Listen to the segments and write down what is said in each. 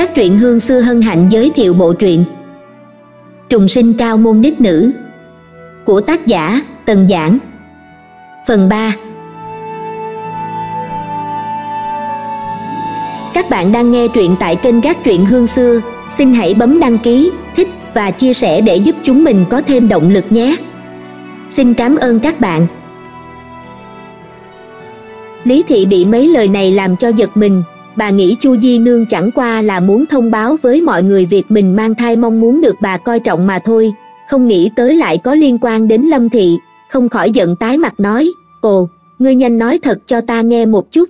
Các truyện hương xưa hân hạnh giới thiệu bộ truyện Trùng sinh cao môn đích nữ Của tác giả Tần Giảng. Phần 3 Các bạn đang nghe truyện tại kênh Các truyện hương xưa. Xin hãy bấm đăng ký, thích và chia sẻ để giúp chúng mình có thêm động lực nhé. Xin cảm ơn các bạn. Lý Thị bị mấy lời này làm cho giật mình bà nghĩ chu di nương chẳng qua là muốn thông báo với mọi người việc mình mang thai mong muốn được bà coi trọng mà thôi. Không nghĩ tới lại có liên quan đến lâm thị. Không khỏi giận tái mặt nói, ồ, ngươi nhanh nói thật cho ta nghe một chút.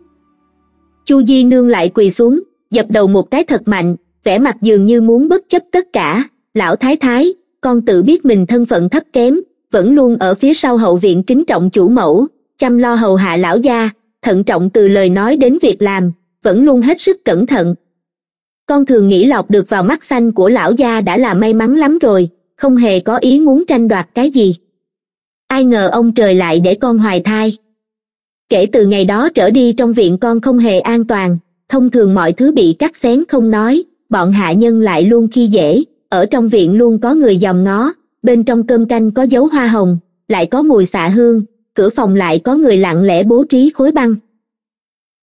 Chu di nương lại quỳ xuống, dập đầu một cái thật mạnh, vẻ mặt dường như muốn bất chấp tất cả. Lão thái thái, con tự biết mình thân phận thấp kém, vẫn luôn ở phía sau hậu viện kính trọng chủ mẫu, chăm lo hầu hạ lão gia, thận trọng từ lời nói đến việc làm vẫn luôn hết sức cẩn thận. Con thường nghĩ lọc được vào mắt xanh của lão gia đã là may mắn lắm rồi, không hề có ý muốn tranh đoạt cái gì. Ai ngờ ông trời lại để con hoài thai. Kể từ ngày đó trở đi trong viện con không hề an toàn, thông thường mọi thứ bị cắt xén không nói, bọn hạ nhân lại luôn khi dễ. Ở trong viện luôn có người dòm ngó, bên trong cơm canh có dấu hoa hồng, lại có mùi xạ hương, cửa phòng lại có người lặng lẽ bố trí khối băng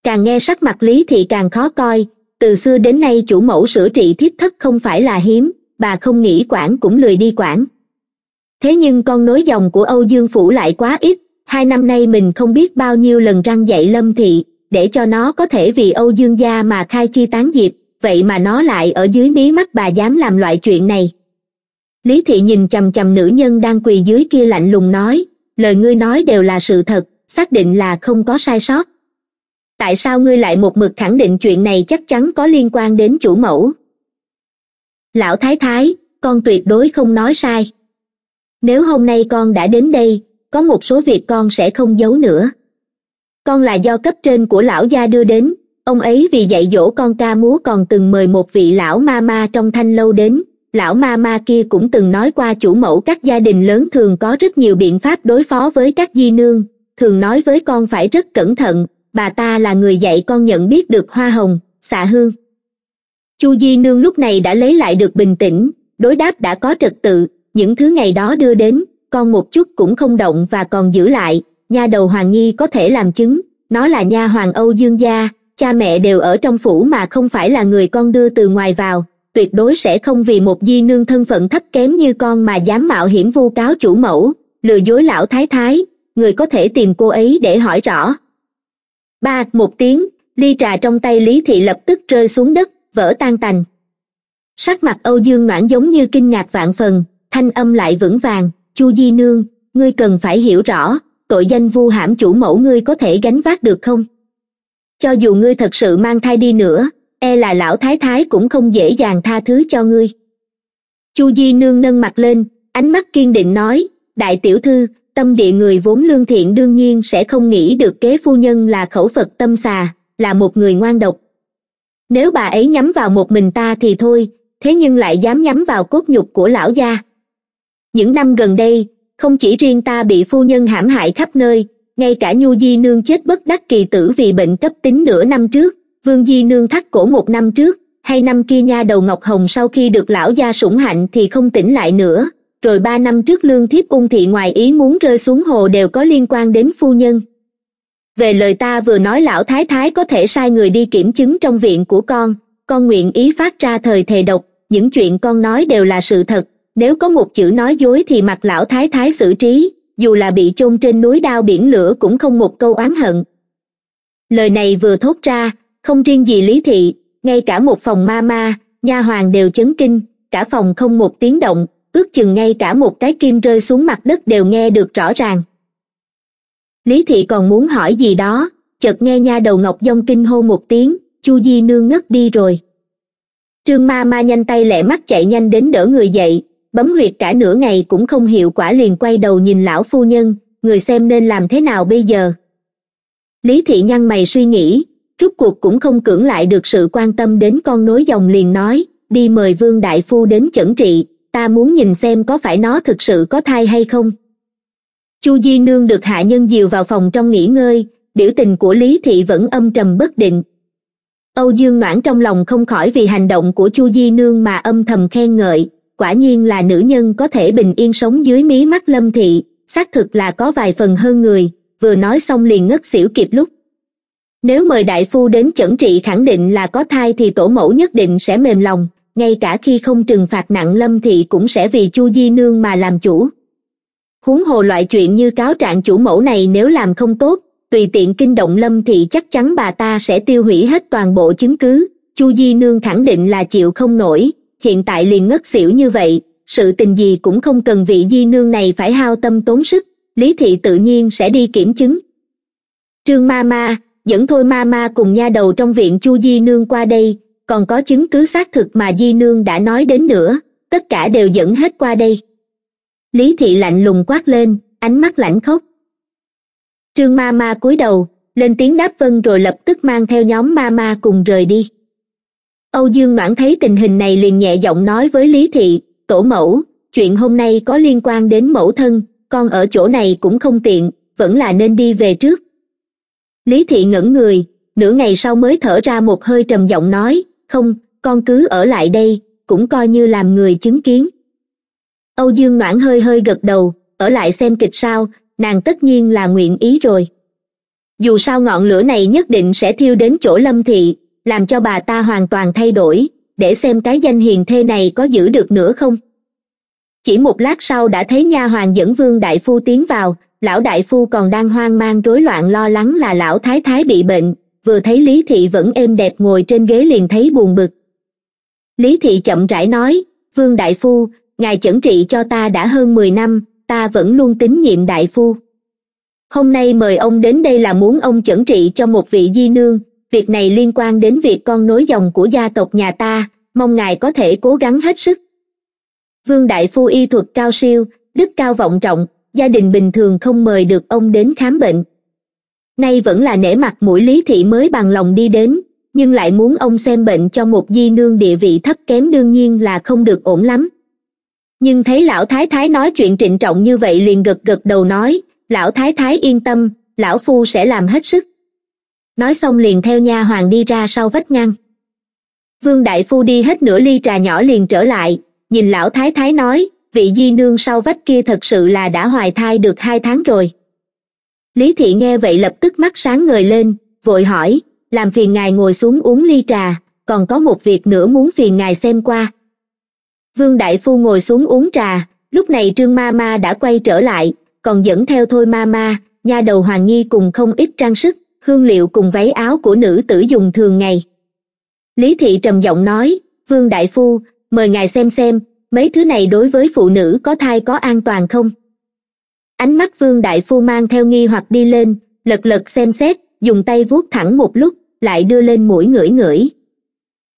càng nghe sắc mặt lý thị càng khó coi. Từ xưa đến nay chủ mẫu sửa trị thiếp thất không phải là hiếm, bà không nghĩ quản cũng lười đi quản. Thế nhưng con nối dòng của âu dương phủ lại quá ít, hai năm nay mình không biết bao nhiêu lần răng dạy lâm thị, để cho nó có thể vì âu dương gia mà khai chi tán diệp, vậy mà nó lại ở dưới mí mắt bà dám làm loại chuyện này. Lý thị nhìn chằm chằm nữ nhân đang quỳ dưới kia lạnh lùng nói, lời ngươi nói đều là sự thật, xác định là không có sai sót tại sao ngươi lại một mực khẳng định chuyện này chắc chắn có liên quan đến chủ mẫu? Lão thái thái, con tuyệt đối không nói sai. Nếu hôm nay con đã đến đây, có một số việc con sẽ không giấu nữa. Con là do cấp trên của lão gia đưa đến, ông ấy vì dạy dỗ con ca múa còn từng mời một vị lão ma ma trong thanh lâu đến. Lão ma ma kia cũng từng nói qua chủ mẫu các gia đình lớn thường có rất nhiều biện pháp đối phó với các di nương, thường nói với con phải rất cẩn thận bà ta là người dạy con nhận biết được hoa hồng, xạ hương chu di nương lúc này đã lấy lại được bình tĩnh, đối đáp đã có trật tự, những thứ ngày đó đưa đến, con một chút cũng không động và còn giữ lại, nha đầu hoàng nhi có thể làm chứng, nó là nha hoàng âu dương gia, cha mẹ đều ở trong phủ mà không phải là người con đưa từ ngoài vào, tuyệt đối sẽ không vì một di nương thân phận thấp kém như con mà dám mạo hiểm vu cáo chủ mẫu, lừa dối lão thái thái, người có thể tìm cô ấy để hỏi rõ ba, một tiếng, ly trà trong tay lý thị lập tức rơi xuống đất, vỡ tan tành. Sắc mặt âu dương noãn giống như kinh ngạc vạn phần, thanh âm lại vững vàng, chu di nương, ngươi cần phải hiểu rõ, tội danh vu hãm chủ mẫu ngươi có thể gánh vác được không? Cho dù ngươi thật sự mang thai đi nữa e là lão thái thái cũng không dễ dàng tha thứ cho ngươi. Chu di nương nâng mặt lên, ánh mắt kiên định nói, đại tiểu thư tâm địa người vốn lương thiện đương nhiên sẽ không nghĩ được kế phu nhân là khẩu phật tâm xà, là một người ngoan độc. Nếu bà ấy nhắm vào một mình ta thì thôi, thế nhưng lại dám nhắm vào cốt nhục của lão gia. Những năm gần đây, không chỉ riêng ta bị phu nhân hãm hại khắp nơi, ngay cả nhu di nương chết bất đắc kỳ tử vì bệnh cấp tính nửa năm trước, vương di nương thắt cổ một năm trước, hay năm kia nha đầu ngọc hồng sau khi được lão gia sủng hạnh thì không tỉnh lại nữa rồi ba năm trước lương thiếp ung thị ngoài ý muốn rơi xuống hồ đều có liên quan đến phu nhân. Về lời ta vừa nói lão thái thái có thể sai người đi kiểm chứng trong viện của con. Con nguyện ý phát ra thời thề độc. Những chuyện con nói đều là sự thật. Nếu có một chữ nói dối thì mặc lão thái thái xử trí. Dù là bị chôn trên núi đao biển lửa cũng không một câu oán hận. Lời này vừa thốt ra, không riêng gì lý thị, ngay cả một phòng ma ma, nha hoàng đều chấn kinh. Cả phòng không một tiếng động ước chừng ngay cả một cái kim rơi xuống mặt đất đều nghe được rõ ràng. Lý thị còn muốn hỏi gì đó, chợt nghe nha đầu ngọc dông kinh hô một tiếng, chu di nương ngất đi rồi. Trương ma ma nhanh tay lẹ mắt chạy nhanh đến đỡ người dậy, bấm huyệt cả nửa ngày cũng không hiệu quả liền quay đầu nhìn lão phu nhân, người xem nên làm thế nào bây giờ. Lý thị nhăn mày suy nghĩ, rút cuộc cũng không cưỡng lại được sự quan tâm đến con nối dòng liền nói, đi mời vương đại phu đến chẩn trị ta muốn nhìn xem có phải nó thực sự có thai hay không. Chu di nương được hạ nhân dìu vào phòng trong nghỉ ngơi, biểu tình của lý thị vẫn âm trầm bất định. Âu dương noãn trong lòng không khỏi vì hành động của chu di nương mà âm thầm khen ngợi, quả nhiên là nữ nhân có thể bình yên sống dưới mí mắt lâm thị, xác thực là có vài phần hơn người, vừa nói xong liền ngất xỉu kịp lúc. Nếu mời đại phu đến chẩn trị khẳng định là có thai thì tổ mẫu nhất định sẽ mềm lòng ngay cả khi không trừng phạt nặng lâm thị cũng sẽ vì chu di nương mà làm chủ. Huống hồ loại chuyện như cáo trạng chủ mẫu này nếu làm không tốt, tùy tiện kinh động lâm thị chắc chắn bà ta sẽ tiêu hủy hết toàn bộ chứng cứ. Chu di nương khẳng định là chịu không nổi, hiện tại liền ngất xỉu như vậy, sự tình gì cũng không cần vị di nương này phải hao tâm tốn sức, lý thị tự nhiên sẽ đi kiểm chứng. Trương ma ma, dẫn thôi ma ma cùng nha đầu trong viện chu di nương qua đây còn có chứng cứ xác thực mà di nương đã nói đến nữa, tất cả đều dẫn hết qua đây. Lý thị lạnh lùng quát lên, ánh mắt lạnh khóc trương ma ma cúi đầu, lên tiếng đáp vân rồi lập tức mang theo nhóm ma ma cùng rời đi. Âu dương noãn thấy tình hình này liền nhẹ giọng nói với lý thị, tổ mẫu, chuyện hôm nay có liên quan đến mẫu thân, con ở chỗ này cũng không tiện, vẫn là nên đi về trước. Lý thị ngẩng người, nửa ngày sau mới thở ra một hơi trầm giọng nói không, con cứ ở lại đây, cũng coi như làm người chứng kiến. Âu dương noãn hơi hơi gật đầu, ở lại xem kịch sao, nàng tất nhiên là nguyện ý rồi. Dù sao ngọn lửa này nhất định sẽ thiêu đến chỗ lâm thị, làm cho bà ta hoàn toàn thay đổi, để xem cái danh hiền thê này có giữ được nữa không. Chỉ một lát sau đã thấy nha hoàng dẫn vương đại phu tiến vào, lão đại phu còn đang hoang mang rối loạn lo lắng là lão thái thái bị bệnh vừa thấy lý thị vẫn êm đẹp ngồi trên ghế liền thấy buồn bực. Lý thị chậm rãi nói, vương đại phu, ngài chẩn trị cho ta đã hơn mười năm, ta vẫn luôn tín nhiệm đại phu. Hôm nay mời ông đến đây là muốn ông chẩn trị cho một vị di nương. Việc này liên quan đến việc con nối dòng của gia tộc nhà ta, mong ngài có thể cố gắng hết sức. Vương đại phu y thuật cao siêu, đức cao vọng trọng, gia đình bình thường không mời được ông đến khám bệnh nay vẫn là nể mặt mũi lý thị mới bằng lòng đi đến, nhưng lại muốn ông xem bệnh cho một di nương địa vị thấp kém đương nhiên là không được ổn lắm. Nhưng thấy lão thái thái nói chuyện trịnh trọng như vậy liền gật gật đầu nói, lão thái thái yên tâm, lão phu sẽ làm hết sức. Nói xong liền theo nha hoàng đi ra sau vách ngăn. Vương đại phu đi hết nửa ly trà nhỏ liền trở lại, nhìn lão thái thái nói, vị di nương sau vách kia thật sự là đã hoài thai được hai tháng rồi lý thị nghe vậy lập tức mắt sáng ngời lên, vội hỏi, làm phiền ngài ngồi xuống uống ly trà, còn có một việc nữa muốn phiền ngài xem qua. Vương đại phu ngồi xuống uống trà, lúc này trương ma ma đã quay trở lại, còn dẫn theo thôi ma ma, nha đầu hoàng nhi cùng không ít trang sức, hương liệu cùng váy áo của nữ tử dùng thường ngày. Lý thị trầm giọng nói, vương đại phu, mời ngài xem xem, mấy thứ này đối với phụ nữ có thai có an toàn không? Ánh mắt vương đại phu mang theo nghi hoặc đi lên, lật lật xem xét, dùng tay vuốt thẳng một lúc, lại đưa lên mũi ngửi ngửi.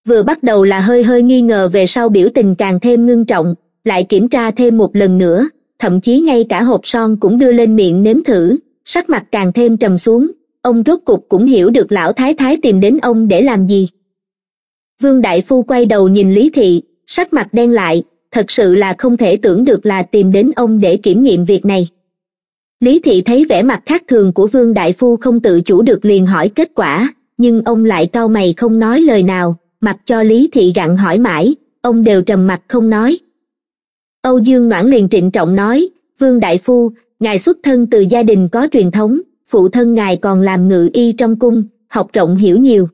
Vừa bắt đầu là hơi hơi nghi ngờ về sau biểu tình càng thêm ngưng trọng, lại kiểm tra thêm một lần nữa, thậm chí ngay cả hộp son cũng đưa lên miệng nếm thử, sắc mặt càng thêm trầm xuống, ông rốt cục cũng hiểu được lão thái thái tìm đến ông để làm gì. Vương đại phu quay đầu nhìn lý thị, sắc mặt đen lại, thật sự là không thể tưởng được là tìm đến ông để kiểm nghiệm việc này lý thị thấy vẻ mặt khác thường của vương đại phu không tự chủ được liền hỏi kết quả, nhưng ông lại cau mày không nói lời nào, mặc cho lý thị gặn hỏi mãi, ông đều trầm mặt không nói. Âu dương noãn liền trịnh trọng nói, vương đại phu, ngài xuất thân từ gia đình có truyền thống, phụ thân ngài còn làm ngự y trong cung, học rộng hiểu nhiều.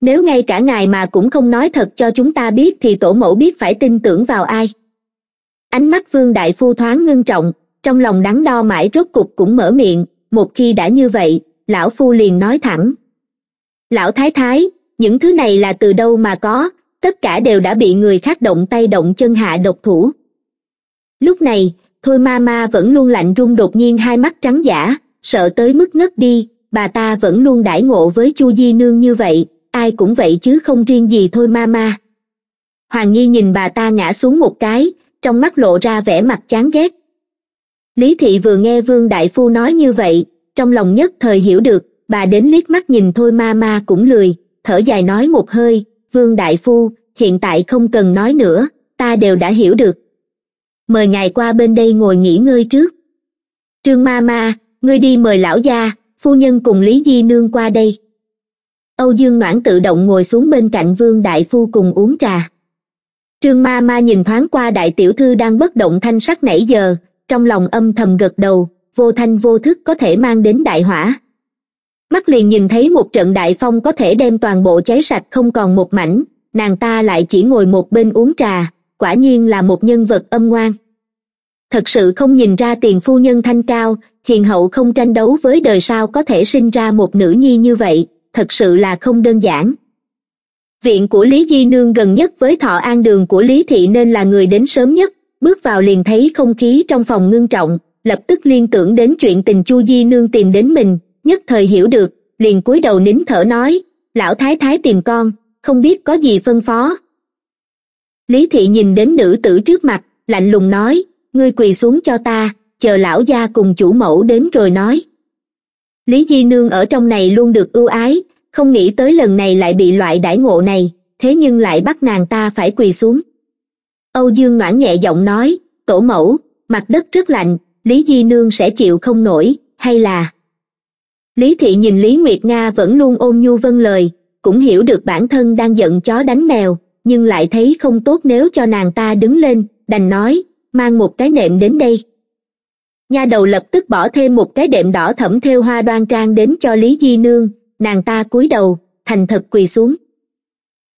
Nếu ngay cả ngài mà cũng không nói thật cho chúng ta biết thì tổ mẫu biết phải tin tưởng vào ai. Ánh mắt vương đại phu thoáng ngưng trọng trong lòng đắn đo mãi rốt cục cũng mở miệng, một khi đã như vậy, lão phu liền nói thẳng. Lão thái thái, những thứ này là từ đâu mà có, tất cả đều đã bị người khác động tay động chân hạ độc thủ. Lúc này, thôi ma ma vẫn luôn lạnh run đột nhiên hai mắt trắng giả, sợ tới mức ngất đi, bà ta vẫn luôn đãi ngộ với chu di nương như vậy, ai cũng vậy chứ không riêng gì thôi ma ma. Hoàng nhi nhìn bà ta ngã xuống một cái, trong mắt lộ ra vẻ mặt chán ghét lý thị vừa nghe vương đại phu nói như vậy trong lòng nhất thời hiểu được bà đến liếc mắt nhìn thôi ma ma cũng lười thở dài nói một hơi vương đại phu hiện tại không cần nói nữa ta đều đã hiểu được. Mời ngài qua bên đây ngồi nghỉ ngơi trước. Trương ma ma ngươi đi mời lão gia phu nhân cùng lý di nương qua đây. Âu Dương Noãn tự động ngồi xuống bên cạnh Vương Đại Phu cùng uống trà. Trương ma ma nhìn thoáng qua đại tiểu thư đang bất động thanh sắc nãy giờ, trong lòng âm thầm gật đầu, vô thanh vô thức có thể mang đến đại hỏa. Mắt liền nhìn thấy một trận đại phong có thể đem toàn bộ cháy sạch không còn một mảnh, nàng ta lại chỉ ngồi một bên uống trà, quả nhiên là một nhân vật âm ngoan. Thật sự không nhìn ra tiền phu nhân thanh cao, hiền hậu không tranh đấu với đời sao có thể sinh ra một nữ nhi như vậy, thật sự là không đơn giản. Viện của Lý Di Nương gần nhất với thọ an đường của Lý Thị nên là người đến sớm nhất, bước vào liền thấy không khí trong phòng ngưng trọng, lập tức liên tưởng đến chuyện tình Chu Di Nương tìm đến mình, nhất thời hiểu được, liền cúi đầu nín thở nói, lão thái thái tìm con, không biết có gì phân phó. Lý Thị nhìn đến nữ tử trước mặt, lạnh lùng nói, ngươi quỳ xuống cho ta, chờ lão gia cùng chủ mẫu đến rồi nói. Lý Di Nương ở trong này luôn được ưu ái, không nghĩ tới lần này lại bị loại đãi ngộ này, thế nhưng lại bắt nàng ta phải quỳ xuống. Âu Dương Noãn nhẹ giọng nói, tổ mẫu, mặt đất rất lạnh, Lý Di Nương sẽ chịu không nổi, hay là... Lý Thị nhìn Lý Nguyệt Nga vẫn luôn ôm nhu vân lời, cũng hiểu được bản thân đang giận chó đánh mèo, nhưng lại thấy không tốt nếu cho nàng ta đứng lên, đành nói, mang một cái nệm đến đây. Nha đầu lập tức bỏ thêm một cái đệm đỏ thẫm theo hoa đoan trang đến cho Lý Di Nương, nàng ta cúi đầu, thành thật quỳ xuống.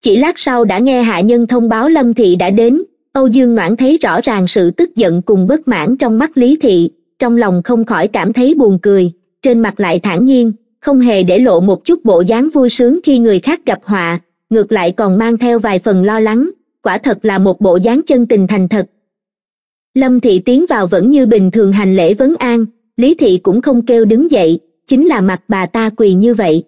Chỉ lát sau đã nghe hạ nhân thông báo Lâm Thị đã đến, Âu Dương Noãn thấy rõ ràng sự tức giận cùng bất mãn trong mắt Lý Thị, trong lòng không khỏi cảm thấy buồn cười, trên mặt lại thản nhiên, không hề để lộ một chút bộ dáng vui sướng khi người khác gặp họa, ngược lại còn mang theo vài phần lo lắng, quả thật là một bộ dáng chân tình thành thật. Lâm Thị tiến vào vẫn như bình thường hành lễ vấn an, Lý Thị cũng không kêu đứng dậy, chính là mặt bà ta quỳ như vậy.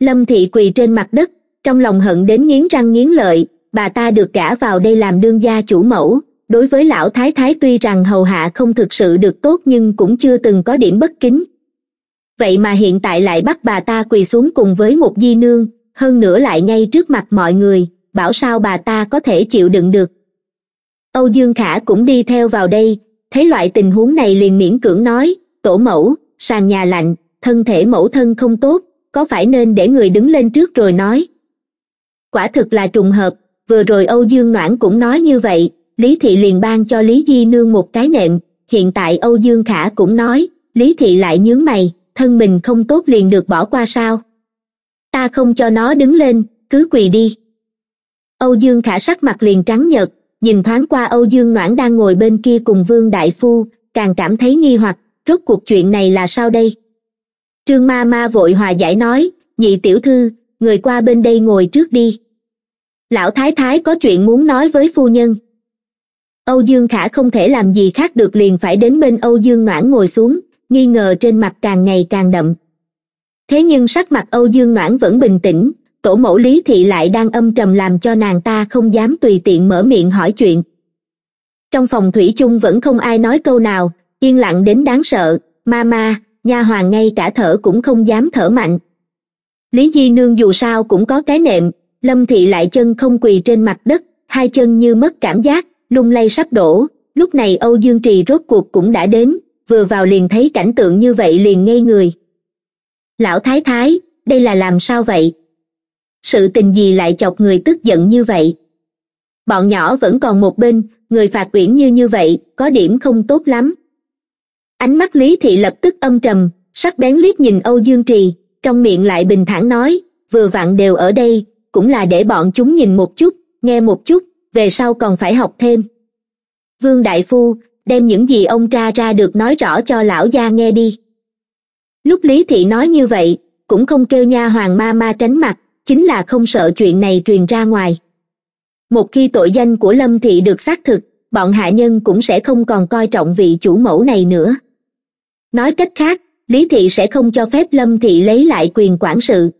Lâm Thị quỳ trên mặt đất, trong lòng hận đến nghiến răng nghiến lợi, bà ta được gả vào đây làm đương gia chủ mẫu, đối với lão thái thái tuy rằng hầu hạ không thực sự được tốt nhưng cũng chưa từng có điểm bất kính. Vậy mà hiện tại lại bắt bà ta quỳ xuống cùng với một di nương, hơn nữa lại ngay trước mặt mọi người, bảo sao bà ta có thể chịu đựng được. Âu Dương Khả cũng đi theo vào đây, thấy loại tình huống này liền miễn cưỡng nói, tổ mẫu, sàn nhà lạnh, thân thể mẫu thân không tốt, có phải nên để người đứng lên trước rồi nói. Quả thực là trùng hợp, vừa rồi Âu Dương Noãn cũng nói như vậy, Lý Thị liền ban cho Lý Di Nương một cái nệm, hiện tại Âu Dương Khả cũng nói, Lý Thị lại nhướng mày, thân mình không tốt liền được bỏ qua sao. Ta không cho nó đứng lên, cứ quỳ đi. Âu Dương Khả sắc mặt liền trắng nhợt, nhìn thoáng qua Âu Dương Noãn đang ngồi bên kia cùng Vương Đại Phu, càng cảm thấy nghi hoặc, rốt cuộc chuyện này là sao đây? Trương ma ma vội hòa giải nói, nhị tiểu thư, người qua bên đây ngồi trước đi. Lão Thái Thái có chuyện muốn nói với phu nhân. Âu Dương Khả không thể làm gì khác được liền phải đến bên Âu Dương Noãn ngồi xuống, nghi ngờ trên mặt càng ngày càng đậm. Thế nhưng sắc mặt Âu Dương Noãn vẫn bình tĩnh, tổ mẫu Lý Thị lại đang âm trầm làm cho nàng ta không dám tùy tiện mở miệng hỏi chuyện. Trong phòng thủy chung vẫn không ai nói câu nào, yên lặng đến đáng sợ, ma ma, nha hoàng ngay cả thở cũng không dám thở mạnh. Lý Di Nương dù sao cũng có cái nệm, Lâm Thị lại chân không quỳ trên mặt đất, hai chân như mất cảm giác, lung lay sắp đổ. Lúc này Âu Dương Trì rốt cuộc cũng đã đến, vừa vào liền thấy cảnh tượng như vậy liền ngây người. Lão Thái Thái, đây là làm sao vậy? Sự tình gì lại chọc người tức giận như vậy? Bọn nhỏ vẫn còn một bên, người phạt uyển như như vậy, có điểm không tốt lắm. Ánh mắt Lý Thị lập tức âm trầm, sắc bén liếc nhìn Âu Dương Trì, trong miệng lại bình thản nói, vừa vặn đều ở đây, cũng là để bọn chúng nhìn một chút, nghe một chút, về sau còn phải học thêm. Vương Đại Phu, đem những gì ông tra ra được nói rõ cho lão gia nghe đi. Lúc Lý Thị nói như vậy, cũng không kêu nha hoàng ma ma tránh mặt, chính là không sợ chuyện này truyền ra ngoài. Một khi tội danh của Lâm Thị được xác thực, bọn hạ nhân cũng sẽ không còn coi trọng vị chủ mẫu này nữa. Nói cách khác, Lý Thị sẽ không cho phép Lâm Thị lấy lại quyền quản sự.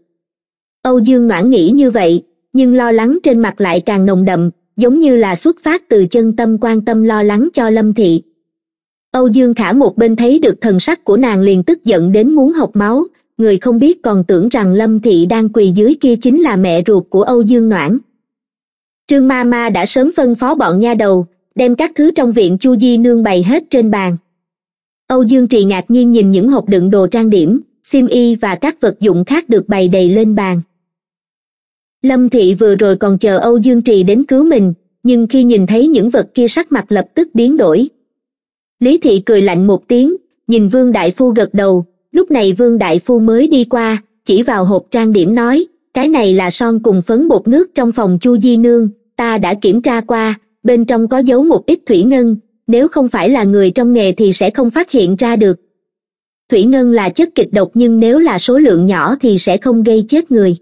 Âu Dương Noãn nghĩ như vậy, nhưng lo lắng trên mặt lại càng nồng đậm, giống như là xuất phát từ chân tâm quan tâm lo lắng cho Lâm Thị. Âu Dương Khả một bên thấy được thần sắc của nàng liền tức giận đến muốn học máu, người không biết còn tưởng rằng Lâm Thị đang quỳ dưới kia chính là mẹ ruột của Âu Dương Noãn. Trương Ma Ma đã sớm phân phó bọn nha đầu, đem các thứ trong viện Chu Di nương bày hết trên bàn. Âu Dương Trì ngạc nhiên nhìn những hộp đựng đồ trang điểm, xiêm y và các vật dụng khác được bày đầy lên bàn, Lâm Thị vừa rồi còn chờ Âu Dương Trì đến cứu mình, nhưng khi nhìn thấy những vật kia sắc mặt lập tức biến đổi. Lý Thị cười lạnh một tiếng, nhìn Vương Đại Phu gật đầu, lúc này Vương Đại Phu mới đi qua, chỉ vào hộp trang điểm nói, cái này là son cùng phấn bột nước trong phòng Chu Di Nương, ta đã kiểm tra qua, bên trong có dấu một ít thủy ngân, nếu không phải là người trong nghề thì sẽ không phát hiện ra được. Thủy ngân là chất kịch độc nhưng nếu là số lượng nhỏ thì sẽ không gây chết người.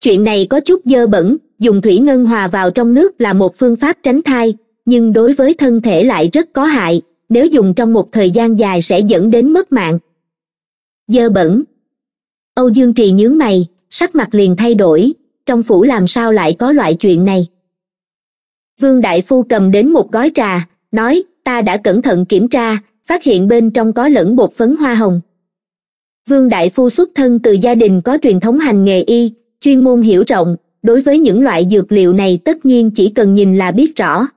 Chuyện này có chút dơ bẩn, dùng thủy ngân hòa vào trong nước là một phương pháp tránh thai, nhưng đối với thân thể lại rất có hại, nếu dùng trong một thời gian dài sẽ dẫn đến mất mạng. Dơ bẩn Âu Dương Trì nhướng mày, sắc mặt liền thay đổi, trong phủ làm sao lại có loại chuyện này. Vương Đại Phu cầm đến một gói trà, nói, ta đã cẩn thận kiểm tra, phát hiện bên trong có lẫn bột phấn hoa hồng. Vương Đại Phu xuất thân từ gia đình có truyền thống hành nghề y, chuyên môn hiểu rộng, đối với những loại dược liệu này tất nhiên chỉ cần nhìn là biết rõ.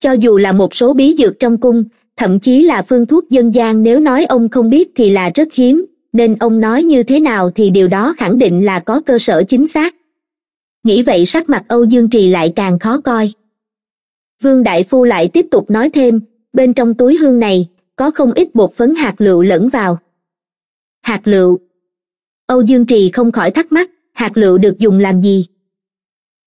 Cho dù là một số bí dược trong cung, thậm chí là phương thuốc dân gian nếu nói ông không biết thì là rất hiếm, nên ông nói như thế nào thì điều đó khẳng định là có cơ sở chính xác. Nghĩ vậy sắc mặt Âu Dương Trì lại càng khó coi. Vương Đại Phu lại tiếp tục nói thêm, bên trong túi hương này, có không ít bột phấn hạt lựu lẫn vào. Hạt lựu Âu Dương Trì không khỏi thắc mắc, hạt lựu được dùng làm gì?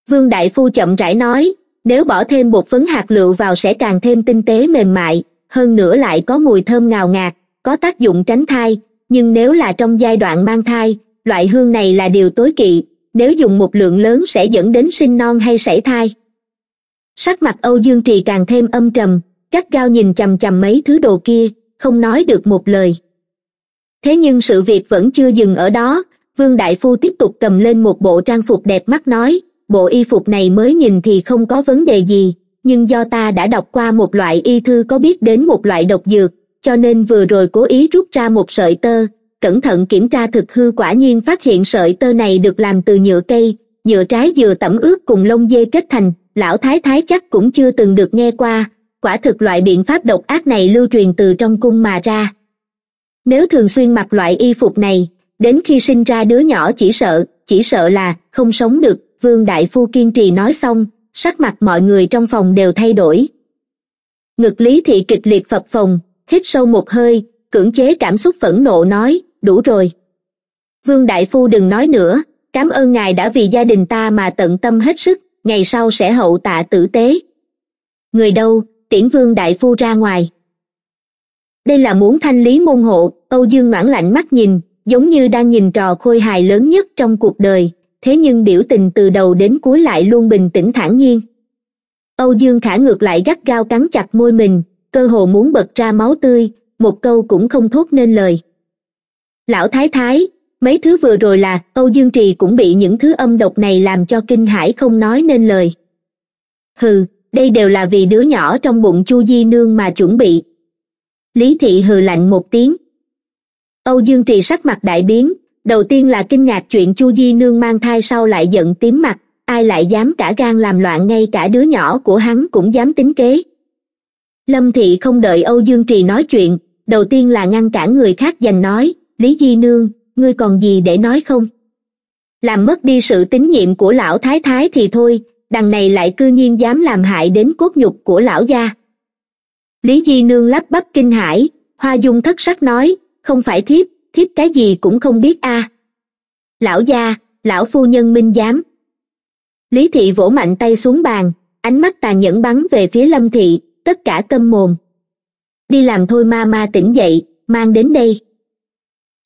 Vương Đại Phu chậm rãi nói, nếu bỏ thêm bột phấn hạt lựu vào sẽ càng thêm tinh tế mềm mại, hơn nữa lại có mùi thơm ngào ngạt, có tác dụng tránh thai, nhưng nếu là trong giai đoạn mang thai, loại hương này là điều tối kỵ, nếu dùng một lượng lớn sẽ dẫn đến sinh non hay sảy thai. Sắc mặt Âu Dương Trì càng thêm âm trầm, cắt gao nhìn chầm chầm mấy thứ đồ kia, không nói được một lời. Thế nhưng sự việc vẫn chưa dừng ở đó, Vương Đại Phu tiếp tục cầm lên một bộ trang phục đẹp mắt nói, bộ y phục này mới nhìn thì không có vấn đề gì, nhưng do ta đã đọc qua một loại y thư có biết đến một loại độc dược, cho nên vừa rồi cố ý rút ra một sợi tơ, cẩn thận kiểm tra thực hư quả nhiên phát hiện sợi tơ này được làm từ nhựa cây, nhựa trái dừa tẩm ướt cùng lông dê kết thành, lão thái thái chắc cũng chưa từng được nghe qua, quả thực loại biện pháp độc ác này lưu truyền từ trong cung mà ra. Nếu thường xuyên mặc loại y phục này, đến khi sinh ra đứa nhỏ chỉ sợ, chỉ sợ là không sống được, Vương Đại Phu kiên trì nói xong, sắc mặt mọi người trong phòng đều thay đổi. Ngực Lý Thị kịch liệt phập phồng, hít sâu một hơi, cưỡng chế cảm xúc phẫn nộ nói, đủ rồi. Vương Đại Phu đừng nói nữa, cảm ơn ngài đã vì gia đình ta mà tận tâm hết sức, ngày sau sẽ hậu tạ tử tế. Người đâu, tiễn Vương Đại Phu ra ngoài. Đây là muốn thanh lý môn hộ, Âu Dương ngoãn lạnh mắt nhìn, giống như đang nhìn trò khôi hài lớn nhất trong cuộc đời, thế nhưng biểu tình từ đầu đến cuối lại luôn bình tĩnh thản nhiên. Âu Dương Khả ngược lại gắt gao cắn chặt môi mình, cơ hồ muốn bật ra máu tươi, một câu cũng không thốt nên lời. Lão Thái Thái, mấy thứ vừa rồi là Âu Dương Trì cũng bị những thứ âm độc này làm cho kinh hãi không nói nên lời. Hừ, đây đều là vì đứa nhỏ trong bụng Chu Di Nương mà chuẩn bị. Lý Thị hừ lạnh một tiếng. Âu Dương Trì sắc mặt đại biến, đầu tiên là kinh ngạc chuyện Chu Di Nương mang thai sau lại giận tím mặt, ai lại dám cả gan làm loạn ngay cả đứa nhỏ của hắn cũng dám tính kế. Lâm Thị không đợi Âu Dương Trì nói chuyện, đầu tiên là ngăn cản người khác giành nói, Lý Di Nương, ngươi còn gì để nói không? Làm mất đi sự tín nhiệm của lão thái thái thì thôi, đằng này lại cư nhiên dám làm hại đến cốt nhục của lão gia. Lý Di Nương lắp bắp kinh hãi, Hoa Dung thất sắc nói, không phải thiếp, thiếp cái gì cũng không biết a. Lão gia, lão phu nhân minh giám. Lý Thị vỗ mạnh tay xuống bàn, ánh mắt tàn nhẫn bắn về phía Lâm Thị, tất cả câm mồm. Đi làm thôi ma ma tỉnh dậy, mang đến đây.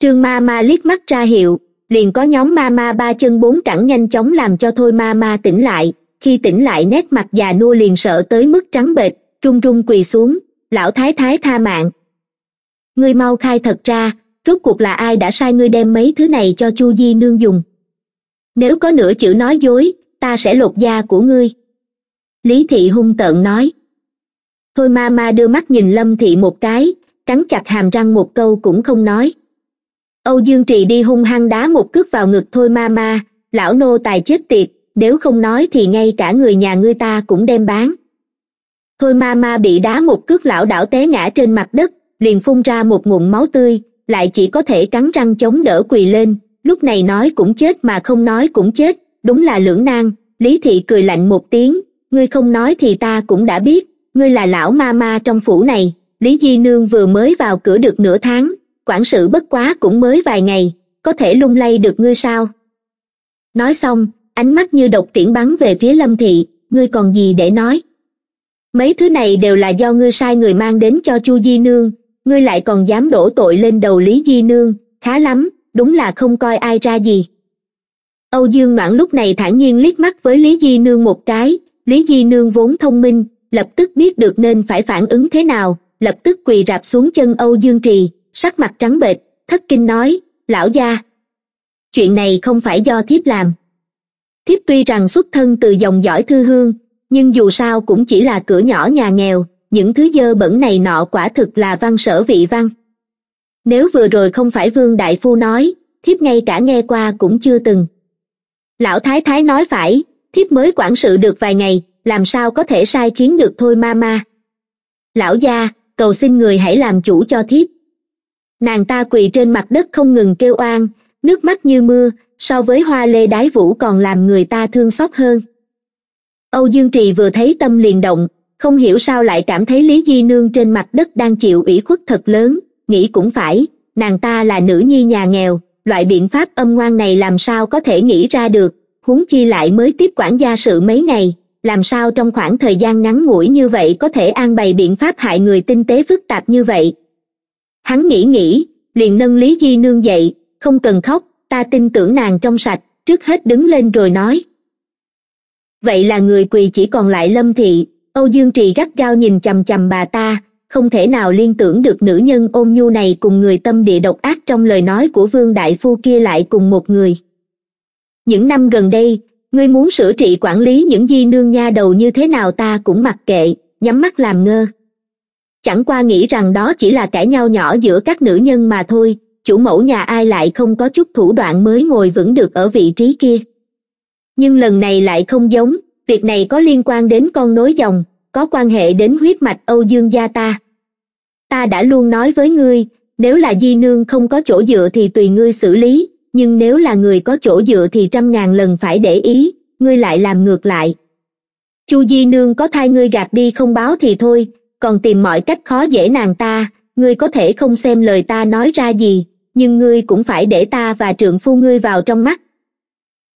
Trương ma ma liếc mắt ra hiệu, liền có nhóm ma ma ba chân bốn cẳng nhanh chóng làm cho thôi ma ma tỉnh lại, khi tỉnh lại nét mặt già nua liền sợ tới mức trắng bệch, trung trung quỳ xuống, lão thái thái tha mạng. Ngươi mau khai thật ra, rốt cuộc là ai đã sai ngươi đem mấy thứ này cho Chu Di nương dùng. Nếu có nửa chữ nói dối, ta sẽ lột da của ngươi. Lý Thị hung tợn nói. Thôi ma ma đưa mắt nhìn Lâm Thị một cái, cắn chặt hàm răng một câu cũng không nói. Âu Dương Trì đi hung hăng đá một cước vào ngực thôi ma ma, lão nô tài chết tiệt, nếu không nói thì ngay cả người nhà ngươi ta cũng đem bán. Thôi ma ma bị đá một cước lão đảo té ngã trên mặt đất, liền phun ra một ngụm máu tươi, lại chỉ có thể cắn răng chống đỡ quỳ lên, lúc này nói cũng chết mà không nói cũng chết, đúng là lưỡng nan, Lý Thị cười lạnh một tiếng, ngươi không nói thì ta cũng đã biết, ngươi là lão ma ma trong phủ này, Lý Di Nương vừa mới vào cửa được nửa tháng, quản sự bất quá cũng mới vài ngày, có thể lung lay được ngươi sao? Nói xong, ánh mắt như độc tiễn bắn về phía Lâm Thị, ngươi còn gì để nói? Mấy thứ này đều là do ngươi sai người mang đến cho Chu Di Nương, ngươi lại còn dám đổ tội lên đầu Lý Di Nương, khá lắm, đúng là không coi ai ra gì. Âu Dương Noãn lúc này thản nhiên liếc mắt với Lý Di Nương một cái, Lý Di Nương vốn thông minh, lập tức biết được nên phải phản ứng thế nào, lập tức quỳ rạp xuống chân Âu Dương Trì, sắc mặt trắng bệch, thất kinh nói, lão gia. Chuyện này không phải do thiếp làm. Thiếp tuy rằng xuất thân từ dòng dõi thư hương, nhưng dù sao cũng chỉ là cửa nhỏ nhà nghèo, những thứ dơ bẩn này nọ quả thực là văn sở vị văn. Nếu vừa rồi không phải Vương Đại Phu nói, thiếp ngay cả nghe qua cũng chưa từng. Lão Thái Thái nói phải, thiếp mới quản sự được vài ngày, làm sao có thể sai khiến được thôi ma ma. Lão gia, cầu xin người hãy làm chủ cho thiếp. Nàng ta quỳ trên mặt đất không ngừng kêu oan, nước mắt như mưa, so với hoa lê đái vũ còn làm người ta thương xót hơn. Âu Dương Trì vừa thấy tâm liền động, không hiểu sao lại cảm thấy Lý Di Nương trên mặt đất đang chịu ủy khuất thật lớn, nghĩ cũng phải, nàng ta là nữ nhi nhà nghèo, loại biện pháp âm ngoan này làm sao có thể nghĩ ra được, huống chi lại mới tiếp quản gia sự mấy ngày, làm sao trong khoảng thời gian ngắn ngủi như vậy có thể an bày biện pháp hại người tinh tế phức tạp như vậy. Hắn nghĩ nghĩ, liền nâng Lý Di Nương dậy, không cần khóc, ta tin tưởng nàng trong sạch, trước hết đứng lên rồi nói. Vậy là người quỳ chỉ còn lại Lâm Thị, Âu Dương Trì gắt gao nhìn chầm chầm bà ta, không thể nào liên tưởng được nữ nhân ôn nhu này cùng người tâm địa độc ác trong lời nói của Vương Đại Phu kia lại cùng một người. Những năm gần đây, ngươi muốn sửa trị quản lý những di nương nha đầu như thế nào ta cũng mặc kệ, nhắm mắt làm ngơ. Chẳng qua nghĩ rằng đó chỉ là cãi nhau nhỏ giữa các nữ nhân mà thôi, chủ mẫu nhà ai lại không có chút thủ đoạn mới ngồi vững được ở vị trí kia. Nhưng lần này lại không giống, việc này có liên quan đến con nối dòng, có quan hệ đến huyết mạch Âu Dương gia ta. Ta đã luôn nói với ngươi, nếu là di nương không có chỗ dựa thì tùy ngươi xử lý, nhưng nếu là người có chỗ dựa thì trăm ngàn lần phải để ý, ngươi lại làm ngược lại. Chu Di Nương có thai ngươi gạt đi không báo thì thôi, còn tìm mọi cách khó dễ nàng ta, ngươi có thể không xem lời ta nói ra gì, nhưng ngươi cũng phải để ta và trượng phu ngươi vào trong mắt.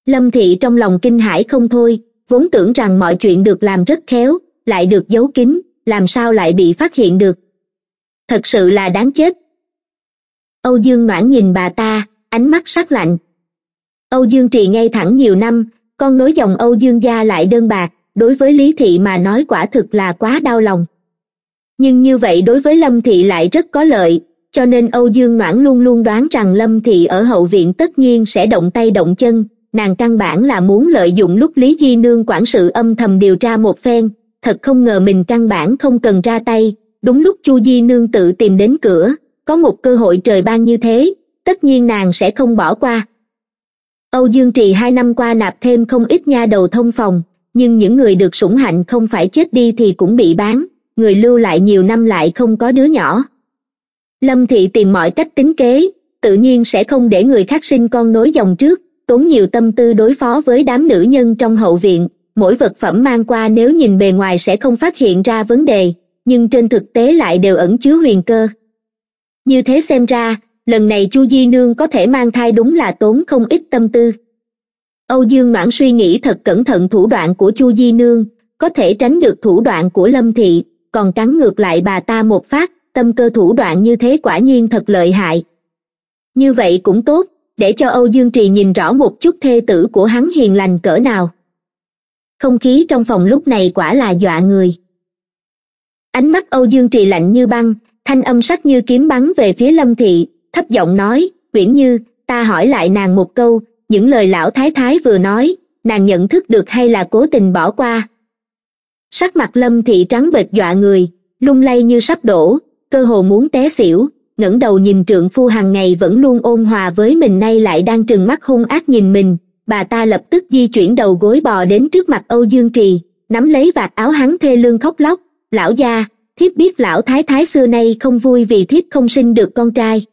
Lâm Thị trong lòng kinh hãi không thôi, vốn tưởng rằng mọi chuyện được làm rất khéo, lại được giấu kín, làm sao lại bị phát hiện được. Thật sự là đáng chết. Âu Dương Noãn nhìn bà ta, ánh mắt sắc lạnh. Âu Dương Trì ngay thẳng nhiều năm, con nối dòng Âu Dương gia lại đơn bạc, đối với Lý Thị mà nói quả thực là quá đau lòng. Nhưng như vậy đối với Lâm Thị lại rất có lợi, cho nên Âu Dương Noãn luôn luôn đoán rằng Lâm Thị ở hậu viện tất nhiên sẽ động tay động chân, nàng căn bản là muốn lợi dụng lúc Lý Di Nương quản sự âm thầm điều tra một phen, thật không ngờ mình căn bản không cần ra tay, đúng lúc Chu Di Nương tự tìm đến cửa, có một cơ hội trời ban như thế, tất nhiên nàng sẽ không bỏ qua. Âu Dương Trì hai năm qua nạp thêm không ít nha đầu thông phòng, nhưng những người được sủng hạnh không phải chết đi thì cũng bị bán, người lưu lại nhiều năm lại không có đứa nhỏ. Lâm Thị tìm mọi cách tính kế, tự nhiên sẽ không để người khác sinh con nối dòng trước, tốn nhiều tâm tư đối phó với đám nữ nhân trong hậu viện, mỗi vật phẩm mang qua nếu nhìn bề ngoài sẽ không phát hiện ra vấn đề, nhưng trên thực tế lại đều ẩn chứa huyền cơ. Như thế xem ra, lần này Chu Di Nương có thể mang thai đúng là tốn không ít tâm tư. Âu Dương Noãn suy nghĩ thật cẩn thận thủ đoạn của Chu Di Nương, có thể tránh được thủ đoạn của Lâm Thị, còn cắn ngược lại bà ta một phát, tâm cơ thủ đoạn như thế quả nhiên thật lợi hại. Như vậy cũng tốt, để cho Âu Dương Trì nhìn rõ một chút thê tử của hắn hiền lành cỡ nào. Không khí trong phòng lúc này quả là dọa người. Ánh mắt Âu Dương Trì lạnh như băng, thanh âm sắc như kiếm bắn về phía Lâm Thị, thấp giọng nói, Uyển Như, ta hỏi lại nàng một câu, những lời lão thái thái vừa nói, nàng nhận thức được hay là cố tình bỏ qua. Sắc mặt Lâm Thị trắng bệch dọa người, lung lay như sắp đổ, cơ hồ muốn té xỉu, ngẩng đầu nhìn trượng phu hàng ngày vẫn luôn ôn hòa với mình nay lại đang trừng mắt hung ác nhìn mình, bà ta lập tức di chuyển đầu gối bò đến trước mặt Âu Dương Trì, nắm lấy vạt áo hắn thê lương khóc lóc, lão gia, thiếp biết lão thái thái xưa nay không vui vì thiếp không sinh được con trai.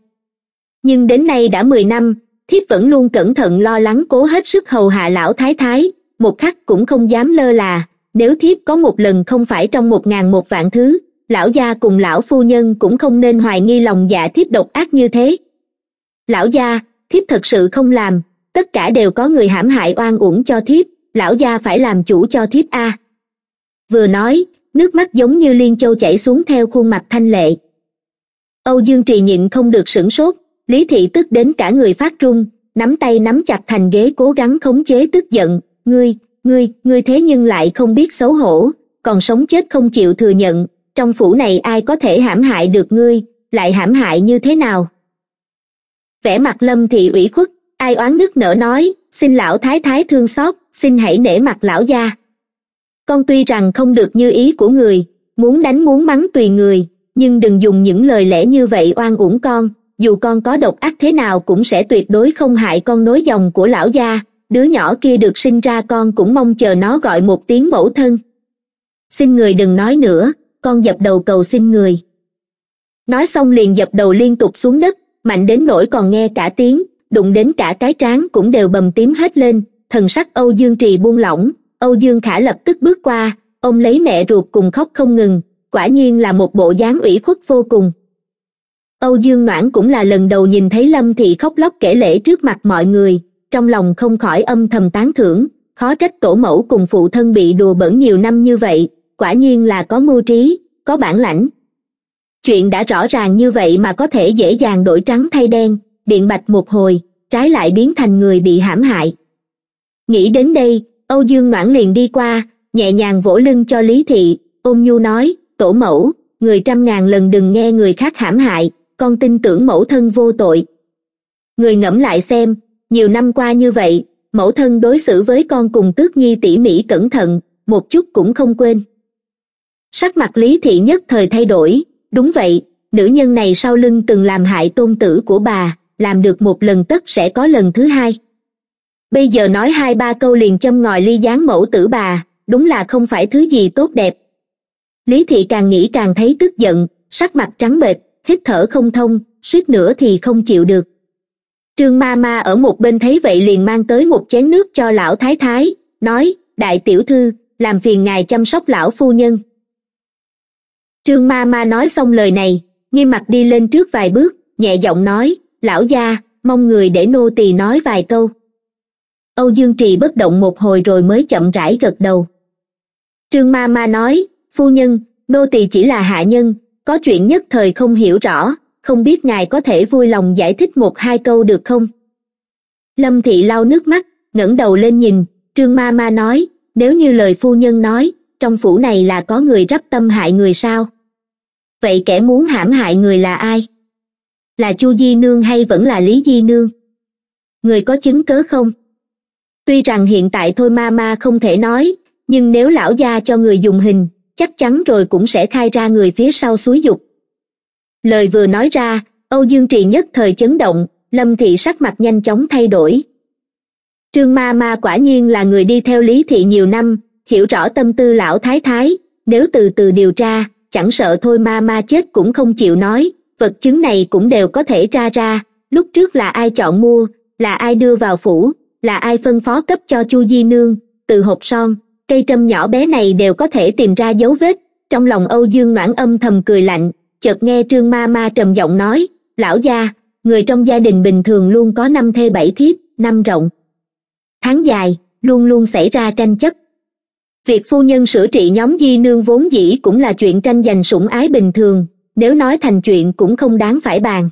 Nhưng đến nay đã 10 năm, thiếp vẫn luôn cẩn thận lo lắng cố hết sức hầu hạ lão thái thái một khắc cũng không dám lơ là. Nếu thiếp có một lần không phải trong một ngàn một vạn thứ lão gia cùng lão phu nhân cũng không nên hoài nghi lòng dạ thiếp độc ác như thế. Lão gia, thiếp thật sự không làm, tất cả đều có người hãm hại oan uổng cho thiếp, lão gia phải làm chủ cho thiếp a. Vừa nói, nước mắt giống như liên châu chảy xuống theo khuôn mặt thanh lệ. Âu dương trì nhịn không được sửng sốt, lý thị tức đến cả người phát trung nắm tay nắm chặt thành ghế cố gắng khống chế tức giận, ngươi ngươi ngươi thế nhưng lại không biết xấu hổ, còn sống chết không chịu thừa nhận trong phủ này ai có thể hãm hại được ngươi, lại hãm hại như thế nào? Vẻ mặt lâm thị ủy khuất, ai oán nức nở nói, xin lão thái thái thương xót, xin hãy nể mặt lão gia. Con tuy rằng không được như ý của người, muốn đánh muốn mắng tùy người, nhưng đừng dùng những lời lẽ như vậy oan uổng con, dù con có độc ác thế nào cũng sẽ tuyệt đối không hại con nối dòng của lão gia, đứa nhỏ kia được sinh ra con cũng mong chờ nó gọi một tiếng mẫu thân. Xin người đừng nói nữa con dập đầu cầu xin người. Nói xong liền dập đầu liên tục xuống đất, mạnh đến nỗi còn nghe cả tiếng, đụng đến cả cái trán cũng đều bầm tím hết lên, thần sắc âu dương trì buông lỏng, âu dương khả lập tức bước qua, ông lấy mẹ ruột cùng khóc không ngừng, quả nhiên là một bộ dáng ủy khuất vô cùng. Âu dương noãn cũng là lần đầu nhìn thấy lâm thị khóc lóc kể lễ trước mặt mọi người, trong lòng không khỏi âm thầm tán thưởng, khó trách tổ mẫu cùng phụ thân bị đùa bỡn nhiều năm như vậy quả nhiên là có mưu trí, có bản lãnh. Chuyện đã rõ ràng như vậy mà có thể dễ dàng đổi trắng thay đen biện bạch một hồi, trái lại biến thành người bị hãm hại. Nghĩ đến đây, âu dương noãn liền đi qua, nhẹ nhàng vỗ lưng cho lý thị, ôn nhu nói, tổ mẫu, người trăm ngàn lần đừng nghe người khác hãm hại, con tin tưởng mẫu thân vô tội. Người ngẫm lại xem, nhiều năm qua như vậy, mẫu thân đối xử với con cùng tước nhi tỉ mỉ cẩn thận, một chút cũng không quên sắc mặt lý thị nhất thời thay đổi. Đúng vậy, nữ nhân này sau lưng từng làm hại tôn tử của bà, làm được một lần tất sẽ có lần thứ hai. Bây giờ nói hai ba câu liền châm ngòi ly gián mẫu tử bà, đúng là không phải thứ gì tốt đẹp. Lý thị càng nghĩ càng thấy tức giận, sắc mặt trắng bệch, hít thở không thông, suýt nữa thì không chịu được. Trương ma ma ở một bên thấy vậy liền mang tới một chén nước cho lão thái thái, nói, đại tiểu thư, làm phiền ngài chăm sóc lão phu nhân trương ma ma nói xong lời này nghiêm mặt đi lên trước vài bước, nhẹ giọng nói, lão gia, mong người để nô tỳ nói vài câu. Âu dương trì bất động một hồi rồi mới chậm rãi gật đầu. Trương ma ma nói, phu nhân, nô tỳ chỉ là hạ nhân, có chuyện nhất thời không hiểu rõ, không biết ngài có thể vui lòng giải thích một hai câu được không? Lâm thị lau nước mắt, ngẩng đầu lên nhìn, trương ma ma nói, nếu như lời phu nhân nói trong phủ này là có người rắp tâm hại người sao? Vậy kẻ muốn hãm hại người là ai? Là chu di nương hay vẫn là lý di nương? Người có chứng cớ không? Tuy rằng hiện tại thôi ma ma không thể nói, nhưng nếu lão gia cho người dùng hình, chắc chắn rồi cũng sẽ khai ra người phía sau xúi dục. Lời vừa nói ra, âu dương trì nhất thời chấn động, lâm thị sắc mặt nhanh chóng thay đổi. Trương ma ma quả nhiên là người đi theo lý thị nhiều năm hiểu rõ tâm tư lão thái thái, nếu từ từ điều tra, chẳng sợ thôi ma ma chết cũng không chịu nói, vật chứng này cũng đều có thể ra ra, lúc trước là ai chọn mua, là ai đưa vào phủ, là ai phân phó cấp cho chu di nương, từ hộp son, cây trâm nhỏ bé này đều có thể tìm ra dấu vết, trong lòng âu dương noãn âm thầm cười lạnh, chợt nghe trương ma ma trầm giọng nói, lão gia, người trong gia đình bình thường luôn có năm thê bảy thiếp, năm rộng. Tháng dài, luôn luôn xảy ra tranh chấp việc phu nhân sửa trị nhóm di nương vốn dĩ cũng là chuyện tranh giành sủng ái bình thường, nếu nói thành chuyện cũng không đáng phải bàn.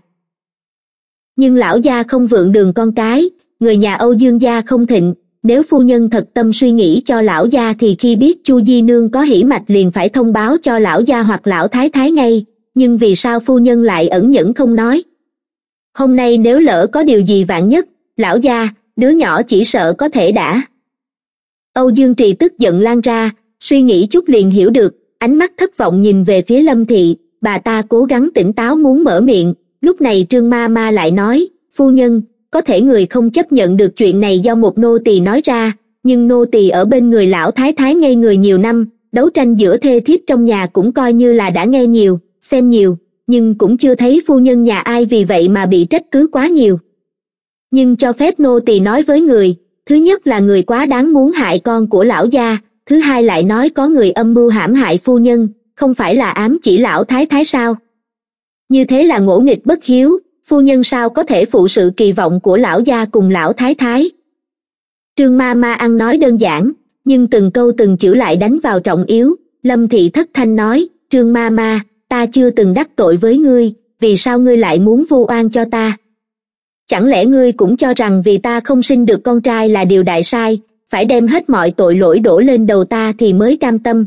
Nhưng lão gia không vượng đường con cái, người nhà âu dương gia không thịnh, nếu phu nhân thật tâm suy nghĩ cho lão gia thì khi biết chu di nương có hỉ mạch liền phải thông báo cho lão gia hoặc lão thái thái ngay, nhưng vì sao phu nhân lại ẩn nhẫn không nói? Hôm nay nếu lỡ có điều gì vạn nhất, lão gia, đứa nhỏ chỉ sợ có thể đã âu dương trì tức giận lan ra, suy nghĩ chút liền hiểu được, ánh mắt thất vọng nhìn về phía lâm thị. Bà ta cố gắng tỉnh táo muốn mở miệng. Lúc này trương ma ma lại nói, phu nhân, có thể người không chấp nhận được chuyện này do một nô tỳ nói ra, nhưng nô tỳ ở bên người lão thái thái ngây người nhiều năm, đấu tranh giữa thê thiếp trong nhà cũng coi như là đã nghe nhiều, xem nhiều, nhưng cũng chưa thấy phu nhân nhà ai vì vậy mà bị trách cứ quá nhiều. Nhưng cho phép nô tỳ nói với người thứ nhất là người quá đáng muốn hại con của lão gia, thứ hai lại nói có người âm mưu hãm hại phu nhân, không phải là ám chỉ lão thái thái sao? Như thế là ngỗ nghịch bất hiếu, phu nhân sao có thể phụ sự kỳ vọng của lão gia cùng lão thái thái? Trương ma ma ăn nói đơn giản, nhưng từng câu từng chữ lại đánh vào trọng yếu. Lâm thị thất thanh nói, trương ma ma, ta chưa từng đắc tội với ngươi, vì sao ngươi lại muốn vu oan cho ta? Chẳng lẽ ngươi cũng cho rằng vì ta không sinh được con trai là điều đại sai, phải đem hết mọi tội lỗi đổ lên đầu ta thì mới cam tâm?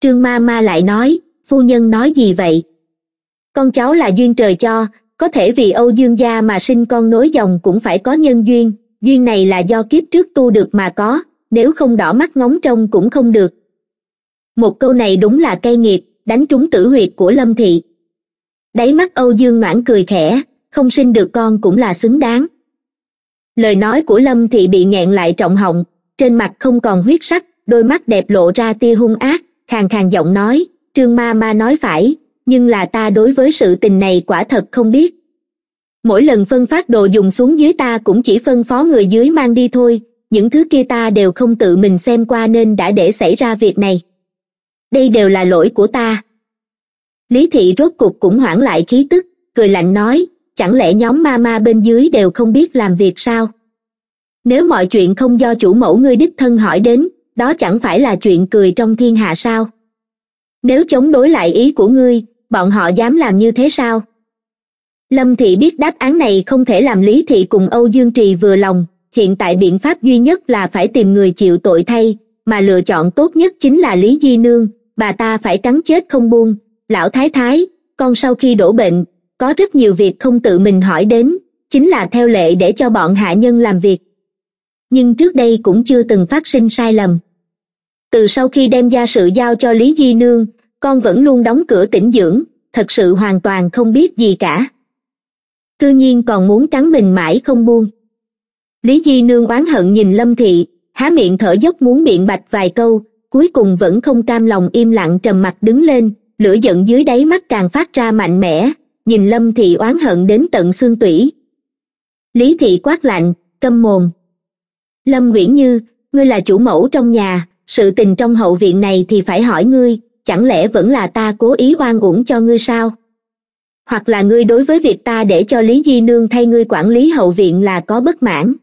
Trương ma ma lại nói, phu nhân nói gì vậy? Con cháu là duyên trời cho, có thể vì âu dương gia mà sinh con nối dòng cũng phải có nhân duyên duyên này là do kiếp trước tu được mà có, nếu không đỏ mắt ngóng trông cũng không được. Một câu này đúng là cây nghiệp đánh trúng tử huyệt của lâm thị. Đáy mắt âu dương noãn cười khẽ không sinh được con cũng là xứng đáng. Lời nói của lâm thị bị nghẹn lại trọng họng, trên mặt không còn huyết sắc, đôi mắt đẹp lộ ra tia hung ác, khàn khàn giọng nói, trương ma ma nói phải, nhưng là ta đối với sự tình này quả thật không biết. Mỗi lần phân phát đồ dùng xuống dưới ta cũng chỉ phân phó người dưới mang đi thôi, những thứ kia ta đều không tự mình xem qua nên đã để xảy ra việc này. Đây đều là lỗi của ta. Lý thị rốt cục cũng hoãn lại khí tức, cười lạnh nói chẳng lẽ nhóm ma ma bên dưới đều không biết làm việc sao? Nếu mọi chuyện không do chủ mẫu ngươi đích thân hỏi đến, đó chẳng phải là chuyện cười trong thiên hạ sao? Nếu chống đối lại ý của ngươi, bọn họ dám làm như thế sao? Lâm thị biết đáp án này không thể làm lý thị cùng âu dương trì vừa lòng, hiện tại biện pháp duy nhất là phải tìm người chịu tội thay, mà lựa chọn tốt nhất chính là lý di nương, bà ta phải cắn chết không buông. Lão thái thái, con sau khi đổ bệnh có rất nhiều việc không tự mình hỏi đến, chính là theo lệ để cho bọn hạ nhân làm việc. Nhưng trước đây cũng chưa từng phát sinh sai lầm. Từ sau khi đem gia sự giao cho lý di nương, con vẫn luôn đóng cửa tĩnh dưỡng, thật sự hoàn toàn không biết gì cả. Cư nhiên còn muốn cắn mình mãi không buông. Lý di nương oán hận nhìn lâm thị, há miệng thở dốc muốn biện bạch vài câu, cuối cùng vẫn không cam lòng im lặng trầm mặt đứng lên, lửa giận dưới đáy mắt càng phát ra mạnh mẽ nhìn lâm thị oán hận đến tận xương tủy. Lý thị quát lạnh câm mồm. Lâm nguyễn như, ngươi là chủ mẫu trong nhà, sự tình trong hậu viện này thì phải hỏi ngươi, chẳng lẽ vẫn là ta cố ý oan uổng cho ngươi sao? Hoặc là ngươi đối với việc ta để cho lý di nương thay ngươi quản lý hậu viện là có bất mãn.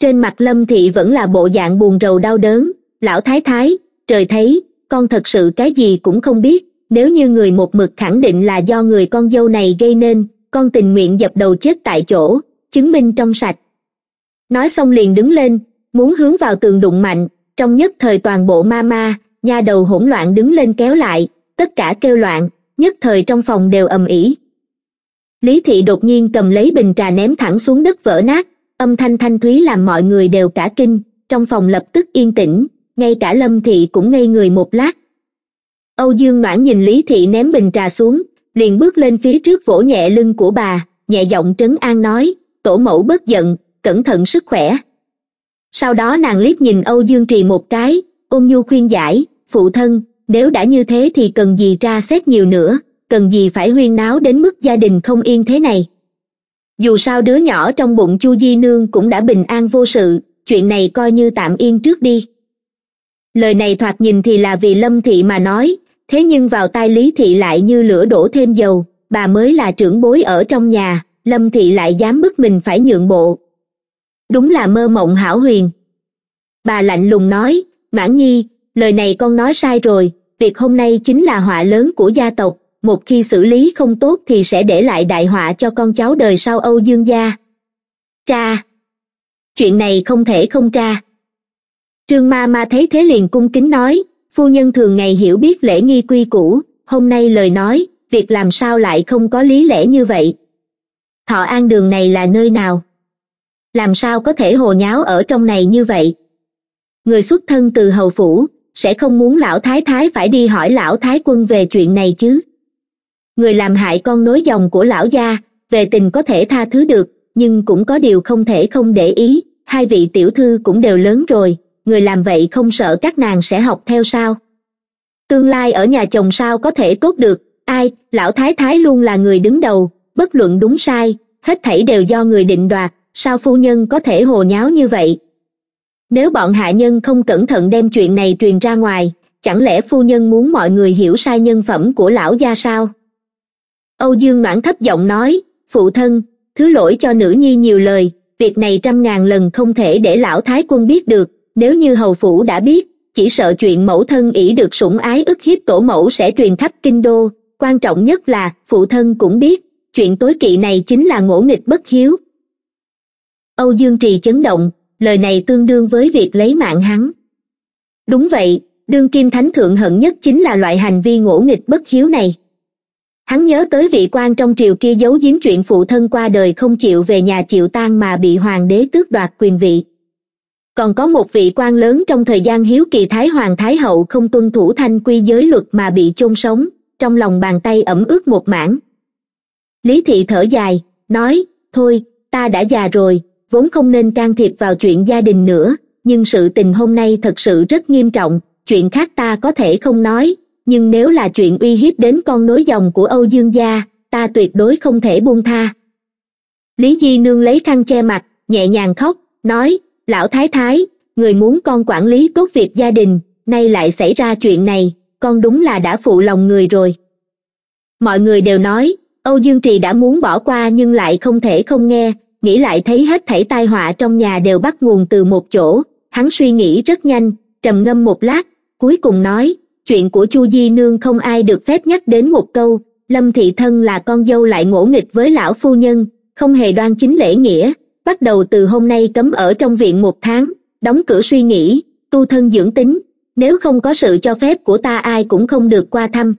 Trên mặt lâm thị vẫn là bộ dạng buồn rầu đau đớn. Lão thái thái, trời thấy, con thật sự cái gì cũng không biết nếu như người một mực khẳng định là do người con dâu này gây nên, con tình nguyện dập đầu chết tại chỗ, chứng minh trong sạch. Nói xong liền đứng lên, muốn hướng vào tường đụng mạnh, trong nhất thời toàn bộ ma ma, nha đầu hỗn loạn đứng lên kéo lại, tất cả kêu loạn, nhất thời trong phòng đều ầm ĩ. Lý thị đột nhiên cầm lấy bình trà ném thẳng xuống đất vỡ nát, âm thanh thanh thúy làm mọi người đều cả kinh, trong phòng lập tức yên tĩnh, ngay cả lâm thị cũng ngây người một lát âu dương noãn nhìn lý thị ném bình trà xuống, liền bước lên phía trước vỗ nhẹ lưng của bà, nhẹ giọng trấn an nói, tổ mẫu bất giận, cẩn thận sức khỏe. Sau đó nàng liếc nhìn âu dương trì một cái, ôn nhu khuyên giải, phụ thân, nếu đã như thế thì cần gì tra xét nhiều nữa, cần gì phải huyên náo đến mức gia đình không yên thế này? Dù sao đứa nhỏ trong bụng chu di nương cũng đã bình an vô sự, chuyện này coi như tạm yên trước đi. Lời này thoạt nhìn thì là vì lâm thị mà nói thế nhưng vào tai lý thị lại như lửa đổ thêm dầu, bà mới là trưởng bối ở trong nhà, lâm thị lại dám bức mình phải nhượng bộ. Đúng là mơ mộng hảo huyền. Bà lạnh lùng nói, mãn nhi, lời này con nói sai rồi, việc hôm nay chính là họa lớn của gia tộc, một khi xử lý không tốt thì sẽ để lại đại họa cho con cháu đời sau âu dương gia. Tra. Chuyện này không thể không tra. Trương ma ma thấy thế liền cung kính nói phu nhân thường ngày hiểu biết lễ nghi quy củ, hôm nay lời nói, việc làm sao lại không có lý lẽ như vậy? Thọ an đường này là nơi nào? Làm sao có thể hồ nháo ở trong này như vậy? Người xuất thân từ hầu phủ, sẽ không muốn lão thái thái phải đi hỏi lão thái quân về chuyện này chứ? Người làm hại con nối dòng của lão gia, về tình có thể tha thứ được, nhưng cũng có điều không thể không để ý, hai vị tiểu thư cũng đều lớn rồi người làm vậy không sợ các nàng sẽ học theo sao tương lai ở nhà chồng sao có thể tốt được ai lão thái thái luôn là người đứng đầu bất luận đúng sai hết thảy đều do người định đoạt, sao phu nhân có thể hồ nháo như vậy? Nếu bọn hạ nhân không cẩn thận đem chuyện này truyền ra ngoài, chẳng lẽ phu nhân muốn mọi người hiểu sai nhân phẩm của lão gia sao? Âu Dương Noãn thấp giọng nói, phụ thân, thứ lỗi cho nữ nhi nhiều lời, việc này trăm ngàn lần không thể để lão thái quân biết được, nếu như hầu phủ đã biết, chỉ sợ chuyện mẫu thân ỷ được sủng ái ức hiếp tổ mẫu sẽ truyền khắp kinh đô, quan trọng nhất là phụ thân cũng biết, chuyện tối kỵ này chính là ngỗ nghịch bất hiếu. Âu Dương Trì chấn động, lời này tương đương với việc lấy mạng hắn. Đúng vậy, đương kim thánh thượng hận nhất chính là loại hành vi ngỗ nghịch bất hiếu này. Hắn nhớ tới vị quan trong triều kia giấu giếm chuyện phụ thân qua đời không chịu về nhà chịu tang mà bị hoàng đế tước đoạt quyền vị. Còn có một vị quan lớn trong thời gian hiếu kỳ Thái Hoàng Thái Hậu không tuân thủ thanh quy giới luật mà bị chôn sống, trong lòng bàn tay ẩm ướt một mảng. Lý Thị thở dài, nói, thôi, ta đã già rồi, vốn không nên can thiệp vào chuyện gia đình nữa, nhưng sự tình hôm nay thật sự rất nghiêm trọng, chuyện khác ta có thể không nói, nhưng nếu là chuyện uy hiếp đến con nối dòng của Âu Dương gia, ta tuyệt đối không thể buông tha. Lý Di Nương lấy khăn che mặt, nhẹ nhàng khóc, nói, lão thái thái, người muốn con quản lý cốt việc gia đình, nay lại xảy ra chuyện này, con đúng là đã phụ lòng người rồi. Mọi người đều nói, Âu Dương Trì đã muốn bỏ qua nhưng lại không thể không nghe, nghĩ lại thấy hết thảy tai họa trong nhà đều bắt nguồn từ một chỗ, hắn suy nghĩ rất nhanh, trầm ngâm một lát, cuối cùng nói, chuyện của Chu Di Nương không ai được phép nhắc đến một câu, Lâm Thị Thân là con dâu lại ngỗ nghịch với lão phu nhân, không hề đoan chính lễ nghĩa, bắt đầu từ hôm nay cấm ở trong viện một tháng, đóng cửa suy nghĩ, tu thân dưỡng tính, nếu không có sự cho phép của ta ai cũng không được qua thăm.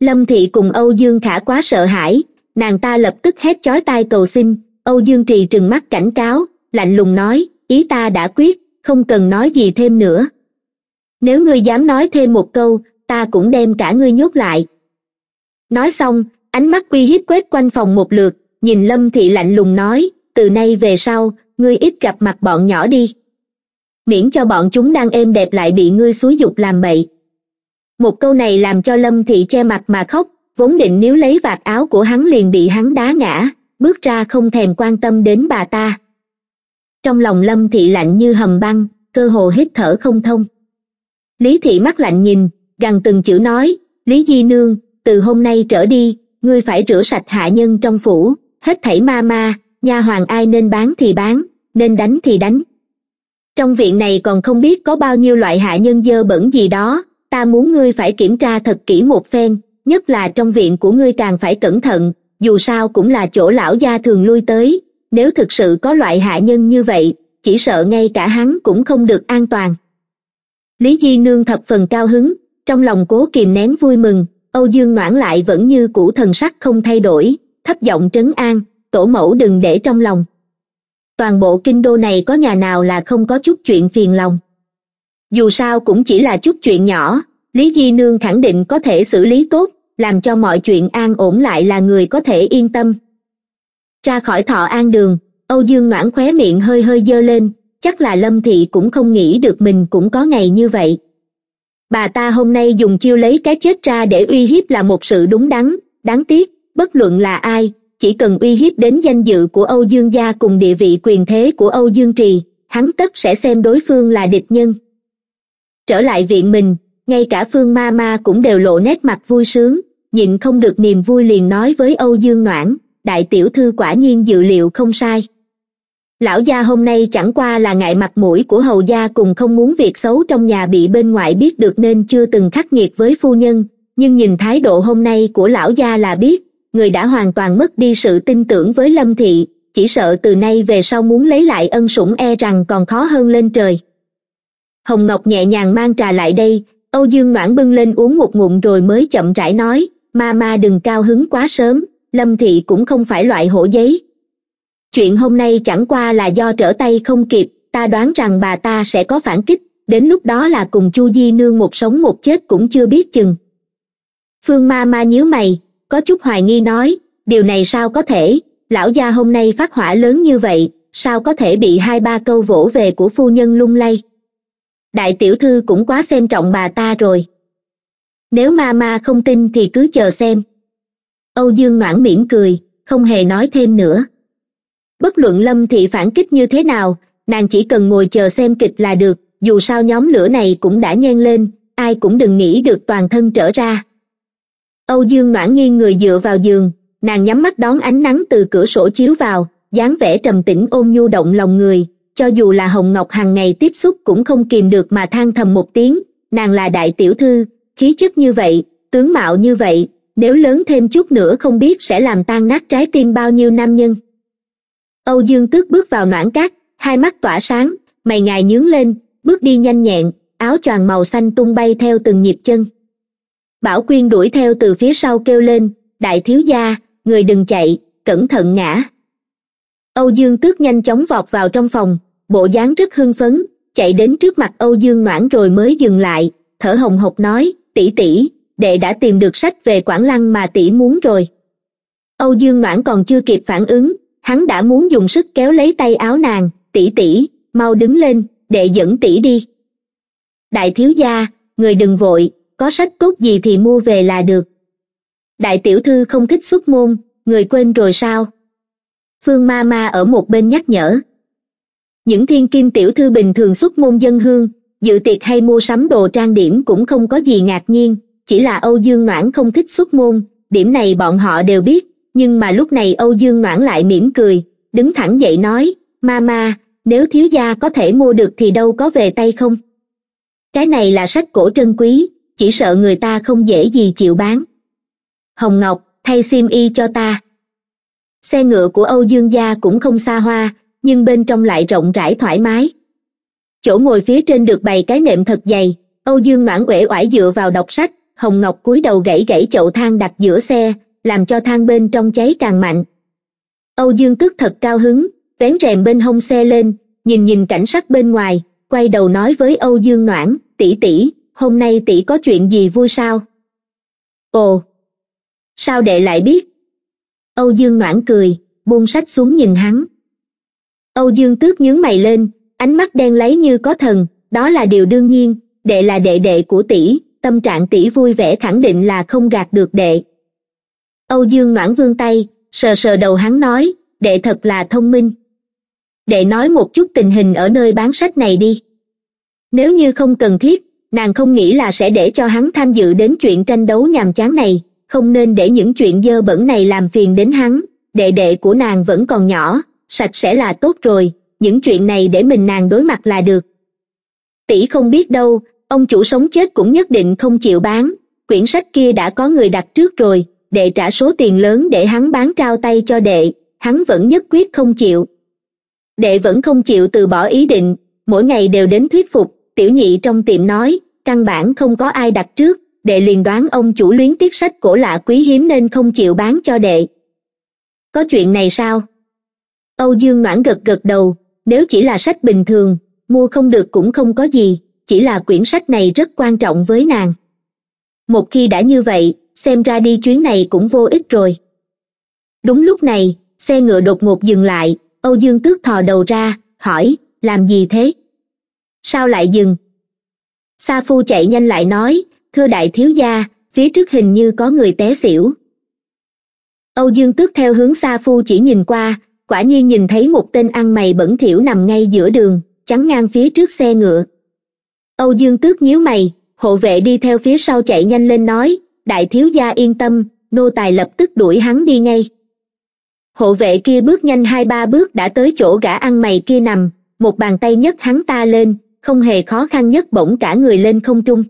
Lâm Thị cùng Âu Dương Khả quá sợ hãi, nàng ta lập tức hét chói tai cầu xin, Âu Dương Trì trừng mắt cảnh cáo, lạnh lùng nói, ý ta đã quyết, không cần nói gì thêm nữa. Nếu ngươi dám nói thêm một câu, ta cũng đem cả ngươi nhốt lại. Nói xong, ánh mắt uy hiếp quét quanh phòng một lượt, nhìn Lâm Thị lạnh lùng nói, từ nay về sau, ngươi ít gặp mặt bọn nhỏ đi. Miễn cho bọn chúng đang êm đẹp lại bị ngươi xúi dục làm bậy. Một câu này làm cho Lâm Thị che mặt mà khóc, vốn định nếu lấy vạt áo của hắn liền bị hắn đá ngã, bước ra không thèm quan tâm đến bà ta. Trong lòng Lâm Thị lạnh như hầm băng, cơ hồ hít thở không thông. Lý Thị mắt lạnh nhìn, gằn từng chữ nói, Lý Di Nương, từ hôm nay trở đi, ngươi phải rửa sạch hạ nhân trong phủ, hết thảy ma ma, nha hoàng ai nên bán thì bán, nên đánh thì đánh. Trong viện này còn không biết có bao nhiêu loại hạ nhân dơ bẩn gì đó, ta muốn ngươi phải kiểm tra thật kỹ một phen, nhất là trong viện của ngươi càng phải cẩn thận, dù sao cũng là chỗ lão gia thường lui tới, nếu thực sự có loại hạ nhân như vậy, chỉ sợ ngay cả hắn cũng không được an toàn. Lý Di Nương thập phần cao hứng, trong lòng cố kìm nén vui mừng, Âu Dương Noãn lại vẫn như cũ thần sắc không thay đổi, thấp giọng trấn an, tổ mẫu đừng để trong lòng. Toàn bộ kinh đô này có nhà nào là không có chút chuyện phiền lòng. Dù sao cũng chỉ là chút chuyện nhỏ, Lý Di Nương khẳng định có thể xử lý tốt, làm cho mọi chuyện an ổn lại là người có thể yên tâm. Ra khỏi thọ an đường, Âu Dương Noãn khóe miệng hơi hơi dơ lên, chắc là Lâm Thị cũng không nghĩ được mình cũng có ngày như vậy. Bà ta hôm nay dùng chiêu lấy cái chết ra để uy hiếp là một sự đúng đắn, đáng tiếc, bất luận là ai, chỉ cần uy hiếp đến danh dự của Âu Dương gia cùng địa vị quyền thế của Âu Dương Trì, hắn tất sẽ xem đối phương là địch nhân. Trở lại viện mình, ngay cả Phương Ma Ma cũng đều lộ nét mặt vui sướng, nhịn không được niềm vui liền nói với Âu Dương Noãn, đại tiểu thư quả nhiên dự liệu không sai. Lão gia hôm nay chẳng qua là ngại mặt mũi của hầu gia cùng không muốn việc xấu trong nhà bị bên ngoài biết được nên chưa từng khắc nghiệt với phu nhân, nhưng nhìn thái độ hôm nay của lão gia là biết, người đã hoàn toàn mất đi sự tin tưởng với Lâm Thị, chỉ sợ từ nay về sau muốn lấy lại ân sủng e rằng còn khó hơn lên trời. Hồng Ngọc nhẹ nhàng mang trà lại đây, Âu Dương Noãn bưng lên uống một ngụm rồi mới chậm rãi nói, ma ma đừng cao hứng quá sớm, Lâm Thị cũng không phải loại hổ giấy. Chuyện hôm nay chẳng qua là do trở tay không kịp, ta đoán rằng bà ta sẽ có phản kích, đến lúc đó là cùng Chu Di Nương một sống một chết cũng chưa biết chừng. Phương ma ma nhíu mày, có chút hoài nghi nói, điều này sao có thể, lão gia hôm nay phát hỏa lớn như vậy, sao có thể bị hai ba câu vỗ về của phu nhân lung lay. Đại tiểu thư cũng quá xem trọng bà ta rồi. Nếu ma ma không tin thì cứ chờ xem. Âu Dương Noãn mỉm cười, không hề nói thêm nữa bất luận lâm thị phản kích như thế nào nàng chỉ cần ngồi chờ xem kịch là được dù sao nhóm lửa này cũng đã nhen lên ai cũng đừng nghĩ được toàn thân trở ra âu dương noãn nghiêng người dựa vào giường, nàng nhắm mắt đón ánh nắng từ cửa sổ chiếu vào, dáng vẻ trầm tĩnh ôn nhu động lòng người. Cho dù là hồng ngọc hàng ngày tiếp xúc cũng không kìm được mà than thầm một tiếng, nàng là đại tiểu thư, khí chất như vậy, tướng mạo như vậy, nếu lớn thêm chút nữa không biết sẽ làm tan nát trái tim bao nhiêu nam nhân. Âu dương tước bước vào noãn cát, hai mắt tỏa sáng, mày ngài nhướng lên, bước đi nhanh nhẹn, áo choàng màu xanh tung bay theo từng nhịp chân bảo quyên đuổi theo từ phía sau kêu lên, đại thiếu gia, người đừng chạy, cẩn thận ngã. Âu dương tước nhanh chóng vọt vào trong phòng, bộ dáng rất hưng phấn, chạy đến trước mặt âu dương noãn rồi mới dừng lại, thở hồng hộc nói, tỷ tỷ, đệ đã tìm được sách về quảng lăng mà tỷ muốn rồi. Âu dương noãn còn chưa kịp phản ứng, hắn đã muốn dùng sức kéo lấy tay áo nàng, tỷ tỷ, mau đứng lên, đệ dẫn tỷ đi. Đại thiếu gia, người đừng vội có sách cốt gì thì mua về là được. Đại tiểu thư không thích xuất môn, người quên rồi sao? Phương ma ma ở một bên nhắc nhở. Những thiên kim tiểu thư bình thường xuất môn dân hương, dự tiệc hay mua sắm đồ trang điểm cũng không có gì ngạc nhiên, chỉ là âu dương noãn không thích xuất môn, điểm này bọn họ đều biết, nhưng mà lúc này âu dương noãn lại mỉm cười, đứng thẳng dậy nói, ma ma, nếu thiếu gia có thể mua được thì đâu có về tay không? Cái này là sách cổ trân quý chỉ sợ người ta không dễ gì chịu bán. Hồng ngọc, thay sim y cho ta. Xe ngựa của âu dương gia cũng không xa hoa, nhưng bên trong lại rộng rãi thoải mái. Chỗ ngồi phía trên được bày cái nệm thật dày, âu dương noãn uể oải dựa vào đọc sách, hồng ngọc cúi đầu gãy gãy chậu than đặt giữa xe, làm cho than bên trong cháy càng mạnh. Âu dương tức thật cao hứng, vén rèm bên hông xe lên, nhìn nhìn cảnh sắc bên ngoài, quay đầu nói với âu dương noãn, tỷ tỷ hôm nay tỷ có chuyện gì vui sao? Ồ, sao đệ lại biết? Âu dương noãn cười, buông sách xuống nhìn hắn. Âu dương tước nhướng mày lên, ánh mắt đen lấy như có thần, đó là điều đương nhiên, đệ là đệ đệ của tỷ, tâm trạng tỷ vui vẻ khẳng định là không gạt được đệ. Âu dương noãn vương tay, sờ sờ đầu hắn nói, đệ thật là thông minh. Đệ nói một chút tình hình ở nơi bán sách này đi. Nếu như không cần thiết nàng không nghĩ là sẽ để cho hắn tham dự đến chuyện tranh đấu nhàm chán này, không nên để những chuyện dơ bẩn này làm phiền đến hắn. Đệ đệ của nàng vẫn còn nhỏ, sạch sẽ là tốt rồi, những chuyện này để mình nàng đối mặt là được. Tỷ không biết đâu, ông chủ sống chết cũng nhất định không chịu bán. Quyển sách kia đã có người đặt trước rồi, đệ trả số tiền lớn để hắn bán trao tay cho đệ, hắn vẫn nhất quyết không chịu. Đệ vẫn không chịu từ bỏ ý định, mỗi ngày đều đến thuyết phục tiểu nhị trong tiệm nói, căn bản không có ai đặt trước, đệ liền đoán ông chủ luyến tiếc sách cổ lạ quý hiếm nên không chịu bán cho đệ. Có chuyện này sao? Âu dương noãn gật gật đầu, nếu chỉ là sách bình thường, mua không được cũng không có gì, chỉ là quyển sách này rất quan trọng với nàng. Một khi đã như vậy, xem ra đi chuyến này cũng vô ích rồi. Đúng lúc này, xe ngựa đột ngột dừng lại, âu dương tước thò đầu ra, hỏi, làm gì thế? Sao lại dừng? Sa phu chạy nhanh lại nói, thưa đại thiếu gia, phía trước hình như có người té xỉu. Âu dương tước theo hướng sa phu chỉ nhìn qua, quả nhiên nhìn thấy một tên ăn mày bẩn thỉu nằm ngay giữa đường, chắn ngang phía trước xe ngựa. Âu dương tước nhíu mày, hộ vệ đi theo phía sau chạy nhanh lên nói, đại thiếu gia yên tâm, nô tài lập tức đuổi hắn đi ngay. Hộ vệ kia bước nhanh hai ba bước đã tới chỗ gã ăn mày kia nằm, một bàn tay nhấc hắn ta lên không hề khó khăn nhất bổng cả người lên không trung.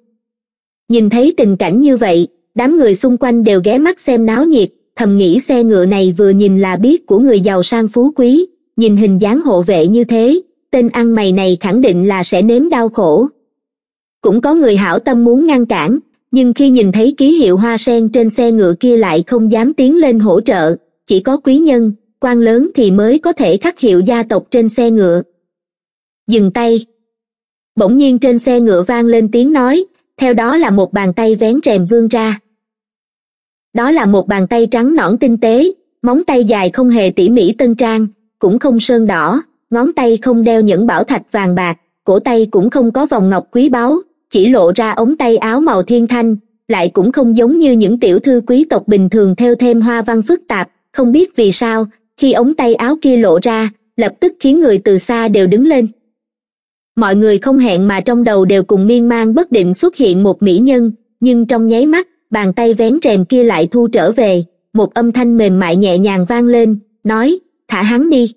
Nhìn thấy tình cảnh như vậy, đám người xung quanh đều ghé mắt xem náo nhiệt, thầm nghĩ xe ngựa này vừa nhìn là biết của người giàu sang phú quý, nhìn hình dáng hộ vệ như thế, tên ăn mày này khẳng định là sẽ nếm đau khổ. Cũng có người hảo tâm muốn ngăn cản, nhưng khi nhìn thấy ký hiệu hoa sen trên xe ngựa kia lại không dám tiến lên hỗ trợ, chỉ có quý nhân, quan lớn thì mới có thể khắc hiệu gia tộc trên xe ngựa. Dừng tay bỗng nhiên trên xe ngựa vang lên tiếng nói theo đó là một bàn tay vén rèm vươn ra đó là một bàn tay trắng nõn tinh tế móng tay dài không hề tỉ mỉ tân trang cũng không sơn đỏ ngón tay không đeo những bảo thạch vàng bạc cổ tay cũng không có vòng ngọc quý báu chỉ lộ ra ống tay áo màu thiên thanh lại cũng không giống như những tiểu thư quý tộc bình thường theo thêm hoa văn phức tạp không biết vì sao, khi ống tay áo kia lộ ra, lập tức khiến người từ xa đều đứng lên. Mọi người không hẹn mà trong đầu đều cùng miên man bất định xuất hiện một mỹ nhân, nhưng trong nháy mắt, bàn tay vén rèm kia lại thu trở về, một âm thanh mềm mại nhẹ nhàng vang lên, nói, thả hắn đi.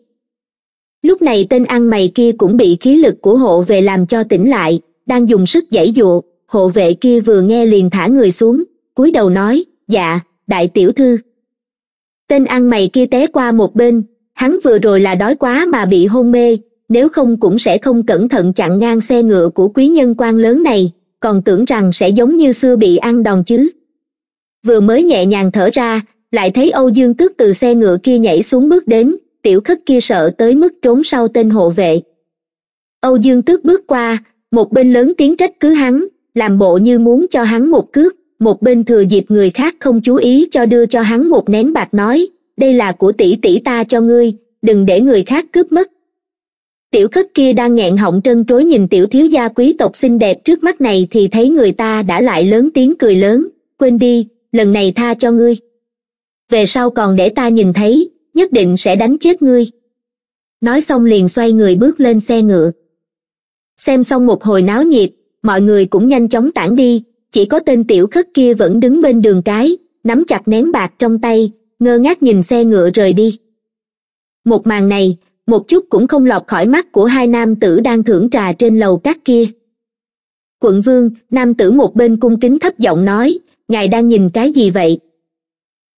Lúc này tên ăn mày kia cũng bị khí lực của hộ vệ làm cho tỉnh lại, đang dùng sức giãy giụa hộ vệ kia vừa nghe liền thả người xuống, cúi đầu nói, dạ, đại tiểu thư. Tên ăn mày kia té qua một bên, hắn vừa rồi là đói quá mà bị hôn mê, nếu không cũng sẽ không cẩn thận chặn ngang xe ngựa của quý nhân quan lớn này, còn tưởng rằng sẽ giống như xưa bị ăn đòn chứ. Vừa mới nhẹ nhàng thở ra, lại thấy Âu Dương Tước từ xe ngựa kia nhảy xuống bước đến, tiểu khất kia sợ tới mức trốn sau tên hộ vệ. Âu Dương Tước bước qua, một bên lớn tiếng trách cứ hắn, làm bộ như muốn cho hắn một cước, một bên thừa dịp người khác không chú ý cho đưa cho hắn một nén bạc nói, đây là của tỷ tỷ ta cho ngươi, đừng để người khác cướp mất. Tiểu khất kia đang nghẹn họng trân trối nhìn tiểu thiếu gia quý tộc xinh đẹp trước mắt này thì thấy người ta đã lại lớn tiếng cười lớn, quên đi, lần này tha cho ngươi. Về sau còn để ta nhìn thấy, nhất định sẽ đánh chết ngươi. Nói xong liền xoay người bước lên xe ngựa. Xem xong một hồi náo nhiệt, mọi người cũng nhanh chóng tản đi, chỉ có tên tiểu khất kia vẫn đứng bên đường cái, nắm chặt nén bạc trong tay, ngơ ngác nhìn xe ngựa rời đi. Một màn này, một chút cũng không lọt khỏi mắt của hai nam tử đang thưởng trà trên lầu cát kia. Quận vương, nam tử một bên cung kính thấp giọng nói, ngài đang nhìn cái gì vậy?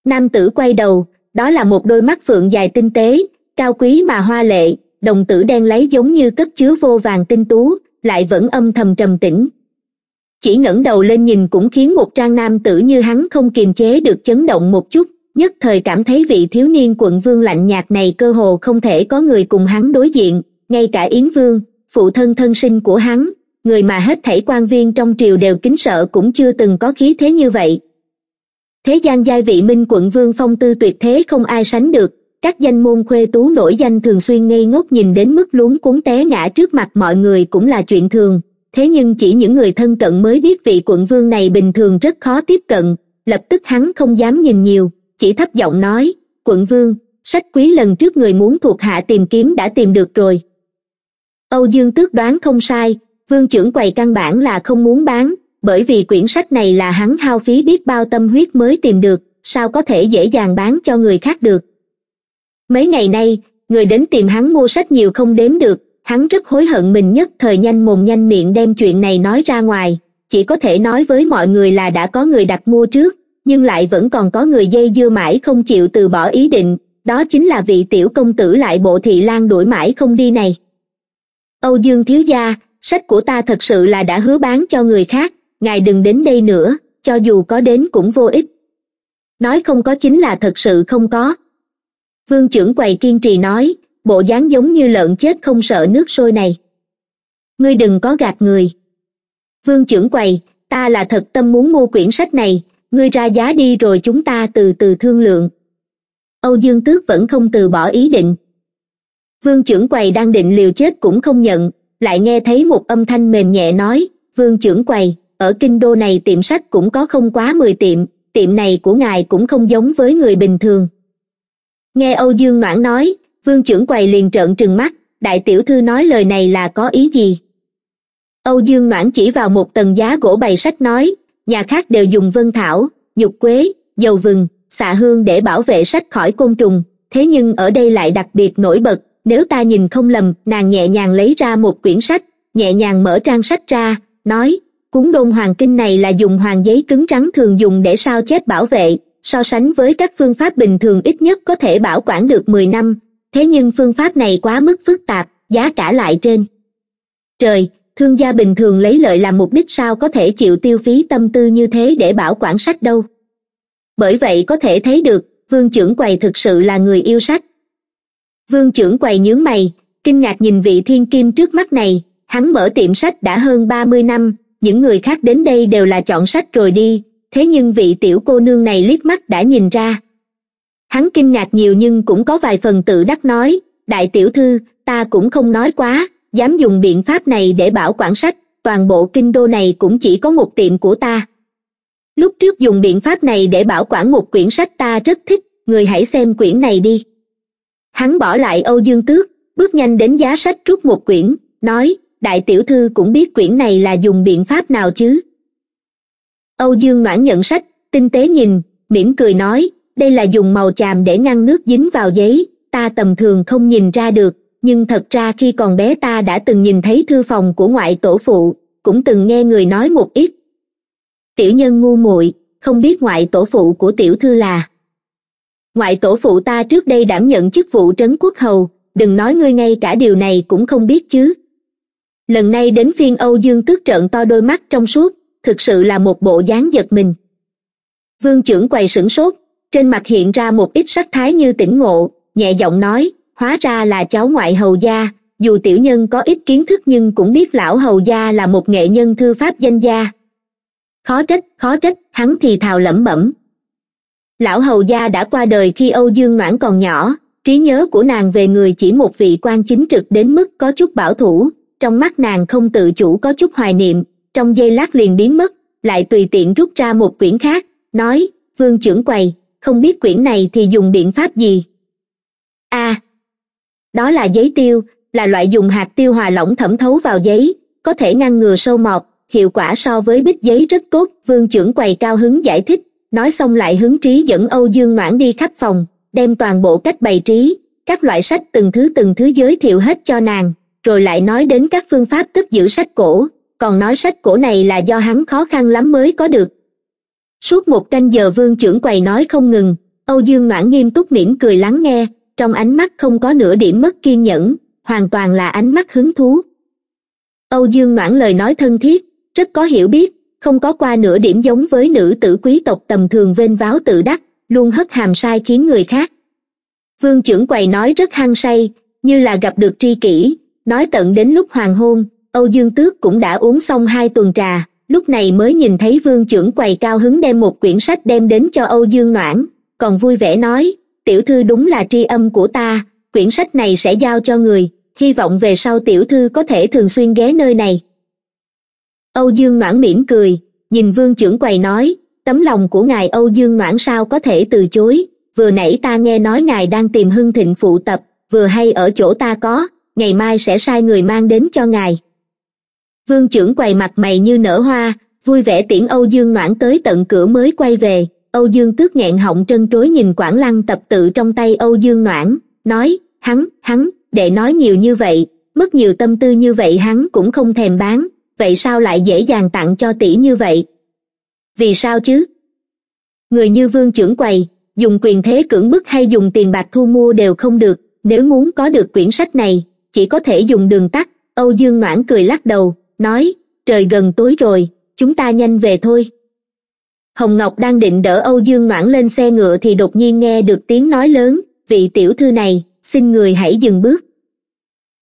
Nam tử quay đầu, đó là một đôi mắt phượng dài tinh tế, cao quý mà hoa lệ, đồng tử đen lấy giống như cất chứa vô vàng tinh tú, lại vẫn âm thầm trầm tĩnh. Chỉ ngẩng đầu lên nhìn cũng khiến một trang nam tử như hắn không kiềm chế được chấn động một chút, nhất thời cảm thấy vị thiếu niên quận vương lạnh nhạt này cơ hồ không thể có người cùng hắn đối diện, ngay cả Yến Vương, phụ thân thân sinh của hắn, người mà hết thảy quan viên trong triều đều kính sợ cũng chưa từng có khí thế như vậy. Thế gian giai vị minh quận vương phong tư tuyệt thế không ai sánh được, các danh môn khuê tú nổi danh thường xuyên ngây ngốc nhìn đến mức luống cuốn té ngã trước mặt mọi người cũng là chuyện thường, thế nhưng chỉ những người thân cận mới biết vị quận vương này bình thường rất khó tiếp cận, lập tức hắn không dám nhìn nhiều, chỉ thấp giọng nói, quận vương, sách quý lần trước người muốn thuộc hạ tìm kiếm đã tìm được rồi. Âu Dương tước đoán không sai, vương trưởng quầy căn bản là không muốn bán, bởi vì quyển sách này là hắn hao phí biết bao tâm huyết mới tìm được, sao có thể dễ dàng bán cho người khác được. Mấy ngày nay, người đến tìm hắn mua sách nhiều không đếm được, hắn rất hối hận mình nhất thời nhanh mồm nhanh miệng đem chuyện này nói ra ngoài, chỉ có thể nói với mọi người là đã có người đặt mua trước, nhưng lại vẫn còn có người dây dưa mãi không chịu từ bỏ ý định, đó chính là vị tiểu công tử lại bộ thị lan đuổi mãi không đi này. Âu Dương thiếu gia, sách của ta thật sự là đã hứa bán cho người khác, ngài đừng đến đây nữa, cho dù có đến cũng vô ích. Nói không có chính là thật sự không có. Vương trưởng quầy kiên trì nói, bộ dáng giống như lợn chết không sợ nước sôi này. Ngươi đừng có gạt người. Vương trưởng quầy, ta là thật tâm muốn mua quyển sách này, ngươi ra giá đi rồi chúng ta từ từ thương lượng. Âu Dương Tước vẫn không từ bỏ ý định. Vương trưởng quầy đang định liều chết cũng không nhận, lại nghe thấy một âm thanh mềm nhẹ nói, Vương trưởng quầy, ở kinh đô này tiệm sách cũng có không quá 10 tiệm, tiệm này của ngài cũng không giống với người bình thường. Nghe Âu Dương Noãn nói, vương trưởng quầy liền trợn trừng mắt, đại tiểu thư nói lời này là có ý gì? Âu Dương Noãn chỉ vào một tầng giá gỗ bày sách nói, nhà khác đều dùng vân thảo, nhục quế, dầu vừng, xạ hương để bảo vệ sách khỏi côn trùng, thế nhưng ở đây lại đặc biệt nổi bật, nếu ta nhìn không lầm, nàng nhẹ nhàng lấy ra một quyển sách, nhẹ nhàng mở trang sách ra, nói, cuốn đôn hoàng kinh này là dùng hoàng giấy cứng trắng thường dùng để sao chép bảo vệ, so sánh với các phương pháp bình thường ít nhất có thể bảo quản được 10 năm, thế nhưng phương pháp này quá mức phức tạp, giá cả lại trên. Trời, thương gia bình thường lấy lợi làm mục đích sao có thể chịu tiêu phí tâm tư như thế để bảo quản sách đâu. Bởi vậy có thể thấy được, vương trưởng quầy thực sự là người yêu sách. Vương trưởng quầy nhướng mày, kinh ngạc nhìn vị thiên kim trước mắt này, hắn mở tiệm sách đã hơn 30 năm, những người khác đến đây đều là chọn sách rồi đi, thế nhưng vị tiểu cô nương này liếc mắt đã nhìn ra. Hắn kinh ngạc nhiều nhưng cũng có vài phần tự đắc nói, đại tiểu thư, ta cũng không nói quá, dám dùng biện pháp này để bảo quản sách, toàn bộ kinh đô này cũng chỉ có một tiệm của ta. Lúc trước dùng biện pháp này để bảo quản một quyển sách ta rất thích, người hãy xem quyển này đi. Hắn bỏ lại âu dương tước bước nhanh đến giá sách rút một quyển nói đại tiểu thư cũng biết quyển này là dùng biện pháp nào chứ? Âu dương noãn nhận sách tinh tế nhìn mỉm cười nói đây là dùng màu chàm để ngăn nước dính vào giấy ta tầm thường không nhìn ra được nhưng thật ra khi còn bé ta đã từng nhìn thấy thư phòng của ngoại tổ phụ, cũng từng nghe người nói một ít. Tiểu nhân ngu muội, không biết ngoại tổ phụ của tiểu thư là. Ngoại tổ phụ ta trước đây đảm nhận chức vụ trấn quốc hầu, đừng nói ngươi ngay cả điều này cũng không biết chứ. Lần này đến phiên âu dương tước trợn to đôi mắt trong suốt, thực sự là một bộ dáng giật mình. Vương trưởng quầy sửng sốt, trên mặt hiện ra một ít sắc thái như tỉnh ngộ, nhẹ giọng nói hóa ra là cháu ngoại hầu gia, dù tiểu nhân có ít kiến thức nhưng cũng biết lão hầu gia là một nghệ nhân thư pháp danh gia. Khó trách khó trách, hắn thì thào lẩm bẩm. Lão hầu gia đã qua đời khi âu dương noãn còn nhỏ, trí nhớ của nàng về người chỉ một vị quan chính trực đến mức có chút bảo thủ, trong mắt nàng không tự chủ có chút hoài niệm, trong giây lát liền biến mất, lại tùy tiện rút ra một quyển khác, nói, vương trưởng quầy, không biết quyển này thì dùng biện pháp gì? A đó là giấy tiêu, là loại dùng hạt tiêu hòa lỏng thẩm thấu vào giấy, có thể ngăn ngừa sâu mọt, hiệu quả so với bích giấy rất tốt. Vương trưởng quầy cao hứng giải thích, nói xong lại hứng trí dẫn âu dương noãn đi khắp phòng, đem toàn bộ cách bày trí, các loại sách từng thứ từng thứ giới thiệu hết cho nàng, rồi lại nói đến các phương pháp cất giữ sách cổ, còn nói sách cổ này là do hắn khó khăn lắm mới có được. Suốt một canh giờ vương trưởng quầy nói không ngừng, âu dương noãn nghiêm túc mỉm cười lắng nghe trong ánh mắt không có nửa điểm mất kiên nhẫn, hoàn toàn là ánh mắt hứng thú. Âu dương noãn lời nói thân thiết, rất có hiểu biết, không có qua nửa điểm giống với nữ tử quý tộc tầm thường vênh váo tự đắc, luôn hất hàm sai khiến người khác. Vương trưởng quầy nói rất hăng say, như là gặp được tri kỷ, nói tận đến lúc hoàng hôn, âu dương tước cũng đã uống xong hai tuần trà, lúc này mới nhìn thấy vương trưởng quầy cao hứng đem một quyển sách đem đến cho âu dương noãn, còn vui vẻ nói tiểu thư đúng là tri âm của ta, quyển sách này sẽ giao cho người, hy vọng về sau tiểu thư có thể thường xuyên ghé nơi này. Âu dương noãn mỉm cười, nhìn vương trưởng quầy nói, tấm lòng của ngài âu dương noãn sao có thể từ chối, vừa nãy ta nghe nói ngài đang tìm hưng thịnh phụ tập, vừa hay ở chỗ ta có, ngày mai sẽ sai người mang đến cho ngài. Vương trưởng quầy mặt mày như nở hoa, vui vẻ tiễn âu dương noãn tới tận cửa mới quay về âu dương tước nghẹn họng trân trối nhìn quảng lăng tập tự trong tay âu dương noãn, nói, hắn hắn, đệ nói nhiều như vậy, mất nhiều tâm tư như vậy hắn cũng không thèm bán, vậy sao lại dễ dàng tặng cho tỷ như vậy? Vì sao chứ? Người như vương trưởng quầy, dùng quyền thế cưỡng bức hay dùng tiền bạc thu mua đều không được, nếu muốn có được quyển sách này, chỉ có thể dùng đường tắt. Âu dương noãn cười lắc đầu, nói, trời gần tối rồi, chúng ta nhanh về thôi hồng ngọc đang định đỡ âu dương noãn lên xe ngựa thì đột nhiên nghe được tiếng nói lớn, vị tiểu thư này, xin người hãy dừng bước.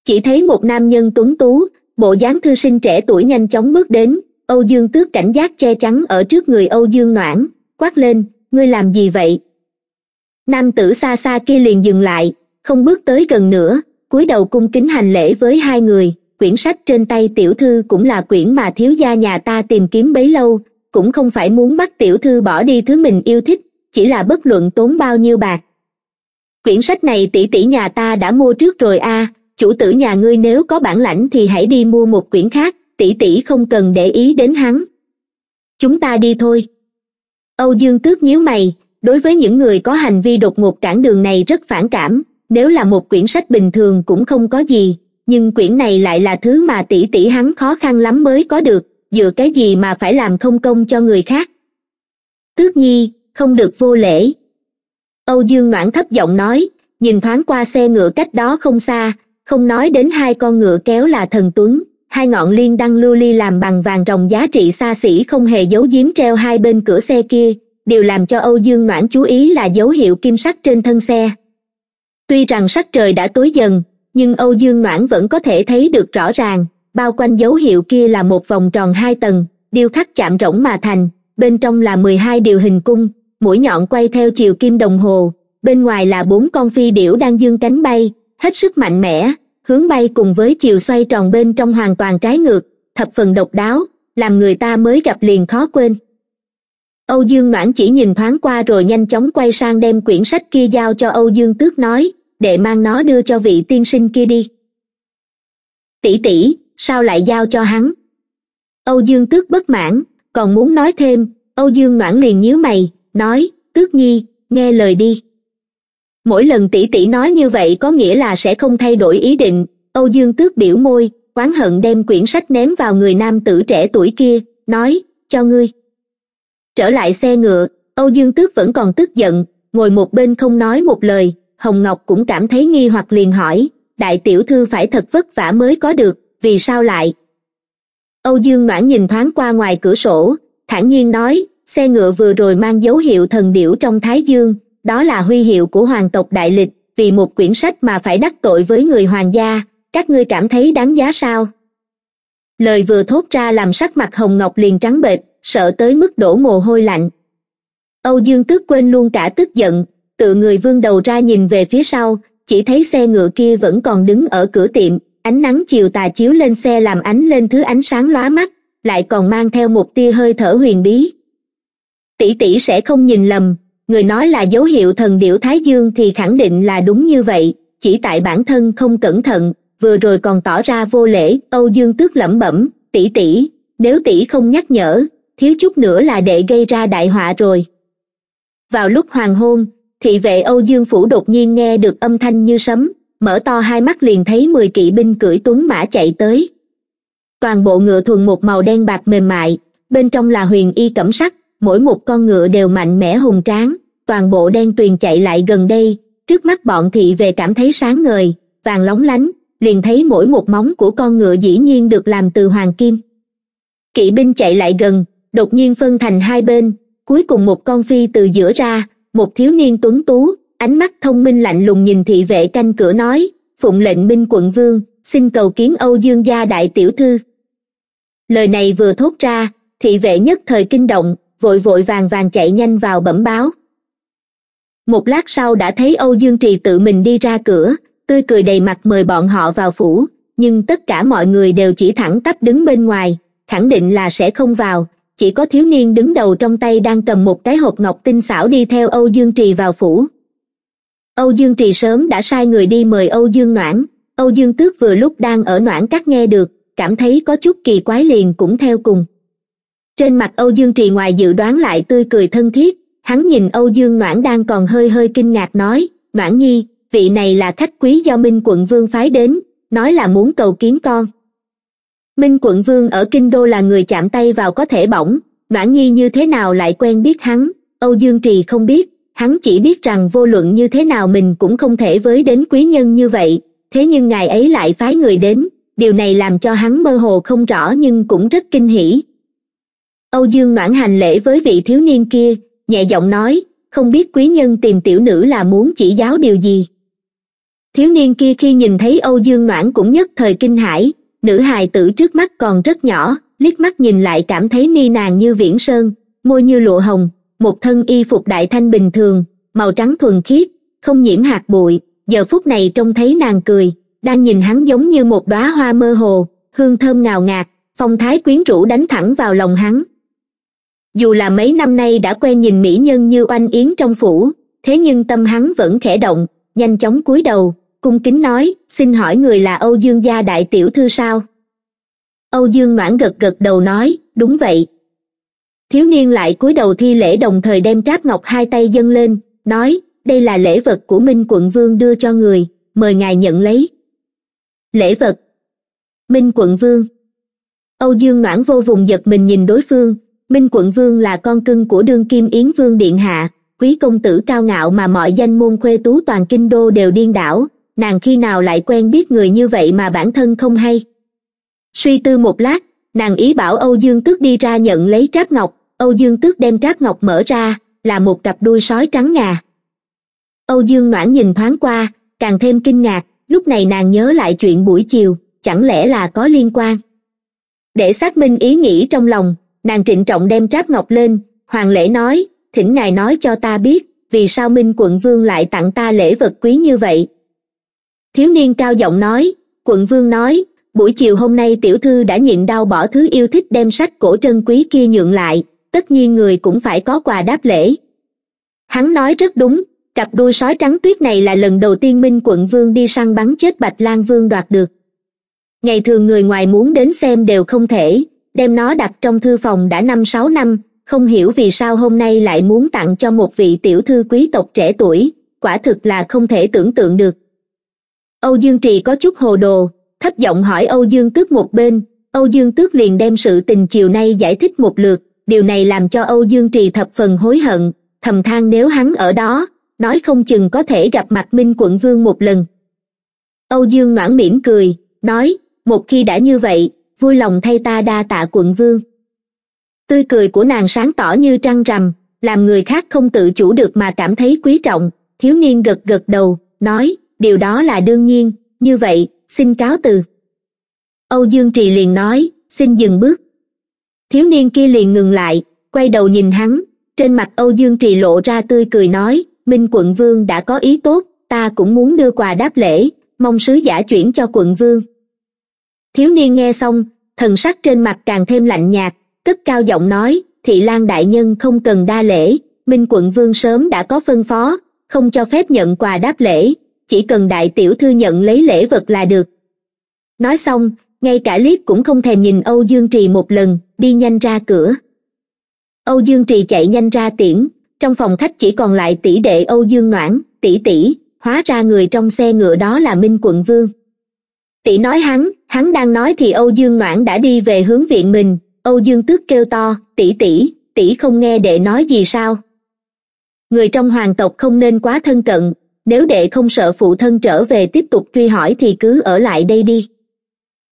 Chỉ thấy một nam nhân tuấn tú, bộ dáng thư sinh trẻ tuổi nhanh chóng bước đến, âu dương tước cảnh giác che chắn ở trước người âu dương noãn quát lên, ngươi làm gì vậy? Nam tử xa xa kia liền dừng lại, không bước tới gần nữa, cúi đầu cung kính hành lễ với hai người, quyển sách trên tay tiểu thư cũng là quyển mà thiếu gia nhà ta tìm kiếm bấy lâu cũng không phải muốn bắt tiểu thư bỏ đi thứ mình yêu thích, chỉ là bất luận tốn bao nhiêu bạc. Quyển sách này tỷ tỷ nhà ta đã mua trước rồi a, chủ tử nhà ngươi nếu có bản lãnh thì hãy đi mua một quyển khác, tỷ tỷ không cần để ý đến hắn. Chúng ta đi thôi. Âu dương tước nhíu mày, đối với những người có hành vi đột ngột cản đường này rất phản cảm, nếu là một quyển sách bình thường cũng không có gì, nhưng quyển này lại là thứ mà tỷ tỷ hắn khó khăn lắm mới có được dựa cái gì mà phải làm không công cho người khác? Tước nhi, không được vô lễ. Âu dương noãn thấp giọng nói, nhìn thoáng qua xe ngựa cách đó không xa, không nói đến hai con ngựa kéo là thần tuấn, hai ngọn liên đăng lưu ly làm bằng vàng rồng giá trị xa xỉ không hề giấu giếm treo hai bên cửa xe kia, điều làm cho âu dương noãn chú ý là dấu hiệu kim sắc trên thân xe. Tuy rằng sắc trời đã tối dần, nhưng âu dương noãn vẫn có thể thấy được rõ ràng bao quanh dấu hiệu kia là một vòng tròn hai tầng điêu khắc chạm rỗng mà thành bên trong là mười hai điều hình cung mũi nhọn quay theo chiều kim đồng hồ bên ngoài là bốn con phi điểu đang dương cánh bay hết sức mạnh mẽ hướng bay cùng với chiều xoay tròn bên trong hoàn toàn trái ngược thập phần độc đáo làm người ta mới gặp liền khó quên Âu Dương Noãn chỉ nhìn thoáng qua rồi nhanh chóng quay sang đem quyển sách kia giao cho Âu Dương Tước nói, để mang nó đưa cho vị tiên sinh kia đi. Tỷ tỷ, sao lại giao cho hắn? Âu Dương Tước bất mãn, còn muốn nói thêm, Âu Dương Noãn liền nhíu mày, nói, Tước Nhi, nghe lời đi. Mỗi lần tỷ tỷ nói như vậy có nghĩa là sẽ không thay đổi ý định, Âu Dương Tước biểu môi, oán hận đem quyển sách ném vào người nam tử trẻ tuổi kia, nói, cho ngươi. Trở lại xe ngựa, Âu Dương Tước vẫn còn tức giận, ngồi một bên không nói một lời, Hồng Ngọc cũng cảm thấy nghi hoặc liền hỏi, đại tiểu thư phải thật vất vả mới có được, vì sao lại? Âu Dương Noãn nhìn thoáng qua ngoài cửa sổ, thản nhiên nói, xe ngựa vừa rồi mang dấu hiệu thần điểu trong Thái Dương, đó là huy hiệu của hoàng tộc đại lịch, vì một quyển sách mà phải đắc tội với người hoàng gia, các ngươi cảm thấy đáng giá sao? Lời vừa thốt ra làm sắc mặt Hồng Ngọc liền trắng bệch, sợ tới mức đổ mồ hôi lạnh. Âu Dương Tước quên luôn cả tức giận, tự người vương đầu ra nhìn về phía sau, chỉ thấy xe ngựa kia vẫn còn đứng ở cửa tiệm, ánh nắng chiều tà chiếu lên xe làm ánh lên thứ ánh sáng lóa mắt, lại còn mang theo một tia hơi thở huyền bí. Tỷ tỷ sẽ không nhìn lầm, người nói là dấu hiệu thần điểu Thái Dương thì khẳng định là đúng như vậy, chỉ tại bản thân không cẩn thận, vừa rồi còn tỏ ra vô lễ, Âu Dương Tước lẩm bẩm, tỷ tỷ, nếu tỷ không nhắc nhở, thiếu chút nữa là đệ gây ra đại họa rồi. Vào lúc hoàng hôn, thị vệ Âu Dương Phủ đột nhiên nghe được âm thanh như sấm, mở to hai mắt liền thấy 10 kỵ binh cưỡi tuấn mã chạy tới. Toàn bộ ngựa thuần một màu đen bạc mềm mại, bên trong là huyền y cẩm sắc, mỗi một con ngựa đều mạnh mẽ hùng tráng, toàn bộ đen tuyền chạy lại gần đây, trước mắt bọn thị về cảm thấy sáng ngời, vàng lóng lánh, liền thấy mỗi một móng của con ngựa dĩ nhiên được làm từ hoàng kim. Kỵ binh chạy lại gần, đột nhiên phân thành hai bên, cuối cùng một con phi từ giữa ra, một thiếu niên tuấn tú, ánh mắt thông minh lạnh lùng nhìn thị vệ canh cửa nói, phụng lệnh minh quận vương, xin cầu kiến Âu Dương gia đại tiểu thư. Lời này vừa thốt ra, thị vệ nhất thời kinh động, vội vội vàng vàng chạy nhanh vào bẩm báo. Một lát sau đã thấy Âu Dương Trì tự mình đi ra cửa, tươi cười đầy mặt mời bọn họ vào phủ, nhưng tất cả mọi người đều chỉ thẳng tắp đứng bên ngoài, khẳng định là sẽ không vào, chỉ có thiếu niên đứng đầu trong tay đang cầm một cái hộp ngọc tinh xảo đi theo Âu Dương Trì vào phủ. Âu Dương Trì sớm đã sai người đi mời Âu Dương Noãn, Âu Dương Tước vừa lúc đang ở Noãn cắt nghe được, cảm thấy có chút kỳ quái liền cũng theo cùng. Trên mặt Âu Dương Trì ngoài dự đoán lại tươi cười thân thiết, hắn nhìn Âu Dương Noãn đang còn hơi hơi kinh ngạc nói, Noãn Nhi, vị này là khách quý do Minh quận vương phái đến, nói là muốn cầu kiến con. Minh quận vương ở Kinh Đô là người chạm tay vào có thể bỏng, Noãn Nhi như thế nào lại quen biết hắn, Âu Dương Trì không biết, hắn chỉ biết rằng vô luận như thế nào mình cũng không thể với đến quý nhân như vậy, thế nhưng ngài ấy lại phái người đến, điều này làm cho hắn mơ hồ không rõ nhưng cũng rất kinh hỉ. Âu Dương noãn hành lễ với vị thiếu niên kia, nhẹ giọng nói, không biết quý nhân tìm tiểu nữ là muốn chỉ giáo điều gì. Thiếu niên kia khi nhìn thấy Âu Dương noãn cũng nhất thời kinh hãi, nữ hài tử trước mắt còn rất nhỏ, liếc mắt nhìn lại cảm thấy ni nàng như viễn sơn, môi như lụa hồng, một thân y phục đại thanh bình thường, màu trắng thuần khiết, không nhiễm hạt bụi, giờ phút này trông thấy nàng cười, đang nhìn hắn giống như một đóa hoa mơ hồ, hương thơm ngào ngạt, phong thái quyến rũ đánh thẳng vào lòng hắn. Dù là mấy năm nay đã quen nhìn mỹ nhân như oanh yến trong phủ, thế nhưng tâm hắn vẫn khẽ động, nhanh chóng cúi đầu, cung kính nói, xin hỏi người là Âu Dương gia đại tiểu thư sao? Âu Dương Noãn gật gật đầu nói, đúng vậy. Thiếu niên lại cúi đầu thi lễ đồng thời đem tráp ngọc hai tay dâng lên, nói, đây là lễ vật của Minh quận vương đưa cho người, mời ngài nhận lấy. Lễ vật Minh quận vương Âu Dương Noãn vô vùng giật mình nhìn đối phương, Minh quận vương là con cưng của đương kim Yến Vương Điện Hạ, quý công tử cao ngạo mà mọi danh môn khuê tú toàn kinh đô đều điên đảo, nàng khi nào lại quen biết người như vậy mà bản thân không hay. Suy tư một lát, nàng ý bảo Âu Dương Tước đi ra nhận lấy tráp ngọc, Âu Dương Tước đem trác ngọc mở ra, là một cặp đuôi sói trắng ngà. Âu Dương Noãn nhìn thoáng qua, càng thêm kinh ngạc, lúc này nàng nhớ lại chuyện buổi chiều, chẳng lẽ là có liên quan. Để xác minh ý nghĩ trong lòng, nàng trịnh trọng đem trác ngọc lên, hoàng lễ nói, thỉnh ngài nói cho ta biết, vì sao Minh quận vương lại tặng ta lễ vật quý như vậy. Thiếu niên cao giọng nói, quận vương nói, buổi chiều hôm nay tiểu thư đã nhịn đau bỏ thứ yêu thích đem sách cổ trân quý kia nhượng lại, tất nhiên người cũng phải có quà đáp lễ. Hắn nói rất đúng, cặp đuôi sói trắng tuyết này là lần đầu tiên Minh quận vương đi săn bắn chết Bạch Lan Vương đoạt được. Ngày thường người ngoài muốn đến xem đều không thể, đem nó đặt trong thư phòng đã năm sáu năm, không hiểu vì sao hôm nay lại muốn tặng cho một vị tiểu thư quý tộc trẻ tuổi, quả thực là không thể tưởng tượng được. Âu Dương Trì có chút hồ đồ, thấp giọng hỏi Âu Dương Tước một bên, Âu Dương Tước liền đem sự tình chiều nay giải thích một lượt, điều này làm cho Âu Dương Trì thập phần hối hận, thầm than nếu hắn ở đó, nói không chừng có thể gặp mặt Minh quận vương một lần. Âu Dương noãn mỉm cười, nói, một khi đã như vậy, vui lòng thay ta đa tạ quận vương. Tươi cười của nàng sáng tỏ như trăng rằm, làm người khác không tự chủ được mà cảm thấy quý trọng, thiếu niên gật gật đầu, nói, điều đó là đương nhiên, như vậy, xin cáo từ. Âu Dương Trì liền nói, xin dừng bước. Thiếu niên kia liền ngừng lại, quay đầu nhìn hắn, trên mặt Âu Dương Trì lộ ra tươi cười nói, Minh quận vương đã có ý tốt, ta cũng muốn đưa quà đáp lễ, mong sứ giả chuyển cho quận vương. Thiếu niên nghe xong, thần sắc trên mặt càng thêm lạnh nhạt, cất cao giọng nói, thị lan đại nhân không cần đa lễ, Minh quận vương sớm đã có phân phó, không cho phép nhận quà đáp lễ, chỉ cần đại tiểu thư nhận lấy lễ vật là được. Nói xong, ngay cả liếc cũng không thèm nhìn Âu Dương Trì một lần, đi nhanh ra cửa. Âu Dương Trì chạy nhanh ra tiễn, trong phòng khách chỉ còn lại tỷ đệ Âu Dương Noãn, tỷ tỷ, hóa ra người trong xe ngựa đó là Minh Quận Vương. Tỷ nói hắn, hắn đang nói thì Âu Dương Noãn đã đi về hướng viện mình, Âu Dương Tước kêu to, tỷ tỷ, tỷ không nghe đệ nói gì sao? Người trong hoàng tộc không nên quá thân cận, nếu đệ không sợ phụ thân trở về tiếp tục truy hỏi thì cứ ở lại đây đi.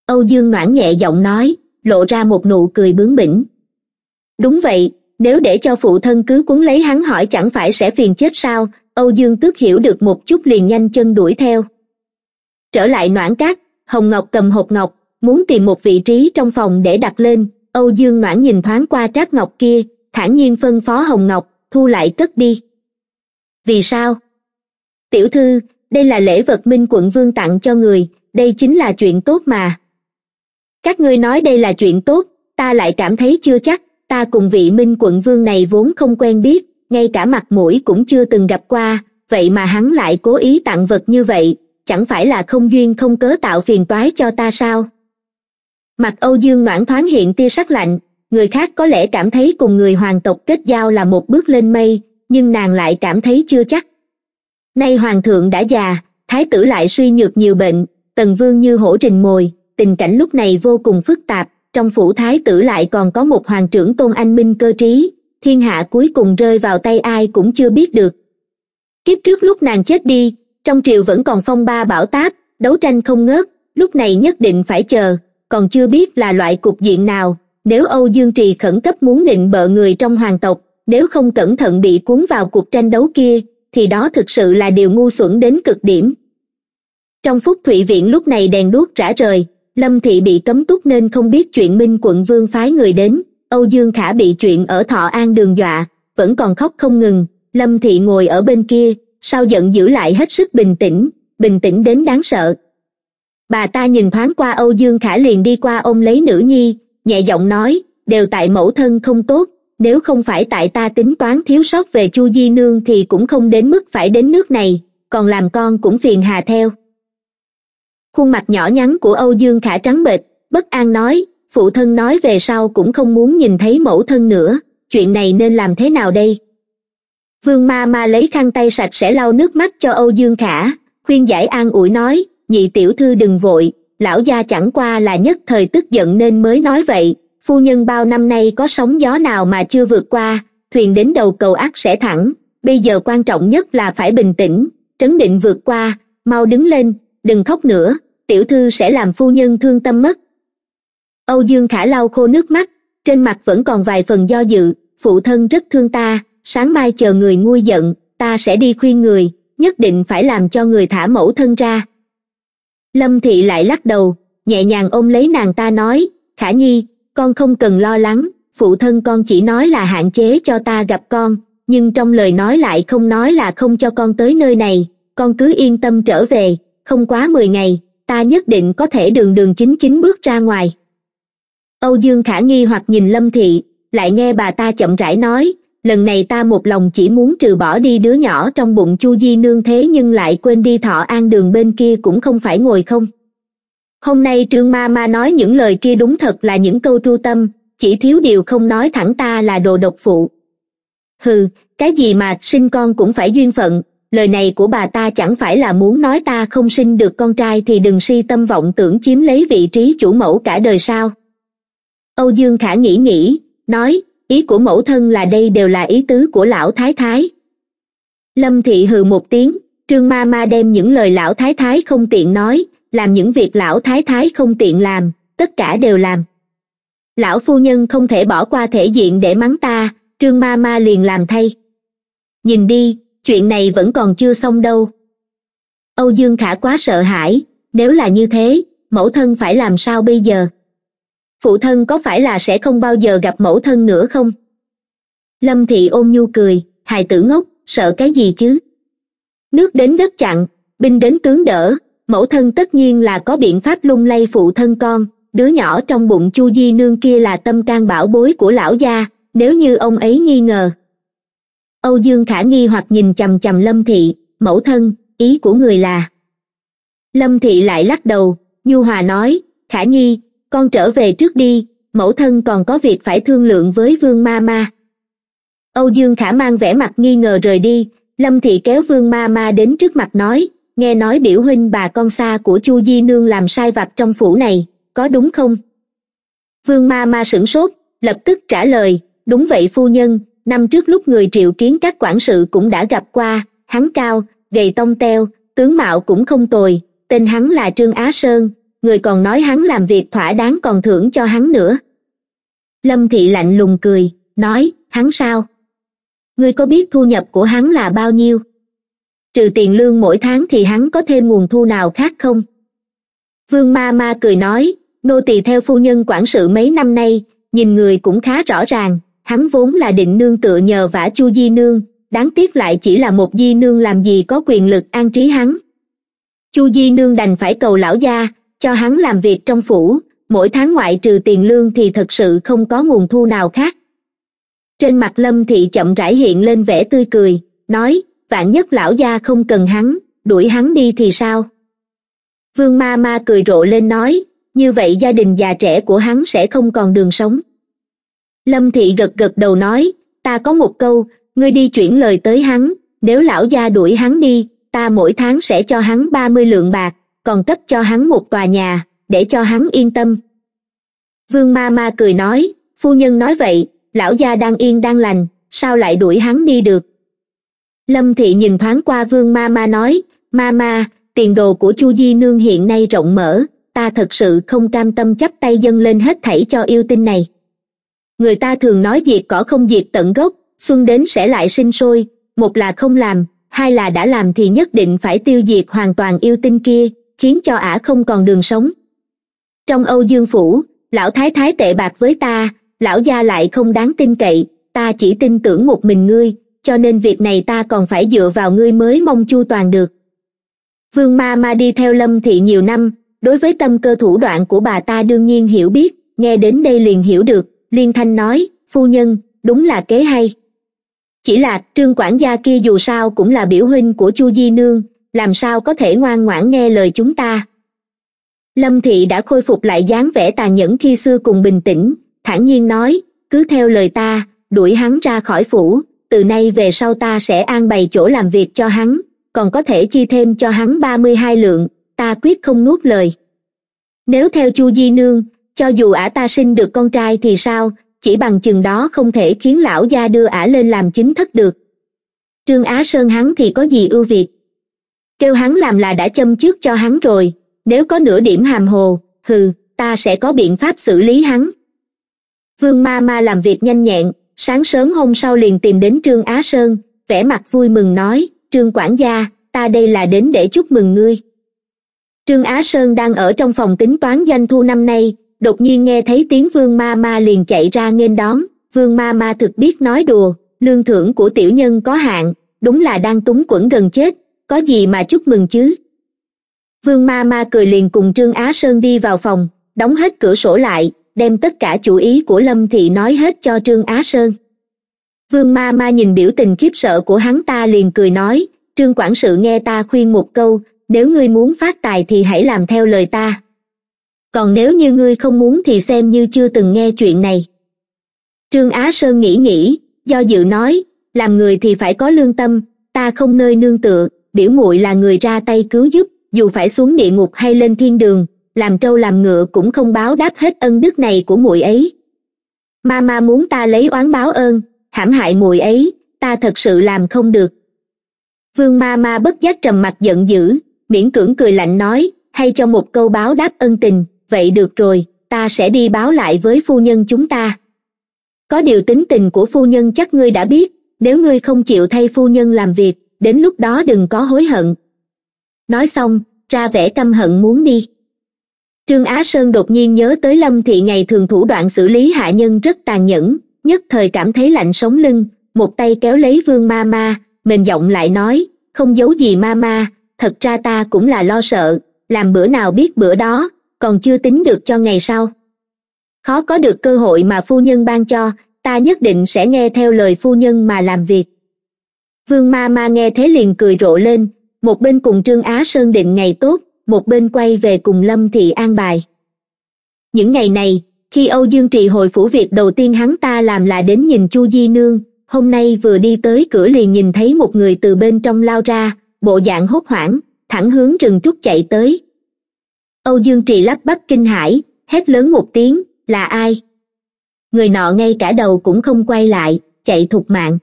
Âu Dương Noãn nhẹ giọng nói, lộ ra một nụ cười bướng bỉnh. Đúng vậy, nếu để cho phụ thân cứ cuốn lấy hắn hỏi chẳng phải sẽ phiền chết sao, Âu Dương Tước hiểu được một chút liền nhanh chân đuổi theo. Trở lại noãn cát, Hồng Ngọc cầm hộp ngọc, muốn tìm một vị trí trong phòng để đặt lên, Âu Dương Noãn nhìn thoáng qua trác ngọc kia, thản nhiên phân phó Hồng Ngọc, thu lại cất đi. Vì sao? Tiểu thư, đây là lễ vật Minh quận vương tặng cho người, đây chính là chuyện tốt mà. Các ngươi nói đây là chuyện tốt, ta lại cảm thấy chưa chắc, ta cùng vị Minh quận vương này vốn không quen biết, ngay cả mặt mũi cũng chưa từng gặp qua, vậy mà hắn lại cố ý tặng vật như vậy, chẳng phải là không duyên không cớ tạo phiền toái cho ta sao? Mặt Âu Dương noãn thoáng hiện tia sắc lạnh, người khác có lẽ cảm thấy cùng người hoàng tộc kết giao là một bước lên mây, nhưng nàng lại cảm thấy chưa chắc. Nay hoàng thượng đã già, thái tử lại suy nhược nhiều bệnh, tần vương như hổ trình mồi, tình cảnh lúc này vô cùng phức tạp, trong phủ thái tử lại còn có một hoàng trưởng tôn anh minh cơ trí, thiên hạ cuối cùng rơi vào tay ai cũng chưa biết được. Kiếp trước lúc nàng chết đi, trong triều vẫn còn phong ba bảo táp, đấu tranh không ngớt, lúc này nhất định phải chờ, còn chưa biết là loại cục diện nào, nếu Âu Dương Trì khẩn cấp muốn định bợ người trong hoàng tộc, nếu không cẩn thận bị cuốn vào cuộc tranh đấu kia, thì đó thực sự là điều ngu xuẩn đến cực điểm. Trong phút thụy viện lúc này đèn đuốc rã rời, Lâm Thị bị cấm túc nên không biết chuyện Minh quận vương phái người đến, Âu Dương Khả bị chuyện ở Thọ An đường dọa, vẫn còn khóc không ngừng, Lâm Thị ngồi ở bên kia, sao giận giữ lại hết sức bình tĩnh, bình tĩnh đến đáng sợ. Bà ta nhìn thoáng qua Âu Dương Khả liền đi qua ôm lấy nữ nhi, nhẹ giọng nói, đều tại mẫu thân không tốt, nếu không phải tại ta tính toán thiếu sót về Chu Di Nương thì cũng không đến mức phải đến nước này, còn làm con cũng phiền hà theo. Khuôn mặt nhỏ nhắn của Âu Dương Khả trắng bệch, bất an nói, phụ thân nói về sau cũng không muốn nhìn thấy mẫu thân nữa, chuyện này nên làm thế nào đây? Vương ma ma lấy khăn tay sạch sẽ lau nước mắt cho Âu Dương Khả, khuyên giải an ủi nói, nhị tiểu thư đừng vội, lão gia chẳng qua là nhất thời tức giận nên mới nói vậy, phu nhân bao năm nay có sóng gió nào mà chưa vượt qua, thuyền đến đầu cầu ắt sẽ thẳng, bây giờ quan trọng nhất là phải bình tĩnh, trấn định vượt qua, mau đứng lên, đừng khóc nữa, tiểu thư sẽ làm phu nhân thương tâm mất. Âu Dương Khả lau khô nước mắt, trên mặt vẫn còn vài phần do dự, phụ thân rất thương ta, sáng mai chờ người nguôi giận, ta sẽ đi khuyên người, nhất định phải làm cho người thả mẫu thân ra. Lâm Thị lại lắc đầu, nhẹ nhàng ôm lấy nàng ta nói, Khả Nhi, con không cần lo lắng, phụ thân con chỉ nói là hạn chế cho ta gặp con, nhưng trong lời nói lại không nói là không cho con tới nơi này, con cứ yên tâm trở về, không quá 10 ngày, ta nhất định có thể đường đường chính chính bước ra ngoài. Âu Dương Khả nghi hoặc nhìn Lâm Thị, lại nghe bà ta chậm rãi nói lần này ta một lòng chỉ muốn trừ bỏ đi đứa nhỏ trong bụng chu di nương thế nhưng lại quên đi thọ an đường bên kia cũng không phải ngồi không hôm nay trương ma ma nói những lời kia đúng thật là những câu tru tâm chỉ thiếu điều không nói thẳng ta là đồ độc phụ hừ cái gì mà sinh con cũng phải duyên phận lời này của bà ta chẳng phải là muốn nói ta không sinh được con trai thì đừng si tâm vọng tưởng chiếm lấy vị trí chủ mẫu cả đời sao. Âu dương khả nghĩ nghĩ, nói, ý của mẫu thân là đây đều là ý tứ của lão thái thái. Lâm thị hừ một tiếng, trương ma ma đem những lời lão thái thái không tiện nói, làm những việc lão thái thái không tiện làm, tất cả đều làm. Lão phu nhân không thể bỏ qua thể diện để mắng ta, trương ma ma liền làm thay. Nhìn đi chuyện này vẫn còn chưa xong đâu. Âu dương khả quá sợ hãi, nếu là như thế, mẫu thân phải làm sao bây giờ? Phụ thân có phải là sẽ không bao giờ gặp mẫu thân nữa không? Lâm thị ôm nhu cười, hài tử ngốc, sợ cái gì chứ? Nước đến đất chặn, binh đến tướng đỡ, mẫu thân tất nhiên là có biện pháp lung lay phụ thân con, đứa nhỏ trong bụng chu di nương kia là tâm can bảo bối của lão gia, nếu như ông ấy nghi ngờ âu dương khả nghi hoặc nhìn chằm chằm lâm thị, mẫu thân, ý của người là? Lâm thị lại lắc đầu, nhu hòa nói, khả nhi con trở về trước đi, mẫu thân còn có việc phải thương lượng với vương ma ma. Âu dương khả mang vẻ mặt nghi ngờ rời đi, lâm thị kéo vương ma ma đến trước mặt nói, nghe nói biểu huynh bà con xa của chu di nương làm sai vặt trong phủ này, có đúng không? Vương ma ma sửng sốt, lập tức trả lời, đúng vậy phu nhân năm trước lúc người triệu kiến các quản sự cũng đã gặp qua, hắn cao, gầy tông teo, tướng mạo cũng không tồi, tên hắn là trương á sơn, người còn nói hắn làm việc thỏa đáng còn thưởng cho hắn nữa. Lâm thị lạnh lùng cười, nói, hắn sao? Ngươi có biết thu nhập của hắn là bao nhiêu? Trừ tiền lương mỗi tháng thì hắn có thêm nguồn thu nào khác không? Vương ma ma cười nói, nô tỳ theo phu nhân quản sự mấy năm nay, nhìn người cũng khá rõ ràng hắn vốn là định nương tựa nhờ vả chu di nương, đáng tiếc lại chỉ là một di nương làm gì có quyền lực an trí hắn. Chu di nương đành phải cầu lão gia, cho hắn làm việc trong phủ, mỗi tháng ngoại trừ tiền lương thì thật sự không có nguồn thu nào khác. Trên mặt lâm thị chậm rãi hiện lên vẻ tươi cười, nói, vạn nhất lão gia không cần hắn, đuổi hắn đi thì sao? Vương ma ma cười rộ lên nói, như vậy gia đình già trẻ của hắn sẽ không còn đường sống lâm thị gật gật đầu nói, ta có một câu, ngươi đi chuyển lời tới hắn, nếu lão gia đuổi hắn đi, ta mỗi tháng sẽ cho hắn ba mươi lượng bạc, còn cấp cho hắn một tòa nhà, để cho hắn yên tâm. Vương ma ma cười nói, phu nhân nói vậy, lão gia đang yên đang lành, sao lại đuổi hắn đi được? Lâm thị nhìn thoáng qua vương ma ma nói, ma ma, tiền đồ của chu di nương hiện nay rộng mở, ta thật sự không cam tâm chấp tay dâng lên hết thảy cho yêu tinh này người ta thường nói diệt cỏ không diệt tận gốc, xuân đến sẽ lại sinh sôi. Một là không làm, hai là đã làm thì nhất định phải tiêu diệt hoàn toàn yêu tinh kia, khiến cho ả không còn đường sống. Trong âu dương phủ, lão thái thái tệ bạc với ta, lão gia lại không đáng tin cậy, ta chỉ tin tưởng một mình ngươi, cho nên việc này ta còn phải dựa vào ngươi mới mong chu toàn được. Vương ma ma đi theo lâm thị nhiều năm, đối với tâm cơ thủ đoạn của bà ta đương nhiên hiểu biết, nghe đến đây liền hiểu được liên thanh nói, phu nhân, đúng là kế hay. Chỉ là trương quản gia kia dù sao cũng là biểu huynh của chu di nương, làm sao có thể ngoan ngoãn nghe lời chúng ta? Lâm thị đã khôi phục lại dáng vẻ tàn nhẫn khi xưa cùng bình tĩnh, thản nhiên nói, cứ theo lời ta, đuổi hắn ra khỏi phủ, từ nay về sau ta sẽ an bày chỗ làm việc cho hắn, còn có thể chi thêm cho hắn ba mươi hai lượng, ta quyết không nuốt lời. Nếu theo chu di nương cho dù ả ta sinh được con trai thì sao? Chỉ bằng chừng đó không thể khiến lão gia đưa ả lên làm chính thất được. Trương á sơn hắn thì có gì ưu việt? Kêu hắn làm là đã châm trước cho hắn rồi. Nếu có nửa điểm hàm hồ, hừ, ta sẽ có biện pháp xử lý hắn. Vương ma ma làm việc nhanh nhẹn. Sáng sớm hôm sau liền tìm đến trương á sơn, vẻ mặt vui mừng nói, trương quản gia, ta đây là đến để chúc mừng ngươi. Trương á sơn đang ở trong phòng tính toán doanh thu năm nay đột nhiên nghe thấy tiếng vương ma ma liền chạy ra nghênh đón vương ma ma thực biết nói đùa lương thưởng của tiểu nhân có hạn đúng là đang túng quẫn gần chết có gì mà chúc mừng chứ vương ma ma cười liền cùng trương á sơn đi vào phòng đóng hết cửa sổ lại đem tất cả chủ ý của Lâm Thị nói hết cho Trương Á Sơn. Vương Ma Ma nhìn biểu tình khiếp sợ của hắn ta liền cười nói, Trương Quản sự nghe ta khuyên một câu, nếu ngươi muốn phát tài thì hãy làm theo lời ta. Còn nếu như ngươi không muốn thì xem như chưa từng nghe chuyện này. Trương Á Sơn nghĩ nghĩ, do dự nói, làm người thì phải có lương tâm, ta không nơi nương tựa, biểu muội là người ra tay cứu giúp, dù phải xuống địa ngục hay lên thiên đường, làm trâu làm ngựa cũng không báo đáp hết ân đức này của muội ấy. ma ma muốn ta lấy oán báo ơn, hãm hại muội ấy, ta thật sự làm không được. Vương ma ma bất giác trầm mặt giận dữ, miễn cưỡng cười lạnh nói, hay cho một câu báo đáp ân tình, vậy được rồi, ta sẽ đi báo lại với phu nhân chúng ta. Có điều tính tình của phu nhân chắc ngươi đã biết, nếu ngươi không chịu thay phu nhân làm việc, đến lúc đó đừng có hối hận. Nói xong, ra vẻ căm hận muốn đi. Trương Á Sơn đột nhiên nhớ tới Lâm Thị ngày thường thủ đoạn xử lý hạ nhân rất tàn nhẫn, nhất thời cảm thấy lạnh sống lưng, một tay kéo lấy Vương Ma Ma, mềm giọng lại nói, không giấu gì Ma Ma, thật ra ta cũng là lo sợ, làm bữa nào biết bữa đó, còn chưa tính được cho ngày sau. Khó có được cơ hội mà phu nhân ban cho, ta nhất định sẽ nghe theo lời phu nhân mà làm việc. Vương Ma Ma nghe thế liền cười rộ lên, một bên cùng Trương Á Sơn định ngày tốt, một bên quay về cùng Lâm Thị an bài. Những ngày này, khi Âu Dương Trì hồi phủ việc đầu tiên hắn ta làm là đến nhìn Chu Di Nương, hôm nay vừa đi tới cửa liền nhìn thấy một người từ bên trong lao ra, bộ dạng hốt hoảng, thẳng hướng rừng trúc chạy tới. Âu Dương Trì lắp bắp kinh hãi, hét lớn một tiếng, là ai? Người nọ ngay cả đầu cũng không quay lại, chạy thục mạng.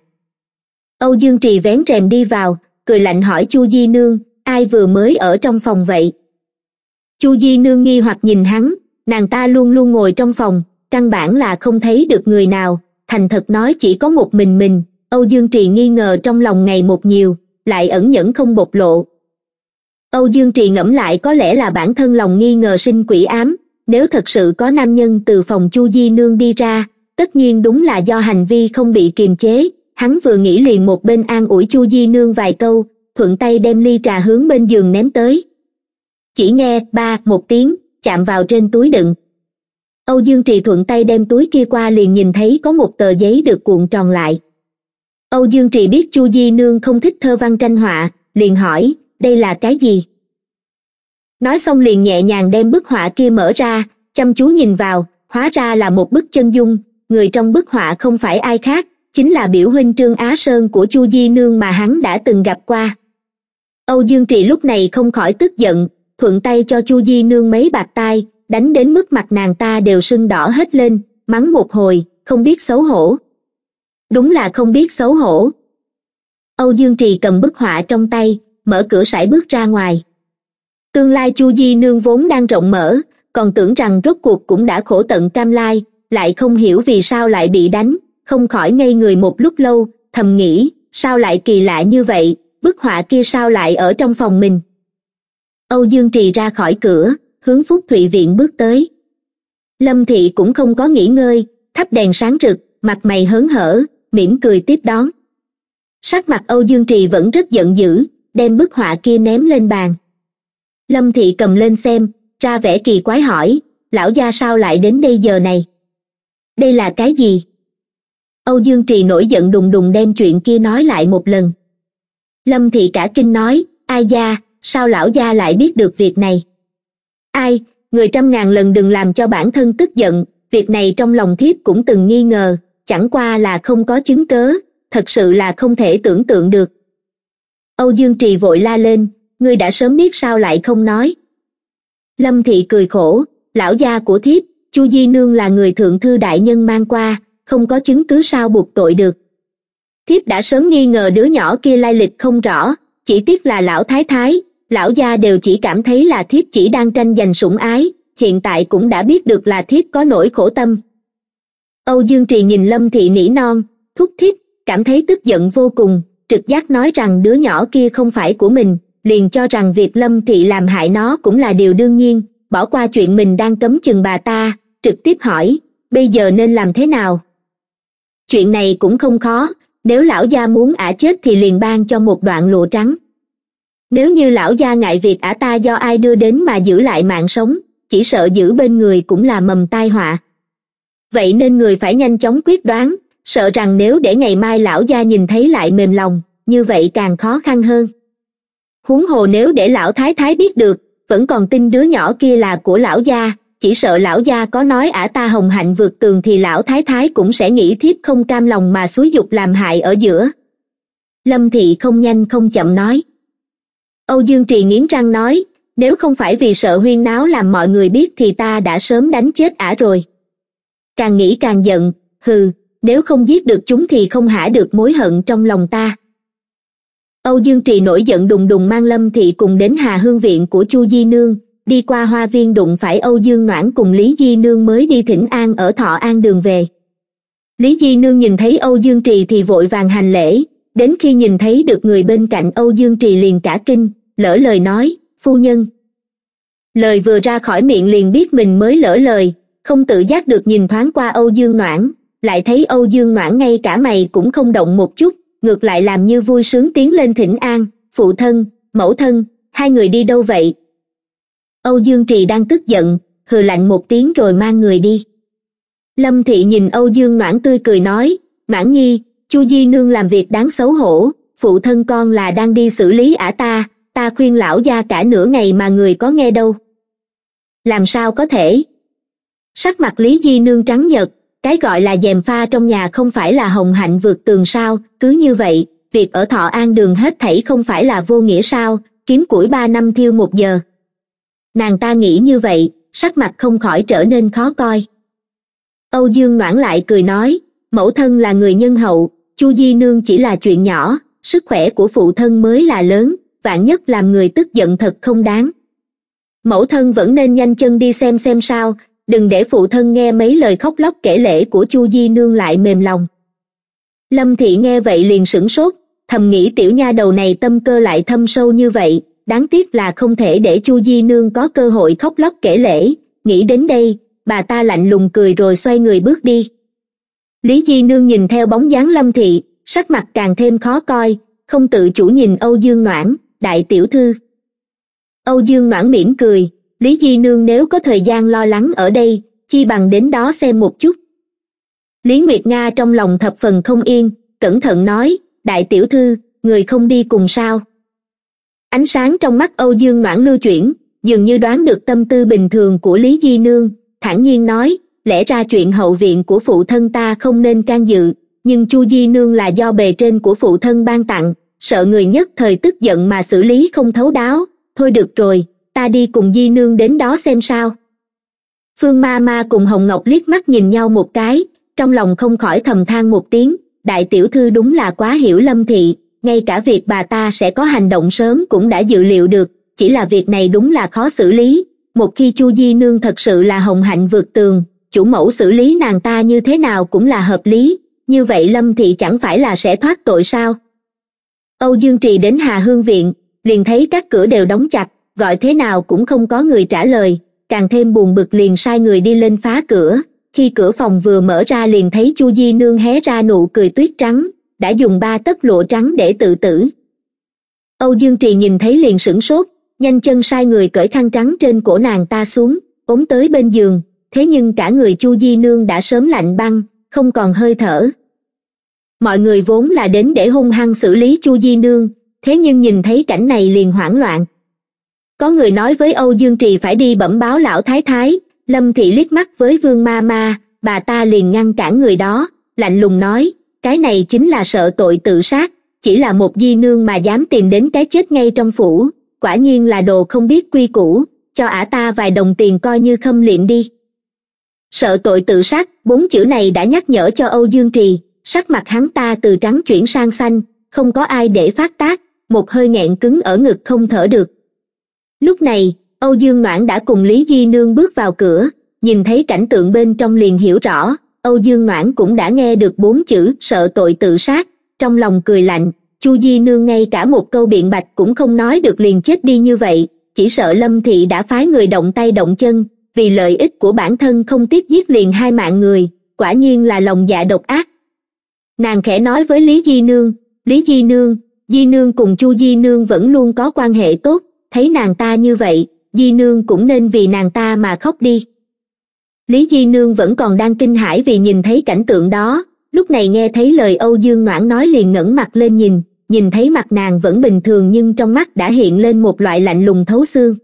Âu Dương Trì vén rèm đi vào, cười lạnh hỏi Chu Di Nương, ai vừa mới ở trong phòng vậy? Chu Di Nương nghi hoặc nhìn hắn, nàng ta luôn luôn ngồi trong phòng, căn bản là không thấy được người nào, thành thật nói chỉ có một mình mình, Âu Dương Trì nghi ngờ trong lòng ngày một nhiều, lại ẩn nhẫn không bộc lộ. Âu Dương Trì ngẫm lại có lẽ là bản thân lòng nghi ngờ sinh quỷ ám, nếu thật sự có nam nhân từ phòng Chu Di Nương đi ra, tất nhiên đúng là do hành vi không bị kiềm chế, hắn vừa nghĩ liền một bên an ủi Chu Di Nương vài câu, thuận tay đem ly trà hướng bên giường ném tới. Chỉ nghe ba một tiếng, chạm vào trên túi đựng. Âu Dương Trì thuận tay đem túi kia qua liền nhìn thấy có một tờ giấy được cuộn tròn lại. Âu Dương Trì biết Chu Di Nương không thích thơ văn tranh họa, liền hỏi, đây là cái gì? Nói xong liền nhẹ nhàng đem bức họa kia mở ra, chăm chú nhìn vào, hóa ra là một bức chân dung, người trong bức họa không phải ai khác, chính là biểu huynh Trương Á Sơn của Chu Di Nương mà hắn đã từng gặp qua. Âu Dương Trị lúc này không khỏi tức giận, thuận tay cho Chu Di Nương mấy bạc tai, đánh đến mức mặt nàng ta đều sưng đỏ hết lên, mắng một hồi, không biết xấu hổ. Đúng là không biết xấu hổ. Âu Dương Trì cầm bức họa trong tay, mở cửa sải bước ra ngoài. Tương lai Chu Di Nương vốn đang rộng mở, còn tưởng rằng rốt cuộc cũng đã khổ tận cam lai, lại không hiểu vì sao lại bị đánh, không khỏi ngây người một lúc lâu, thầm nghĩ, sao lại kỳ lạ như vậy, bức họa kia sao lại ở trong phòng mình. Âu Dương Trì ra khỏi cửa, hướng Phúc Thụy Viện bước tới. Lâm Thị cũng không có nghỉ ngơi, thắp đèn sáng rực, mặt mày hớn hở, mỉm cười tiếp đón. Sắc mặt Âu Dương Trì vẫn rất giận dữ, đem bức họa kia ném lên bàn. Lâm Thị cầm lên xem, ra vẻ kỳ quái hỏi, lão gia sao lại đến đây giờ này? Đây là cái gì? Âu Dương Trì nổi giận đùng đùng đem chuyện kia nói lại một lần. Lâm Thị cả kinh nói, ai gia, sao lão gia lại biết được việc này? Ai, người trăm ngàn lần đừng làm cho bản thân tức giận, việc này trong lòng thiếp cũng từng nghi ngờ, chẳng qua là không có chứng cớ, thật sự là không thể tưởng tượng được. Âu Dương Trì vội la lên, ngươi đã sớm biết sao lại không nói. Lâm Thị cười khổ, lão gia của thiếp, Chu Di Nương là người thượng thư đại nhân mang qua, không có chứng cứ sao buộc tội được. Thiếp đã sớm nghi ngờ đứa nhỏ kia lai lịch không rõ, chỉ tiếc là lão thái thái, lão gia đều chỉ cảm thấy là thiếp chỉ đang tranh giành sủng ái, hiện tại cũng đã biết được là thiếp có nỗi khổ tâm. Âu Dương Trì nhìn Lâm Thị nỉ non, thúc thiếp, cảm thấy tức giận vô cùng, trực giác nói rằng đứa nhỏ kia không phải của mình, liền cho rằng việc Lâm Thị làm hại nó cũng là điều đương nhiên, bỏ qua chuyện mình đang cấm chừng bà ta, trực tiếp hỏi, bây giờ nên làm thế nào? Chuyện này cũng không khó, nếu lão gia muốn ả chết thì liền ban cho một đoạn lụa trắng. Nếu như lão gia ngại việc ả ta do ai đưa đến mà giữ lại mạng sống, chỉ sợ giữ bên người cũng là mầm tai họa. vậy nên người phải nhanh chóng quyết đoán sợ rằng nếu để ngày mai lão gia nhìn thấy lại mềm lòng, như vậy càng khó khăn hơn. Huống hồ nếu để lão thái thái biết được, vẫn còn tin đứa nhỏ kia là của lão gia, chỉ sợ lão gia có nói ả ta hồng hạnh vượt tường thì lão thái thái cũng sẽ nghĩ thiếp không cam lòng mà xúi dục làm hại ở giữa. Lâm thị không nhanh không chậm nói. Âu dương trì nghiến răng nói, nếu không phải vì sợ huyên náo làm mọi người biết thì ta đã sớm đánh chết ả rồi. Càng nghĩ càng giận, hừ nếu không giết được chúng thì không hả được mối hận trong lòng ta. Âu dương trì nổi giận đùng đùng mang lâm thị cùng đến hà hương viện của chu di nương, đi qua hoa viên đụng phải âu dương noãn cùng lý di nương mới đi thỉnh an ở thọ an đường về. Lý di nương nhìn thấy âu dương trì thì vội vàng hành lễ, đến khi nhìn thấy được người bên cạnh âu dương trì liền cả kinh, lỡ lời nói, phu nhân. Lời vừa ra khỏi miệng liền biết mình mới lỡ lời, không tự giác được nhìn thoáng qua âu dương noãn lại thấy âu dương noãn ngay cả mày cũng không động một chút, ngược lại làm như vui sướng tiến lên thỉnh an, phụ thân, mẫu thân, hai người đi đâu vậy? Âu dương trì đang tức giận, hừ lạnh một tiếng rồi mang người đi. Lâm thị nhìn âu dương noãn tươi cười nói noãn nhi, chu di nương làm việc đáng xấu hổ, phụ thân con là đang đi xử lý ả ta ta khuyên lão gia cả nửa ngày mà người có nghe đâu. Làm sao có thể? Sắc mặt lý di nương trắng nhợt cái gọi là dèm pha trong nhà không phải là hồng hạnh vượt tường sao, cứ như vậy, việc ở thọ an đường hết thảy không phải là vô nghĩa sao, kiếm củi ba năm thiêu một giờ. Nàng ta nghĩ như vậy, sắc mặt không khỏi trở nên khó coi. Âu dương noãn lại cười nói, mẫu thân là người nhân hậu, chu di nương chỉ là chuyện nhỏ, sức khỏe của phụ thân mới là lớn, vạn nhất làm người tức giận thật không đáng. Mẫu thân vẫn nên nhanh chân đi xem xem sao đừng để phụ thân nghe mấy lời khóc lóc kể lễ của chu di nương lại mềm lòng. Lâm thị nghe vậy liền sửng sốt, thầm nghĩ tiểu nha đầu này tâm cơ lại thâm sâu như vậy, đáng tiếc là không thể để chu di nương có cơ hội khóc lóc kể lễ nghĩ đến đây, bà ta lạnh lùng cười rồi xoay người bước đi. Lý di nương nhìn theo bóng dáng lâm thị, sắc mặt càng thêm khó coi, không tự chủ nhìn âu dương noãn, đại tiểu thư. Âu dương noãn mỉm cười lý di nương nếu có thời gian lo lắng ở đây, chi bằng đến đó xem một chút. Lý nguyệt nga trong lòng thập phần không yên, cẩn thận nói, đại tiểu thư, người không đi cùng sao? Ánh sáng trong mắt âu dương noãn lưu chuyển, dường như đoán được tâm tư bình thường của lý di nương, thản nhiên nói, lẽ ra chuyện hậu viện của phụ thân ta không nên can dự, nhưng chu di nương là do bề trên của phụ thân ban tặng, sợ người nhất thời tức giận mà xử lý không thấu đáo, thôi được rồi ta đi cùng di nương đến đó xem sao. Phương ma ma cùng hồng ngọc liếc mắt nhìn nhau một cái, trong lòng không khỏi thầm than một tiếng, đại tiểu thư đúng là quá hiểu lâm thị, ngay cả việc bà ta sẽ có hành động sớm cũng đã dự liệu được, chỉ là việc này đúng là khó xử lý, một khi chu di nương thật sự là hồng hạnh vượt tường, chủ mẫu xử lý nàng ta như thế nào cũng là hợp lý, như vậy lâm thị chẳng phải là sẽ thoát tội sao? Âu dương trì đến hà hương viện, liền thấy các cửa đều đóng chặt gọi thế nào cũng không có người trả lời, càng thêm buồn bực liền sai người đi lên phá cửa. Khi cửa phòng vừa mở ra liền thấy chu di nương hé ra nụ cười tuyết trắng, đã dùng ba tấc lụa trắng để tự tử. Âu dương trì nhìn thấy liền sửng sốt, nhanh chân sai người cởi khăn trắng trên cổ nàng ta xuống, ốm tới bên giường. Thế nhưng cả người chu di nương đã sớm lạnh băng, không còn hơi thở. Mọi người vốn là đến để hung hăng xử lý chu di nương, thế nhưng nhìn thấy cảnh này liền hoảng loạn có người nói với âu dương trì phải đi bẩm báo lão thái thái. Lâm thị liếc mắt với vương ma ma, bà ta liền ngăn cản người đó, lạnh lùng nói, cái này chính là sợ tội tự sát, chỉ là một di nương mà dám tìm đến cái chết ngay trong phủ, quả nhiên là đồ không biết quy củ, cho ả ta vài đồng tiền coi như khâm liệm đi. Sợ tội tự sát, bốn chữ này đã nhắc nhở cho âu dương trì, sắc mặt hắn ta từ trắng chuyển sang xanh, không có ai để phát tác, một hơi nghẹn cứng ở ngực không thở được lúc này, âu dương noãn đã cùng lý di nương bước vào cửa, nhìn thấy cảnh tượng bên trong liền hiểu rõ, âu dương noãn cũng đã nghe được bốn chữ sợ tội tự sát, trong lòng cười lạnh, chu di nương ngay cả một câu biện bạch cũng không nói được liền chết đi như vậy, chỉ sợ lâm thị đã phái người động tay động chân, vì lợi ích của bản thân không tiếc giết liền hai mạng người, quả nhiên là lòng dạ độc ác. Nàng khẽ nói với lý di nương, lý di nương di nương cùng chu di nương vẫn luôn có quan hệ tốt thấy nàng ta như vậy di nương cũng nên vì nàng ta mà khóc đi Lý Di Nương vẫn còn đang kinh hãi vì nhìn thấy cảnh tượng đó, lúc này nghe thấy lời Âu Dương Noãn nói liền ngẩng mặt lên nhìn, nhìn thấy mặt nàng vẫn bình thường nhưng trong mắt đã hiện lên một loại lạnh lùng thấu xương.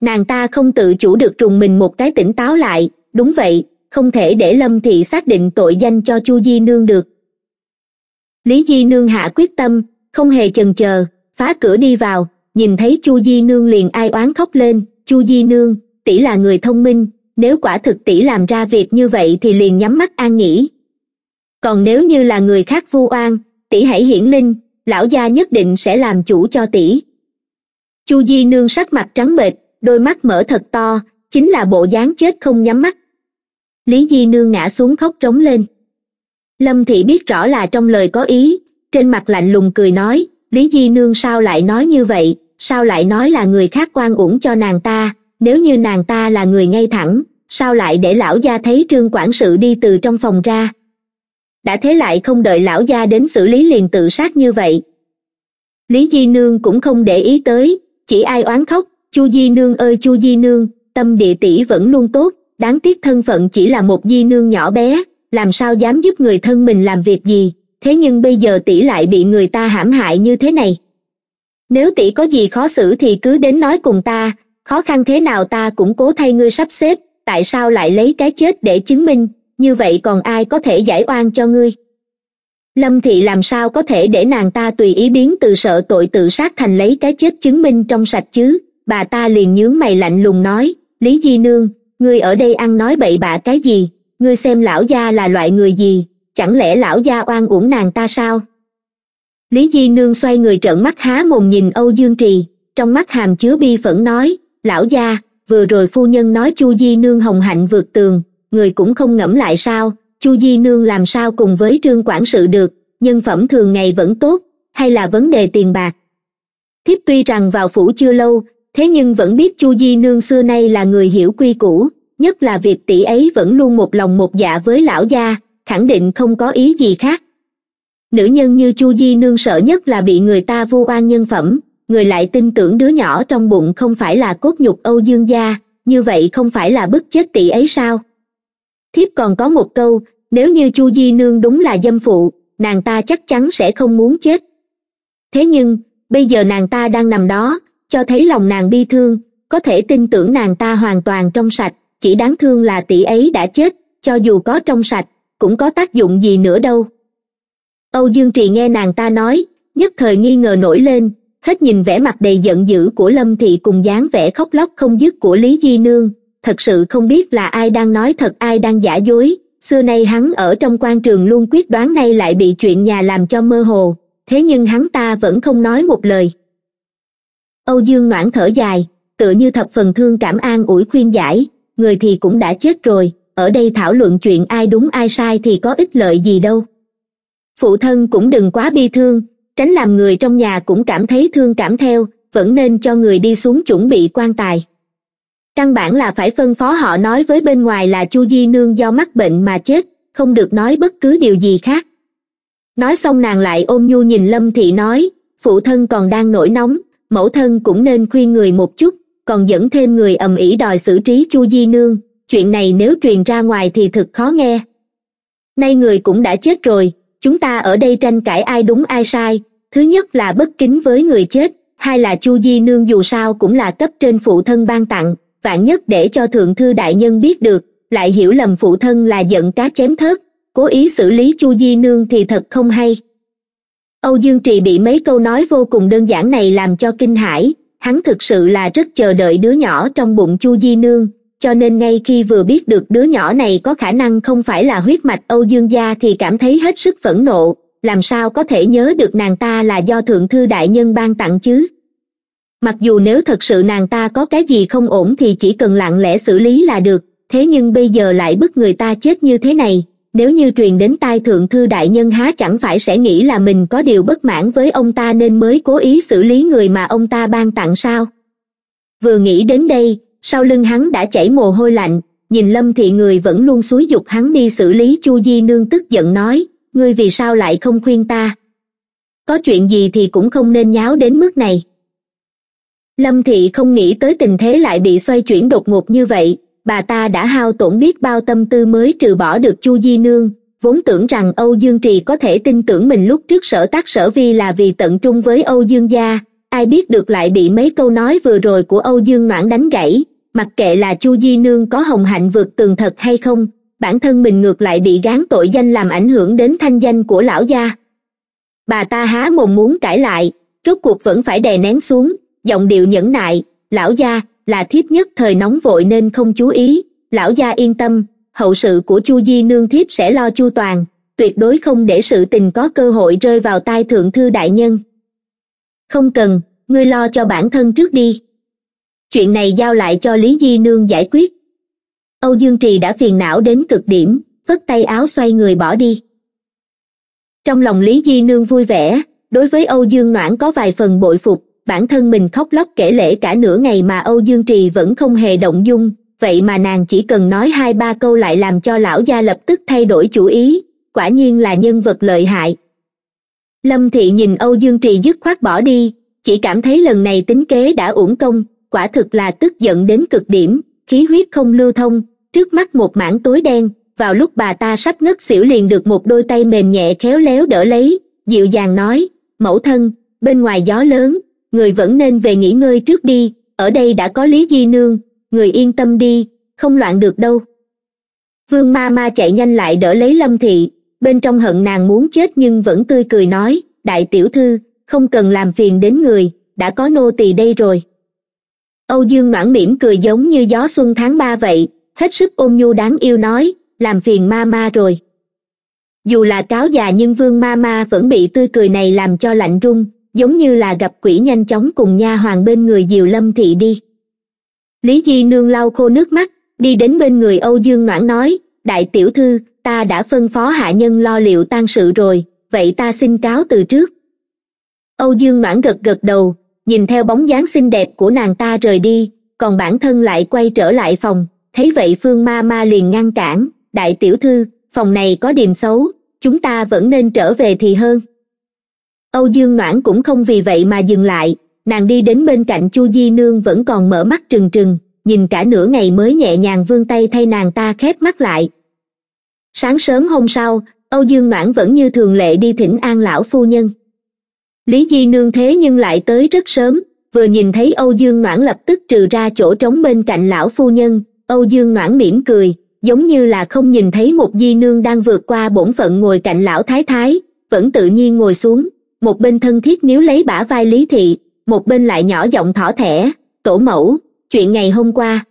Nàng ta không tự chủ được trùng mình một cái tỉnh táo lại, đúng vậy, không thể để Lâm Thị xác định tội danh cho Chu Di Nương được. Lý Di Nương hạ quyết tâm, không hề chần chờ, phá cửa đi vào, nhìn thấy Chu Di Nương liền ai oán khóc lên, Chu Di Nương, tỷ là người thông minh, nếu quả thực tỷ làm ra việc như vậy thì liền nhắm mắt an nghỉ. Còn nếu như là người khác vu oan, tỷ hãy hiển linh, lão gia nhất định sẽ làm chủ cho tỷ. Chu Di Nương sắc mặt trắng bệch, đôi mắt mở thật to, chính là bộ dáng chết không nhắm mắt. Lý Di Nương ngã xuống khóc trống lên. Lâm Thị biết rõ là trong lời có ý, trên mặt lạnh lùng cười nói, Lý Di Nương sao lại nói như vậy, sao lại nói là người khác quan uổng cho nàng ta, nếu như nàng ta là người ngay thẳng, sao lại để lão gia thấy trương quản sự đi từ trong phòng ra. Đã thế lại không đợi lão gia đến xử lý liền tự sát như vậy. Lý Di Nương cũng không để ý tới, chỉ ai oán khóc, Chu Di Nương ơi Chu Di Nương, tâm địa tỷ vẫn luôn tốt, đáng tiếc thân phận chỉ là một Di Nương nhỏ bé, làm sao dám giúp người thân mình làm việc gì, thế nhưng bây giờ tỷ lại bị người ta hãm hại như thế này. Nếu tỷ có gì khó xử thì cứ đến nói cùng ta, khó khăn thế nào ta cũng cố thay ngươi sắp xếp, tại sao lại lấy cái chết để chứng minh, như vậy còn ai có thể giải oan cho ngươi. Lâm Thị làm sao có thể để nàng ta tùy ý biến từ sợ tội tự sát thành lấy cái chết chứng minh trong sạch chứ, bà ta liền nhướng mày lạnh lùng nói, Lý Di Nương, ngươi ở đây ăn nói bậy bạ cái gì, ngươi xem lão gia là loại người gì, chẳng lẽ lão gia oan uổng nàng ta sao? Lý Di Nương xoay người trợn mắt há mồm nhìn Âu Dương Trì, trong mắt hàm chứa bi phẫn nói, lão gia, vừa rồi phu nhân nói Chu Di Nương hồng hạnh vượt tường, người cũng không ngẫm lại sao, Chu Di Nương làm sao cùng với trương quản sự được, nhân phẩm thường ngày vẫn tốt, hay là vấn đề tiền bạc. Thiếp tuy rằng vào phủ chưa lâu, thế nhưng vẫn biết Chu Di Nương xưa nay là người hiểu quy củ, nhất là việc tỷ ấy vẫn luôn một lòng một dạ với lão gia, khẳng định không có ý gì khác. Nữ nhân như Chu Di Nương sợ nhất là bị người ta vu oan nhân phẩm, người lại tin tưởng đứa nhỏ trong bụng không phải là cốt nhục Âu Dương gia, như vậy không phải là bức chết tỷ ấy sao? Thiếp còn có một câu, nếu như Chu Di Nương đúng là dâm phụ, nàng ta chắc chắn sẽ không muốn chết. Thế nhưng, bây giờ nàng ta đang nằm đó, cho thấy lòng nàng bi thương, có thể tin tưởng nàng ta hoàn toàn trong sạch, chỉ đáng thương là tỷ ấy đã chết, cho dù có trong sạch, cũng có tác dụng gì nữa đâu. Âu Dương Trì nghe nàng ta nói, nhất thời nghi ngờ nổi lên, hết nhìn vẻ mặt đầy giận dữ của Lâm Thị cùng dáng vẻ khóc lóc không dứt của Lý Di Nương, thật sự không biết là ai đang nói thật ai đang giả dối, xưa nay hắn ở trong quan trường luôn quyết đoán nay lại bị chuyện nhà làm cho mơ hồ, thế nhưng hắn ta vẫn không nói một lời. Âu Dương noãn thở dài, tựa như thập phần thương cảm an ủi khuyên giải, người thì cũng đã chết rồi, ở đây thảo luận chuyện ai đúng ai sai thì có ích lợi gì đâu. Phụ thân cũng đừng quá bi thương, tránh làm người trong nhà cũng cảm thấy thương cảm theo, vẫn nên cho người đi xuống chuẩn bị quan tài. Căn bản là phải phân phó họ nói với bên ngoài là Chu Di Nương do mắc bệnh mà chết, không được nói bất cứ điều gì khác. Nói xong nàng lại ôm nhu nhìn Lâm Thị nói, phụ thân còn đang nổi nóng, mẫu thân cũng nên khuyên người một chút, còn dẫn thêm người ầm ĩ đòi xử trí Chu Di Nương, chuyện này nếu truyền ra ngoài thì thật khó nghe. Nay người cũng đã chết rồi, chúng ta ở đây tranh cãi ai đúng ai sai, thứ nhất là bất kính với người chết, hai là Chu Di Nương dù sao cũng là cấp trên phụ thân ban tặng, vạn nhất để cho thượng thư đại nhân biết được, lại hiểu lầm phụ thân là giận cá chém thớt, cố ý xử lý Chu Di Nương thì thật không hay. Âu Dương Trì bị mấy câu nói vô cùng đơn giản này làm cho kinh hãi, hắn thực sự là rất chờ đợi đứa nhỏ trong bụng Chu Di Nương, cho nên ngay khi vừa biết được đứa nhỏ này có khả năng không phải là huyết mạch Âu Dương gia thì cảm thấy hết sức phẫn nộ, làm sao có thể nhớ được nàng ta là do Thượng Thư Đại Nhân ban tặng chứ. Mặc dù nếu thật sự nàng ta có cái gì không ổn thì chỉ cần lặng lẽ xử lý là được, thế nhưng bây giờ lại bức người ta chết như thế này, nếu như truyền đến tai Thượng Thư Đại Nhân há chẳng phải sẽ nghĩ là mình có điều bất mãn với ông ta nên mới cố ý xử lý người mà ông ta ban tặng sao. Vừa nghĩ đến đây, sau lưng hắn đã chảy mồ hôi lạnh, nhìn Lâm Thị người vẫn luôn xúi dục hắn đi xử lý Chu Di Nương tức giận nói, ngươi vì sao lại không khuyên ta? Có chuyện gì thì cũng không nên nháo đến mức này. Lâm Thị không nghĩ tới tình thế lại bị xoay chuyển đột ngột như vậy, bà ta đã hao tổn biết bao tâm tư mới trừ bỏ được chu di nương vốn tưởng rằng âu dương trì có thể tin tưởng mình lúc trước sở tác sở vi là vì tận trung với âu dương gia ai biết được lại bị mấy câu nói vừa rồi của âu dương noãn đánh gãy mặc kệ là chu di nương có hồng hạnh vượt tường thật hay không, bản thân mình ngược lại bị gán tội danh làm ảnh hưởng đến thanh danh của lão gia. Bà ta há mồm muốn cãi lại, rốt cuộc vẫn phải đè nén xuống, giọng điệu nhẫn nại, lão gia, là thiếp nhất thời nóng vội nên không chú ý, lão gia yên tâm, hậu sự của chu di nương thiếp sẽ lo chu toàn, tuyệt đối không để sự tình có cơ hội rơi vào tai thượng thư đại nhân. Không cần, ngươi lo cho bản thân trước đi chuyện này giao lại cho lý di nương giải quyết. Âu dương trì đã phiền não đến cực điểm, phất tay áo xoay người bỏ đi. Trong lòng lý di nương vui vẻ, đối với âu dương noãn có vài phần bội phục, bản thân mình khóc lóc kể lễ cả nửa ngày mà âu dương trì vẫn không hề động dung, vậy mà nàng chỉ cần nói hai ba câu lại làm cho lão gia lập tức thay đổi chủ ý, quả nhiên là nhân vật lợi hại. Lâm thị nhìn âu dương trì dứt khoát bỏ đi, chỉ cảm thấy lần này tính kế đã uổng công quả thực là tức giận đến cực điểm, khí huyết không lưu thông, trước mắt một mảng tối đen, vào lúc bà ta sắp ngất xỉu liền được một đôi tay mềm nhẹ khéo léo đỡ lấy, dịu dàng nói, mẫu thân, bên ngoài gió lớn, người vẫn nên về nghỉ ngơi trước đi, ở đây đã có lý di nương, người yên tâm đi, không loạn được đâu. Vương ma ma chạy nhanh lại đỡ lấy lâm thị, bên trong hận nàng muốn chết nhưng vẫn tươi cười nói, đại tiểu thư, không cần làm phiền đến người, đã có nô tỳ đây rồi âu dương noãn mỉm cười giống như gió xuân tháng ba vậy, hết sức ôn nhu đáng yêu nói, làm phiền ma ma rồi. Dù là cáo già nhưng vương ma ma vẫn bị tươi cười này làm cho lạnh run, giống như là gặp quỷ nhanh chóng cùng nha hoàng bên người diều lâm thị đi. Lý di nương lau khô nước mắt, đi đến bên người âu dương noãn nói, đại tiểu thư, ta đã phân phó hạ nhân lo liệu tang sự rồi, vậy ta xin cáo từ trước. Âu dương noãn gật gật đầu nhìn theo bóng dáng xinh đẹp của nàng ta rời đi, còn bản thân lại quay trở lại phòng. Thấy vậy phương ma ma liền ngăn cản, đại tiểu thư, phòng này có điềm xấu, chúng ta vẫn nên trở về thì hơn. Âu dương noãn cũng không vì vậy mà dừng lại. Nàng đi đến bên cạnh chu di nương vẫn còn mở mắt trừng trừng, nhìn cả nửa ngày mới nhẹ nhàng vươn tay thay nàng ta khép mắt lại. Sáng sớm hôm sau, âu dương noãn vẫn như thường lệ đi thỉnh an lão phu nhân lý di nương thế nhưng lại tới rất sớm, vừa nhìn thấy âu dương noãn lập tức trừ ra chỗ trống bên cạnh lão phu nhân. Âu dương noãn mỉm cười, giống như là không nhìn thấy một di nương đang vượt qua bổn phận ngồi cạnh lão thái thái, vẫn tự nhiên ngồi xuống. Một bên thân thiết níu lấy bả vai lý thị, một bên lại nhỏ giọng thỏ thẻ, tổ mẫu, chuyện ngày hôm qua.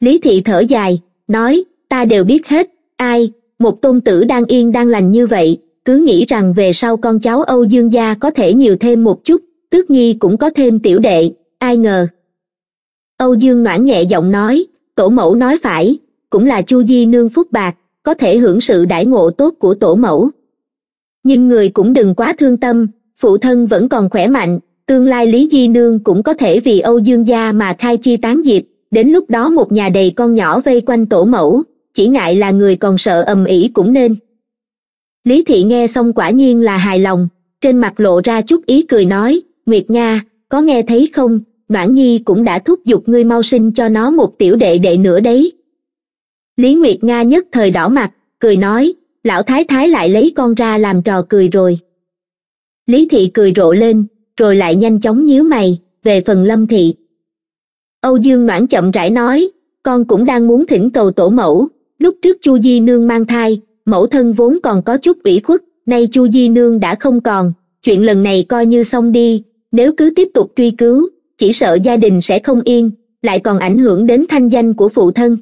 Lý thị thở dài, nói, ta đều biết hết, ai, một tôn tử đang yên đang lành như vậy cứ nghĩ rằng về sau con cháu âu dương gia có thể nhiều thêm một chút, tước nhi cũng có thêm tiểu đệ, ai ngờ. Âu dương noãn nhẹ giọng nói, tổ mẫu nói phải, cũng là chu di nương phúc bạc, có thể hưởng sự đãi ngộ tốt của tổ mẫu. Nhưng người cũng đừng quá thương tâm, phụ thân vẫn còn khỏe mạnh, tương lai lý di nương cũng có thể vì âu dương gia mà khai chi tán diệt đến lúc đó một nhà đầy con nhỏ vây quanh tổ mẫu, chỉ ngại là người còn sợ ầm ĩ cũng nên lý thị nghe xong quả nhiên là hài lòng, trên mặt lộ ra chút ý cười nói, nguyệt nga, có nghe thấy không? Noãn nhi cũng đã thúc giục ngươi mau sinh cho nó một tiểu đệ đệ nữa đấy. Lý nguyệt nga nhất thời đỏ mặt, cười nói, lão thái thái lại lấy con ra làm trò cười rồi. Lý thị cười rộ lên, rồi lại nhanh chóng nhíu mày, về phần lâm thị. Âu dương noãn chậm rãi nói, con cũng đang muốn thỉnh cầu tổ mẫu, lúc trước chu di nương mang thai mẫu thân vốn còn có chút ủy khuất, nay chu di nương đã không còn. Chuyện lần này coi như xong đi, nếu cứ tiếp tục truy cứu, chỉ sợ gia đình sẽ không yên, lại còn ảnh hưởng đến thanh danh của phụ thân.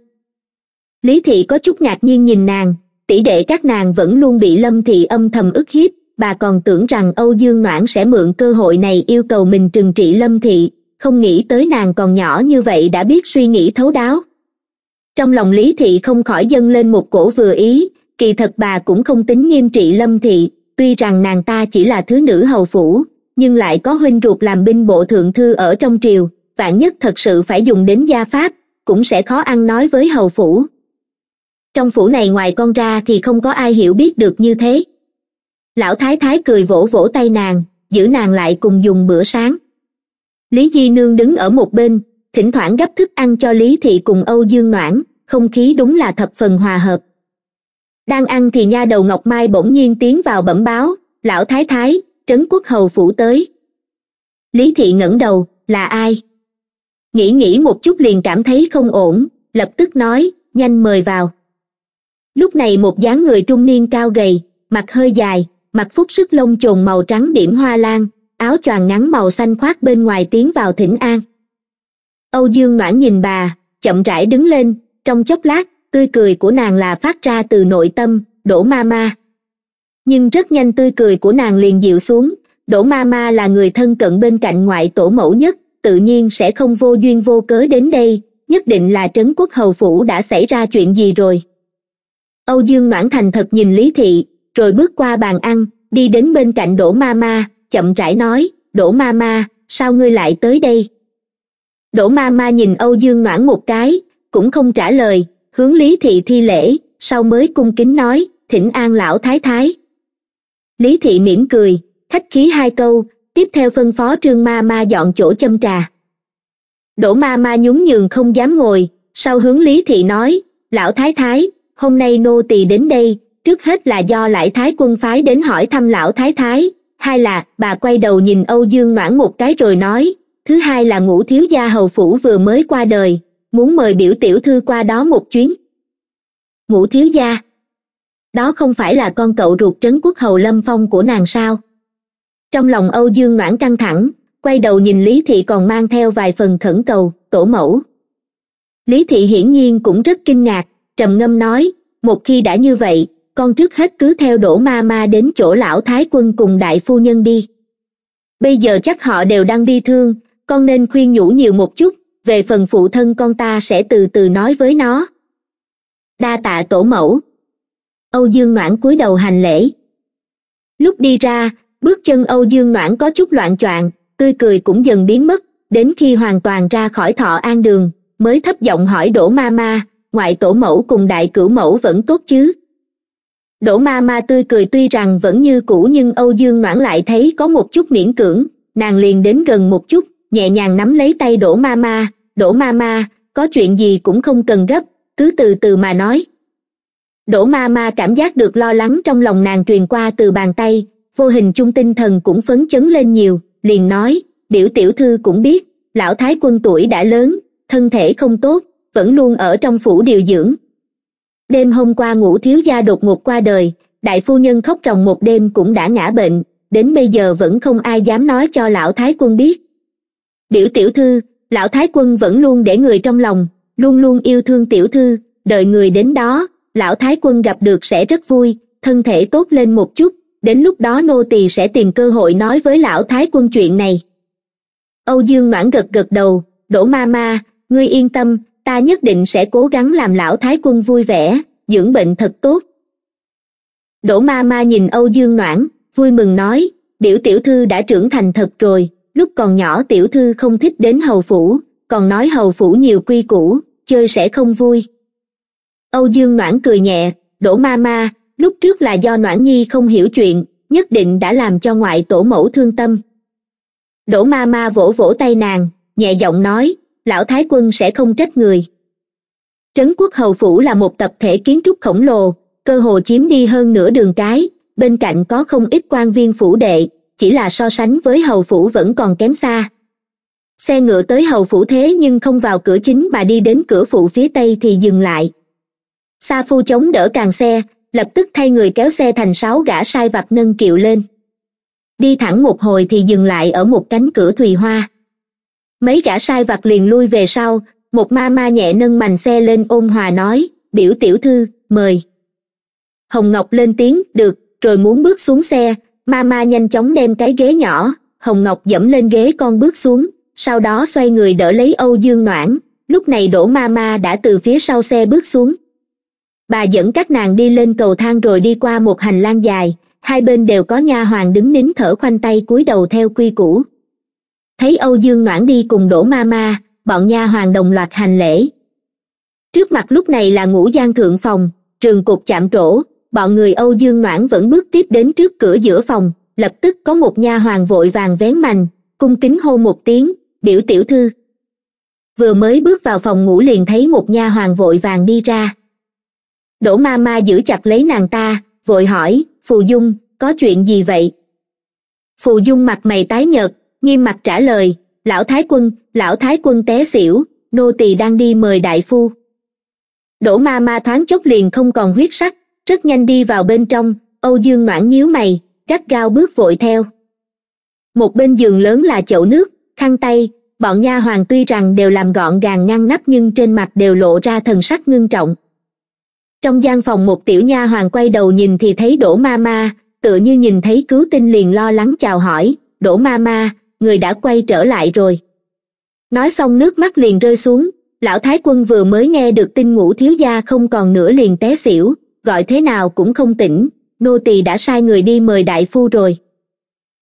Lý thị có chút ngạc nhiên nhìn nàng, tỷ đệ các nàng vẫn luôn bị lâm thị âm thầm ức hiếp, bà còn tưởng rằng âu dương noãn sẽ mượn cơ hội này yêu cầu mình trừng trị lâm thị, không nghĩ tới nàng còn nhỏ như vậy đã biết suy nghĩ thấu đáo. Trong lòng lý thị không khỏi dâng lên một cổ vừa ý kỳ thật bà cũng không tính nghiêm trị lâm thị tuy rằng nàng ta chỉ là thứ nữ hầu phủ nhưng lại có huynh ruột làm binh bộ thượng thư ở trong triều vạn nhất thật sự phải dùng đến gia pháp cũng sẽ khó ăn nói với hầu phủ. Trong phủ này ngoài con ra thì không có ai hiểu biết được như thế. Lão thái thái cười vỗ vỗ tay nàng giữ nàng lại cùng dùng bữa sáng. Lý di nương đứng ở một bên thỉnh thoảng gấp thức ăn cho Lý Thị cùng Âu Dương Noãn, không khí đúng là thập phần hòa hợp. Đang ăn thì nha đầu Ngọc Mai bỗng nhiên tiến vào bẩm báo, lão thái thái, trấn quốc hầu phủ tới. Lý Thị ngẩng đầu, là ai? Nghĩ nghĩ một chút liền cảm thấy không ổn, lập tức nói, nhanh mời vào. Lúc này một dáng người trung niên cao gầy, mặt hơi dài, mặt phúc sức lông chồn màu trắng điểm hoa lan, áo choàng ngắn màu xanh khoác bên ngoài tiến vào thỉnh an. Âu Dương Noãn nhìn bà, chậm rãi đứng lên, trong chốc lát, tươi cười của nàng là phát ra từ nội tâm, đổ ma ma. Nhưng rất nhanh tươi cười của nàng liền dịu xuống, đổ ma ma là người thân cận bên cạnh ngoại tổ mẫu nhất, tự nhiên sẽ không vô duyên vô cớ đến đây, nhất định là trấn quốc hầu phủ đã xảy ra chuyện gì rồi. Âu Dương Noãn thành thật nhìn Lý Thị, rồi bước qua bàn ăn, đi đến bên cạnh Đỗ Ma Ma, chậm rãi nói, Đỗ Ma Ma, sao ngươi lại tới đây? Đỗ Ma Ma nhìn Âu Dương Noãn một cái, cũng không trả lời, hướng Lý Thị thi lễ, sau mới cung kính nói, thỉnh an lão thái thái. Lý Thị mỉm cười, khách khí hai câu, tiếp theo phân phó Trương Ma Ma dọn chỗ châm trà. Đỗ Ma Ma nhún nhường không dám ngồi, sau hướng Lý Thị nói, lão thái thái, hôm nay nô tỳ đến đây, trước hết là do lại thái quân phái đến hỏi thăm lão thái thái, hai là bà quay đầu nhìn Âu Dương Noãn một cái rồi nói, thứ hai là ngũ thiếu gia hầu phủ vừa mới qua đời, muốn mời biểu tiểu thư qua đó một chuyến. Ngũ thiếu gia Đó không phải là con cậu ruột trấn quốc hầu lâm phong của nàng sao? Trong lòng Âu Dương Noãn căng thẳng, quay đầu nhìn Lý Thị còn mang theo vài phần khẩn cầu, tổ mẫu. Lý Thị hiển nhiên cũng rất kinh ngạc, trầm ngâm nói, một khi đã như vậy, con trước hết cứ theo đổ ma ma đến chỗ lão thái quân cùng đại phu nhân đi. Bây giờ chắc họ đều đang bi thương, con nên khuyên nhủ nhiều một chút, về phần phụ thân con ta sẽ từ từ nói với nó. Đa tạ tổ mẫu. Âu Dương Noãn cúi đầu hành lễ. Lúc đi ra, bước chân Âu Dương Noãn có chút loạn choạng, tươi cười cũng dần biến mất, đến khi hoàn toàn ra khỏi thọ an đường, mới thấp giọng hỏi đổ ma ma, ngoại tổ mẫu cùng đại cửu mẫu vẫn tốt chứ? Đỗ ma ma tươi cười tuy rằng vẫn như cũ nhưng Âu Dương Noãn lại thấy có một chút miễn cưỡng, nàng liền đến gần một chút, nhẹ nhàng nắm lấy tay Đỗ ma ma, Đỗ ma ma, có chuyện gì cũng không cần gấp, cứ từ từ mà nói. Đỗ ma ma cảm giác được lo lắng trong lòng nàng truyền qua từ bàn tay, vô hình chung tinh thần cũng phấn chấn lên nhiều, liền nói, biểu tiểu thư cũng biết, lão thái quân tuổi đã lớn, thân thể không tốt, vẫn luôn ở trong phủ điều dưỡng. Đêm hôm qua ngũ thiếu gia đột ngột qua đời, đại phu nhân khóc ròng một đêm cũng đã ngã bệnh, đến bây giờ vẫn không ai dám nói cho lão thái quân biết. Biểu tiểu thư, lão thái quân vẫn luôn để người trong lòng, luôn luôn yêu thương tiểu thư, đợi người đến đó, lão thái quân gặp được sẽ rất vui, thân thể tốt lên một chút, đến lúc đó nô tỳ sẽ tìm cơ hội nói với lão thái quân chuyện này. Âu Dương Noãn gật gật đầu, đổ ma ma, ngươi yên tâm, ta nhất định sẽ cố gắng làm lão thái quân vui vẻ, dưỡng bệnh thật tốt. Đỗ ma ma nhìn Âu Dương Noãn, vui mừng nói, biểu tiểu thư đã trưởng thành thật rồi, lúc còn nhỏ tiểu thư không thích đến hầu phủ, còn nói hầu phủ nhiều quy củ, chơi sẽ không vui. Âu Dương Noãn cười nhẹ, đỗ ma ma, lúc trước là do Noãn Nhi không hiểu chuyện, nhất định đã làm cho ngoại tổ mẫu thương tâm. Đỗ ma ma vỗ vỗ tay nàng, nhẹ giọng nói, lão thái quân sẽ không trách người. Trấn quốc hầu phủ là một tập thể kiến trúc khổng lồ, cơ hồ chiếm đi hơn nửa đường cái, bên cạnh có không ít quan viên phủ đệ, chỉ là so sánh với hầu phủ vẫn còn kém xa. Xe ngựa tới hầu phủ thế nhưng không vào cửa chính mà đi đến cửa phụ phía tây thì dừng lại. Sa phu chống đỡ càng xe, lập tức thay người kéo xe thành sáu gã sai vặt nâng kiệu lên. Đi thẳng một hồi thì dừng lại ở một cánh cửa thùy hoa. Mấy gã sai vặt liền lui về sau, một ma ma nhẹ nâng mành xe lên ôn hòa nói, biểu tiểu thư, mời. Hồng Ngọc lên tiếng, được, rồi muốn bước xuống xe, ma ma nhanh chóng đem cái ghế nhỏ, Hồng Ngọc dẫm lên ghế con bước xuống, sau đó xoay người đỡ lấy Âu Dương Noãn, lúc này đổ ma ma đã từ phía sau xe bước xuống. Bà dẫn các nàng đi lên cầu thang rồi đi qua một hành lang dài, hai bên đều có nha hoàng đứng nín thở khoanh tay cúi đầu theo quy củ. Thấy Âu Dương Noãn đi cùng đổ ma ma, bọn nha hoàng đồng loạt hành lễ. Trước mặt lúc này là ngũ giang thượng phòng, trường cục chạm trổ, bọn người Âu Dương Noãn vẫn bước tiếp đến trước cửa giữa phòng, lập tức có một nha hoàng vội vàng vén mành, cung kính hô một tiếng, biểu tiểu thư. vừa mới bước vào phòng ngủ liền thấy một nha hoàng vội vàng đi ra. Đỗ ma ma giữ chặt lấy nàng ta vội hỏi phù dung có chuyện gì vậy? Phù dung mặt mày tái nhợt nghiêm mặt trả lời lão thái quân lão thái quân té xỉu nô tỳ đang đi mời đại phu. Đỗ ma ma thoáng chốc liền không còn huyết sắc rất nhanh đi vào bên trong, âu dương noãn nhíu mày, gắt gao bước vội theo. Một bên giường lớn là chậu nước, khăn tay, bọn nha hoàng tuy rằng đều làm gọn gàng ngăn nắp nhưng trên mặt đều lộ ra thần sắc ngưng trọng. Trong gian phòng một tiểu nha hoàng quay đầu nhìn thì thấy đỗ ma ma tựa như nhìn thấy cứu tinh liền lo lắng chào hỏi, đỗ ma ma, người đã quay trở lại rồi. Nói xong nước mắt liền rơi xuống, lão thái quân vừa mới nghe được tin ngũ thiếu gia không còn nữa liền té xỉu gọi thế nào cũng không tỉnh, nô tỳ đã sai người đi mời đại phu rồi.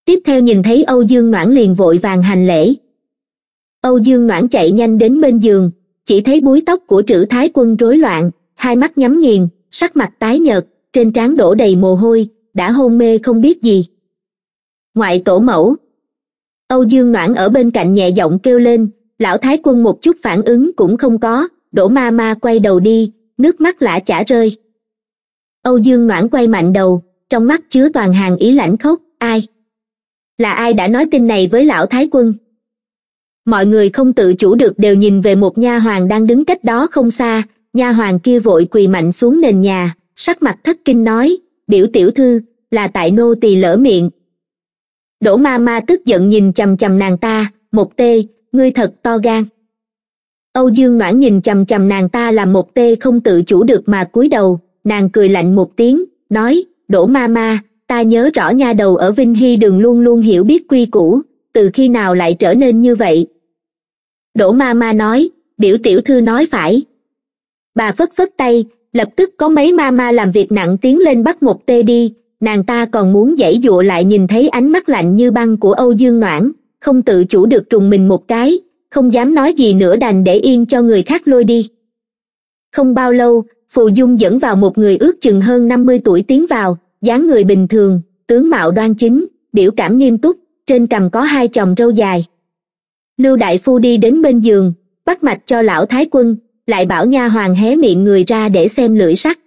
Tiếp theo nhìn thấy âu dương noãn liền vội vàng hành lễ. Âu dương noãn chạy nhanh đến bên giường, chỉ thấy búi tóc của trữ thái quân rối loạn, hai mắt nhắm nghiền, sắc mặt tái nhợt, trên trán đổ đầy mồ hôi, đã hôn mê không biết gì. Ngoại tổ mẫu. Âu dương noãn ở bên cạnh nhẹ giọng kêu lên, lão thái quân một chút phản ứng cũng không có, đổ ma ma quay đầu đi, nước mắt lã chả rơi âu dương noãn quay mạnh đầu, trong mắt chứa toàn hàng ý lãnh khốc, ai? Là ai đã nói tin này với lão thái quân? Mọi người không tự chủ được đều nhìn về một nha hoàng đang đứng cách đó không xa, nha hoàng kia vội quỳ mạnh xuống nền nhà, sắc mặt thất kinh nói, biểu tiểu thư, là tại nô tỳ lỡ miệng. Đỗ ma ma tức giận nhìn chằm chằm nàng ta, một tê, ngươi thật to gan. Âu dương noãn nhìn chằm chằm nàng ta làm một tê không tự chủ được mà cúi đầu nàng cười lạnh một tiếng, nói, đỗ ma ma, ta nhớ rõ nha đầu ở vinh hy đường luôn luôn hiểu biết quy củ, từ khi nào lại trở nên như vậy? Đỗ ma ma nói, biểu tiểu thư nói phải. Bà phất phất tay, lập tức có mấy ma ma làm việc nặng tiến lên bắt một tê đi, nàng ta còn muốn dãy dụa lại nhìn thấy ánh mắt lạnh như băng của âu dương noãn, không tự chủ được trùng mình một cái, không dám nói gì nữa đành để yên cho người khác lôi đi. Không bao lâu phù dung dẫn vào một người ước chừng hơn năm mươi tuổi tiến vào, dáng người bình thường, tướng mạo đoan chính, biểu cảm nghiêm túc, trên cằm có hai chòm râu dài. Lưu đại phu đi đến bên giường, bắt mạch cho lão thái quân, lại bảo nha hoàng hé miệng người ra để xem lưỡi sắt.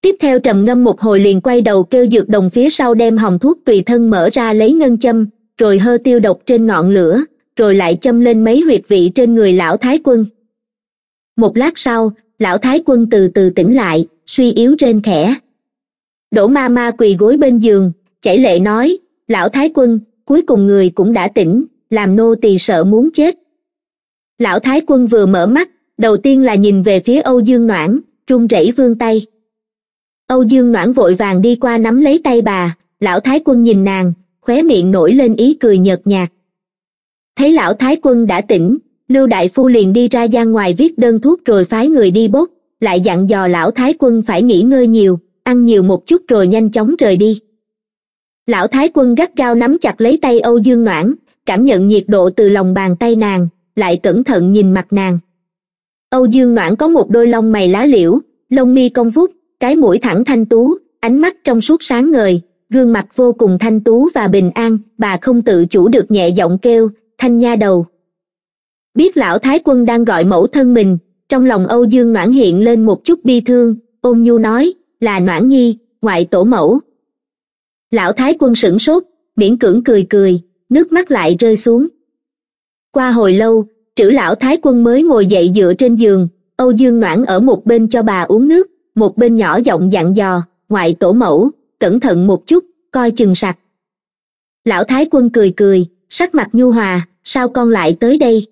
Tiếp theo trầm ngâm một hồi liền quay đầu kêu dược đồng phía sau đem hồng thuốc tùy thân mở ra lấy ngân châm, rồi hơ tiêu độc trên ngọn lửa, rồi lại châm lên mấy huyệt vị trên người lão thái quân. Một lát sau lão thái quân từ từ tỉnh lại, suy yếu trên khẽ. Đỗ ma ma quỳ gối bên giường, chảy lệ nói, lão thái quân, cuối cùng người cũng đã tỉnh, làm nô tỳ sợ muốn chết. Lão thái quân vừa mở mắt, đầu tiên là nhìn về phía âu dương noãn, run rẩy vươn tay. Âu dương noãn vội vàng đi qua nắm lấy tay bà, lão thái quân nhìn nàng, khóe miệng nổi lên ý cười nhợt nhạt. Thấy lão thái quân đã tỉnh lưu đại phu liền đi ra gian ngoài viết đơn thuốc rồi phái người đi bốc lại dặn dò lão thái quân phải nghỉ ngơi nhiều, ăn nhiều một chút rồi nhanh chóng rời đi. Lão thái quân gắt gao nắm chặt lấy tay âu dương noãn, cảm nhận nhiệt độ từ lòng bàn tay nàng, lại cẩn thận nhìn mặt nàng. Âu dương noãn có một đôi lông mày lá liễu, lông mi cong vút cái mũi thẳng thanh tú, ánh mắt trong suốt sáng ngời, gương mặt vô cùng thanh tú và bình an, bà không tự chủ được nhẹ giọng kêu, thanh nha đầu biết lão thái quân đang gọi mẫu thân mình, trong lòng âu dương noãn hiện lên một chút bi thương, ôn nhu nói, là noãn nhi, ngoại tổ mẫu. Lão thái quân sửng sốt, miễn cưỡng cười cười, nước mắt lại rơi xuống. Qua hồi lâu, trữ lão thái quân mới ngồi dậy dựa trên giường, âu dương noãn ở một bên cho bà uống nước, một bên nhỏ giọng dặn dò, ngoại tổ mẫu, cẩn thận một chút, coi chừng sạch lão thái quân cười cười, sắc mặt nhu hòa, sao con lại tới đây?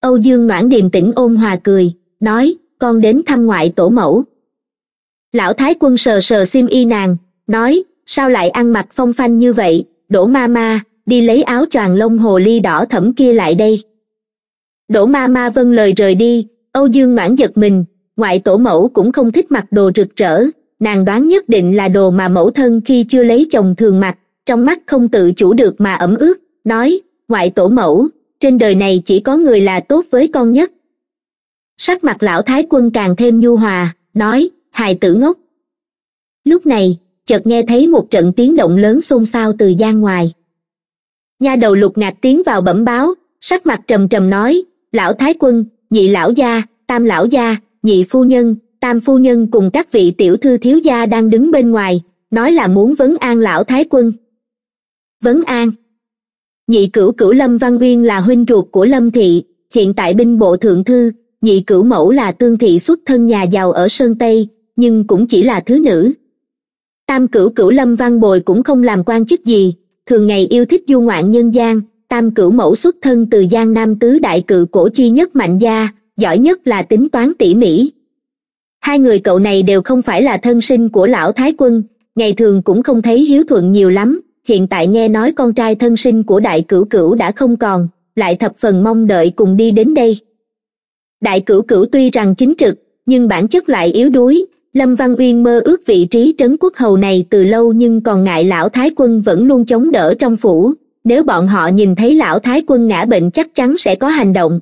Âu dương noãn điềm tĩnh ôn hòa cười, nói, con đến thăm ngoại tổ mẫu. Lão thái quân sờ sờ xiêm y nàng, nói, sao lại ăn mặc phong phanh như vậy? Đổ ma ma, đi lấy áo choàng lông hồ ly đỏ thẫm kia lại đây. Đỗ ma ma vâng lời rời đi, âu dương noãn giật mình, ngoại tổ mẫu cũng không thích mặc đồ rực rỡ, nàng đoán nhất định là đồ mà mẫu thân khi chưa lấy chồng thường mặc, trong mắt không tự chủ được mà ẩm ướt, nói, ngoại tổ mẫu trên đời này chỉ có người là tốt với con nhất. Sắc mặt lão thái quân càng thêm nhu hòa, nói, hài tử ngốc. Lúc này, chợt nghe thấy một trận tiếng động lớn xôn xao từ gian ngoài. Nha đầu lục ngạc tiến vào bẩm báo, sắc mặt trầm trầm nói, lão thái quân, nhị lão gia, tam lão gia, nhị phu nhân, tam phu nhân cùng các vị tiểu thư thiếu gia đang đứng bên ngoài, nói là muốn vấn an lão thái quân. Vấn an? Nhị cửu cửu lâm văn uyên là huynh ruột của lâm thị, hiện tại binh bộ thượng thư. Nhị cửu mẫu là tương thị xuất thân nhà giàu ở sơn tây, nhưng cũng chỉ là thứ nữ. Tam cửu cửu lâm văn bồi cũng không làm quan chức gì, thường ngày yêu thích du ngoạn nhân gian. Tam cửu mẫu xuất thân từ giang nam tứ đại cự cổ chi nhất mạnh gia, giỏi nhất là tính toán tỉ mỉ. Hai người cậu này đều không phải là thân sinh của lão thái quân, ngày thường cũng không thấy hiếu thuận nhiều lắm hiện tại nghe nói con trai thân sinh của đại cửu cửu đã không còn, lại thập phần mong đợi cùng đi đến đây. Đại cửu cửu tuy rằng chính trực, nhưng bản chất lại yếu đuối. Lâm văn uyên mơ ước vị trí trấn quốc hầu này từ lâu nhưng còn ngại lão thái quân vẫn luôn chống đỡ trong phủ. Nếu bọn họ nhìn thấy lão thái quân ngã bệnh chắc chắn sẽ có hành động.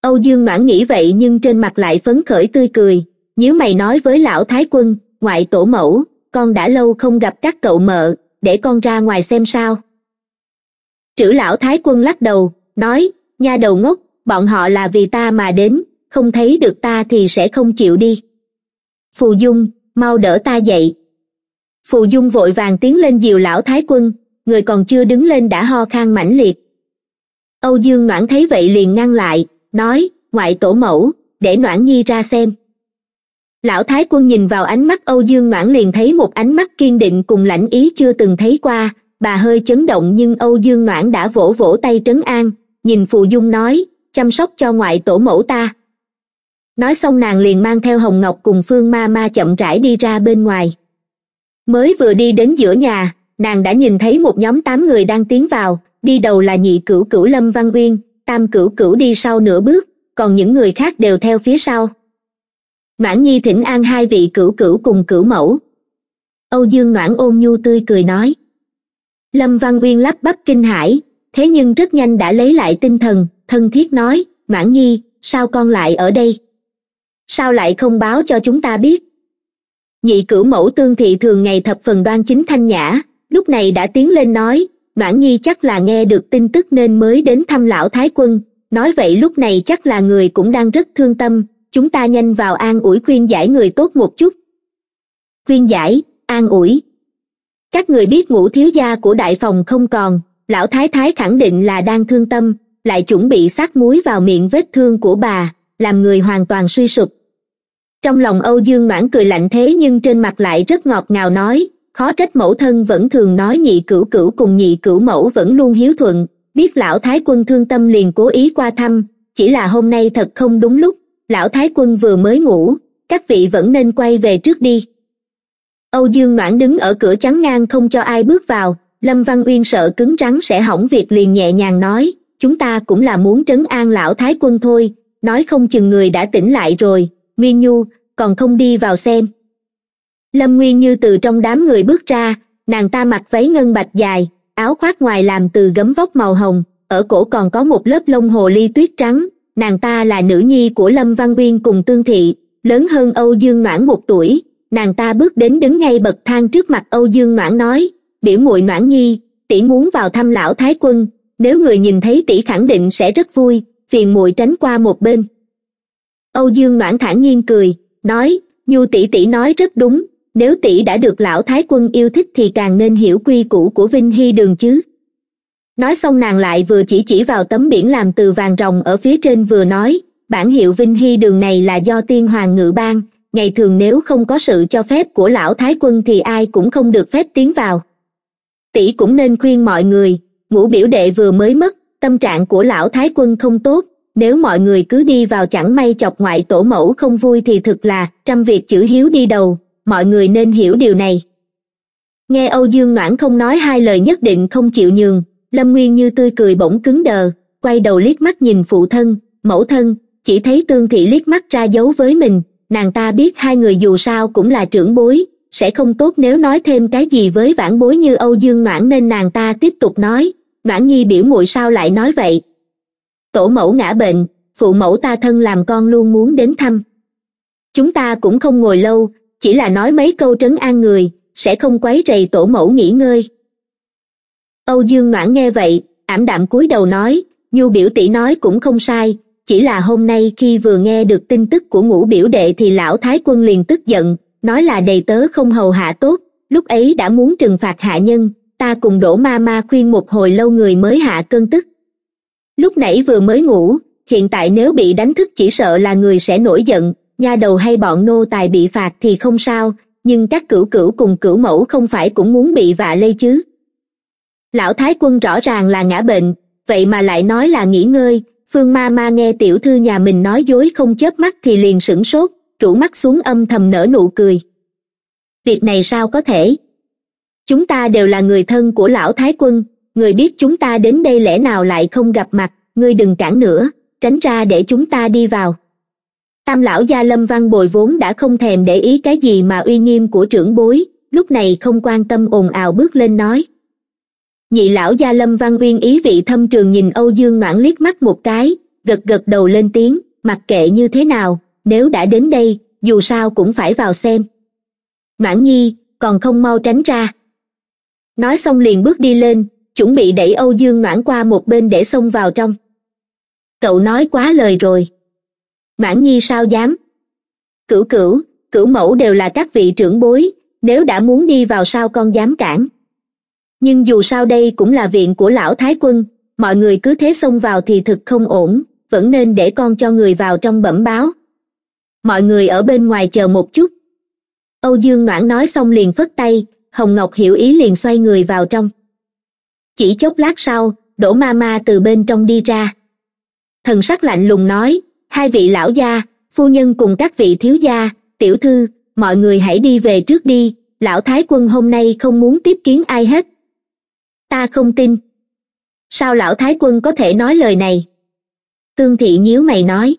Âu dương noãn nghĩ vậy nhưng trên mặt lại phấn khởi tươi cười. Nhớ mày nói với lão thái quân, ngoại tổ mẫu, con đã lâu không gặp các cậu mợ để con ra ngoài xem sao. Trữ lão thái quân lắc đầu, nói, nha đầu ngốc, bọn họ là vì ta mà đến, không thấy được ta thì sẽ không chịu đi. Phù dung, mau đỡ ta dậy. Phù dung vội vàng tiến lên dìu lão thái quân, người còn chưa đứng lên đã ho khan mãnh liệt. Âu dương noãn thấy vậy liền ngăn lại, nói, ngoại tổ mẫu, để noãn nhi ra xem lão thái quân nhìn vào ánh mắt âu dương noãn liền thấy một ánh mắt kiên định cùng lãnh ý chưa từng thấy qua. Bà hơi chấn động nhưng âu dương noãn đã vỗ vỗ tay trấn an, nhìn phù dung nói, chăm sóc cho ngoại tổ mẫu ta. Nói xong nàng liền mang theo hồng ngọc cùng phương ma ma chậm rãi đi ra bên ngoài. Mới vừa đi đến giữa nhà, nàng đã nhìn thấy một nhóm tám người đang tiến vào, đi đầu là nhị cửu cửu lâm văn uyên, tam cửu cửu đi sau nửa bước, còn những người khác đều theo phía sau noãn nhi thỉnh an hai vị cửu cửu cùng cửu mẫu. Âu dương noãn ôn nhu tươi cười nói. Lâm văn uyên lắp bắp kinh hãi, thế nhưng rất nhanh đã lấy lại tinh thần, thân thiết nói noãn nhi, sao con lại ở đây? Sao lại không báo cho chúng ta biết? Nhị cửu mẫu tương thị thường ngày thập phần đoan chính thanh nhã, lúc này đã tiến lên nói noãn nhi chắc là nghe được tin tức nên mới đến thăm lão thái quân, nói vậy lúc này chắc là người cũng đang rất thương tâm chúng ta nhanh vào an ủi khuyên giải người tốt một chút. Khuyên giải, an ủi. Các người biết ngũ thiếu gia của đại phòng không còn, lão thái thái khẳng định là đang thương tâm, lại chuẩn bị sát muối vào miệng vết thương của bà, làm người hoàn toàn suy sụp. Trong lòng âu dương noãn cười lạnh thế nhưng trên mặt lại rất ngọt ngào nói, khó trách mẫu thân vẫn thường nói nhị cửu cửu cùng nhị cửu mẫu vẫn luôn hiếu thuận, biết lão thái quân thương tâm liền cố ý qua thăm, chỉ là hôm nay thật không đúng lúc lão thái quân vừa mới ngủ, các vị vẫn nên quay về trước đi. Âu dương noãn đứng ở cửa chắn ngang không cho ai bước vào, lâm văn uyên sợ cứng rắn sẽ hỏng việc liền nhẹ nhàng nói, chúng ta cũng là muốn trấn an lão thái quân thôi, nói không chừng người đã tỉnh lại rồi, nguyên nhu, còn không đi vào xem. Lâm nguyên như từ trong đám người bước ra, nàng ta mặc váy ngân bạch dài, áo khoác ngoài làm từ gấm vóc màu hồng, ở cổ còn có một lớp lông hồ ly tuyết trắng nàng ta là nữ nhi của lâm văn uyên cùng tương thị, lớn hơn âu dương noãn một tuổi. Nàng ta bước đến đứng ngay bậc thang trước mặt âu dương noãn nói, biểu muội noãn nhi, tỷ muốn vào thăm lão thái quân. Nếu người nhìn thấy tỷ khẳng định sẽ rất vui, phiền muội tránh qua một bên. Âu dương noãn thản nhiên cười, nói, nhu tỷ tỷ nói rất đúng. Nếu tỷ đã được lão thái quân yêu thích thì càng nên hiểu quy củ của vinh hy đường chứ nói xong nàng lại vừa chỉ chỉ vào tấm biển làm từ vàng rồng ở phía trên vừa nói, bản hiệu vinh hy đường này là do tiên hoàng ngự ban, ngày thường nếu không có sự cho phép của lão thái quân thì ai cũng không được phép tiến vào. Tỷ cũng nên khuyên mọi người, ngũ biểu đệ vừa mới mất, tâm trạng của lão thái quân không tốt, nếu mọi người cứ đi vào chẳng may chọc ngoại tổ mẫu không vui thì thực là trăm việc chữ hiếu đi đầu, mọi người nên hiểu điều này. Nghe âu dương noãn không nói hai lời nhất định không chịu nhường lâm nguyên như tươi cười bỗng cứng đờ, quay đầu liếc mắt nhìn phụ thân, mẫu thân, chỉ thấy tương thị liếc mắt ra dấu với mình, nàng ta biết hai người dù sao cũng là trưởng bối, sẽ không tốt nếu nói thêm cái gì với vãn bối như âu dương noãn nên nàng ta tiếp tục nói, noãn nhi biểu muội sao lại nói vậy? Tổ mẫu ngã bệnh, phụ mẫu ta thân làm con luôn muốn đến thăm. Chúng ta cũng không ngồi lâu, chỉ là nói mấy câu trấn an người, sẽ không quấy rầy tổ mẫu nghỉ ngơi âu dương noãn nghe vậy ảm đạm cúi đầu nói nhu biểu tỷ nói cũng không sai chỉ là hôm nay khi vừa nghe được tin tức của ngũ biểu đệ thì lão thái quân liền tức giận, nói là đầy tớ không hầu hạ tốt, lúc ấy đã muốn trừng phạt hạ nhân, ta cùng đổ ma ma khuyên một hồi lâu người mới hạ cơn tức. Lúc nãy vừa mới ngủ, hiện tại nếu bị đánh thức chỉ sợ là người sẽ nổi giận, nha đầu hay bọn nô tài bị phạt thì không sao, nhưng các cửu cửu cùng cửu mẫu không phải cũng muốn bị vạ lây chứ. Lão Thái quân rõ ràng là ngã bệnh, vậy mà lại nói là nghỉ ngơi, Phương ma ma nghe tiểu thư nhà mình nói dối không chớp mắt thì liền sửng sốt, rủ mắt xuống âm thầm nở nụ cười. Việc này sao có thể? Chúng ta đều là người thân của lão Thái quân, người biết chúng ta đến đây lẽ nào lại không gặp mặt, ngươi đừng cản nữa, tránh ra để chúng ta đi vào. Tam lão gia lâm văn bồi vốn đã không thèm để ý cái gì mà uy nghiêm của trưởng bối, lúc này không quan tâm ồn ào bước lên nói. Nhị lão gia lâm văn uyên ý vị thâm trường nhìn Âu Dương Noãn liếc mắt một cái, gật gật đầu lên tiếng, mặc kệ như thế nào, nếu đã đến đây, dù sao cũng phải vào xem. Noãn nhi, còn không mau tránh ra. Nói xong liền bước đi lên, chuẩn bị đẩy Âu Dương Noãn qua một bên để xông vào trong. Cậu nói quá lời rồi. Noãn nhi sao dám? Cửu cửu, cửu mẫu đều là các vị trưởng bối, nếu đã muốn đi vào sao con dám cản. Nhưng dù sao đây cũng là viện của lão thái quân, mọi người cứ thế xông vào thì thực không ổn, vẫn nên để con cho người vào trong bẩm báo. Mọi người ở bên ngoài chờ một chút. Âu Dương Noãn nói xong liền phất tay, Hồng Ngọc hiểu ý liền xoay người vào trong. Chỉ chốc lát sau, Đỗ Ma Ma từ bên trong đi ra. Thần sắc lạnh lùng nói, hai vị lão gia, phu nhân cùng các vị thiếu gia, tiểu thư, mọi người hãy đi về trước đi, lão thái quân hôm nay không muốn tiếp kiến ai hết. Ta không tin. Sao lão thái quân có thể nói lời này? Tương thị nhíu mày nói.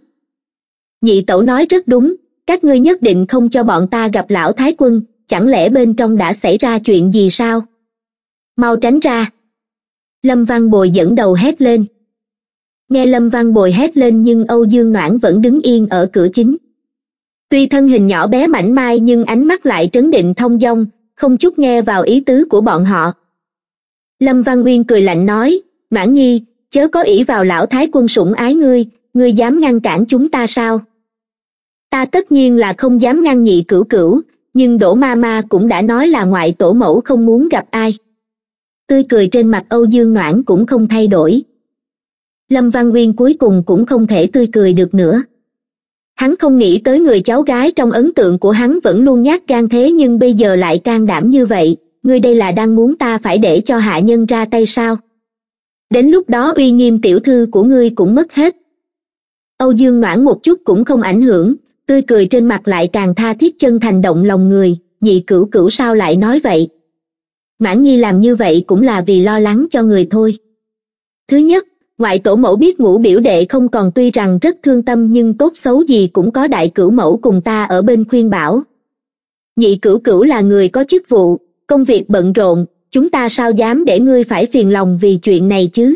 Nhị tẩu nói rất đúng, các ngươi nhất định không cho bọn ta gặp lão thái quân, chẳng lẽ bên trong đã xảy ra chuyện gì sao? Mau tránh ra. Lâm Văn Bồi dẫn đầu hét lên. Nghe Lâm Văn Bồi hét lên nhưng Âu Dương Noãn vẫn đứng yên ở cửa chính. Tuy thân hình nhỏ bé mảnh mai nhưng ánh mắt lại trấn định thông dong, không chút nghe vào ý tứ của bọn họ. Lâm Văn Uyên cười lạnh nói, mãn Nhi, chớ có ỷ vào lão thái quân sủng ái ngươi, ngươi dám ngăn cản chúng ta sao? Ta tất nhiên là không dám ngăn nhị cửu cửu, nhưng Đỗ Ma Ma cũng đã nói là ngoại tổ mẫu không muốn gặp ai. Tươi cười trên mặt Âu Dương Noãn cũng không thay đổi. Lâm Văn uyên cuối cùng cũng không thể tươi cười được nữa. Hắn không nghĩ tới người cháu gái trong ấn tượng của hắn vẫn luôn nhát gan thế nhưng bây giờ lại can đảm như vậy, ngươi đây là đang muốn ta phải để cho hạ nhân ra tay sao? Đến lúc đó uy nghiêm tiểu thư của ngươi cũng mất hết. Âu Dương Noãn một chút cũng không ảnh hưởng, tươi cười trên mặt lại càng tha thiết chân thành động lòng người, nhị cửu cửu sao lại nói vậy. Mãn Nhi làm như vậy cũng là vì lo lắng cho người thôi. Thứ nhất, ngoại tổ mẫu biết ngũ biểu đệ không còn tuy rằng rất thương tâm nhưng tốt xấu gì cũng có đại cửu mẫu cùng ta ở bên khuyên bảo. Nhị cửu cửu là người có chức vụ, công việc bận rộn, chúng ta sao dám để ngươi phải phiền lòng vì chuyện này chứ?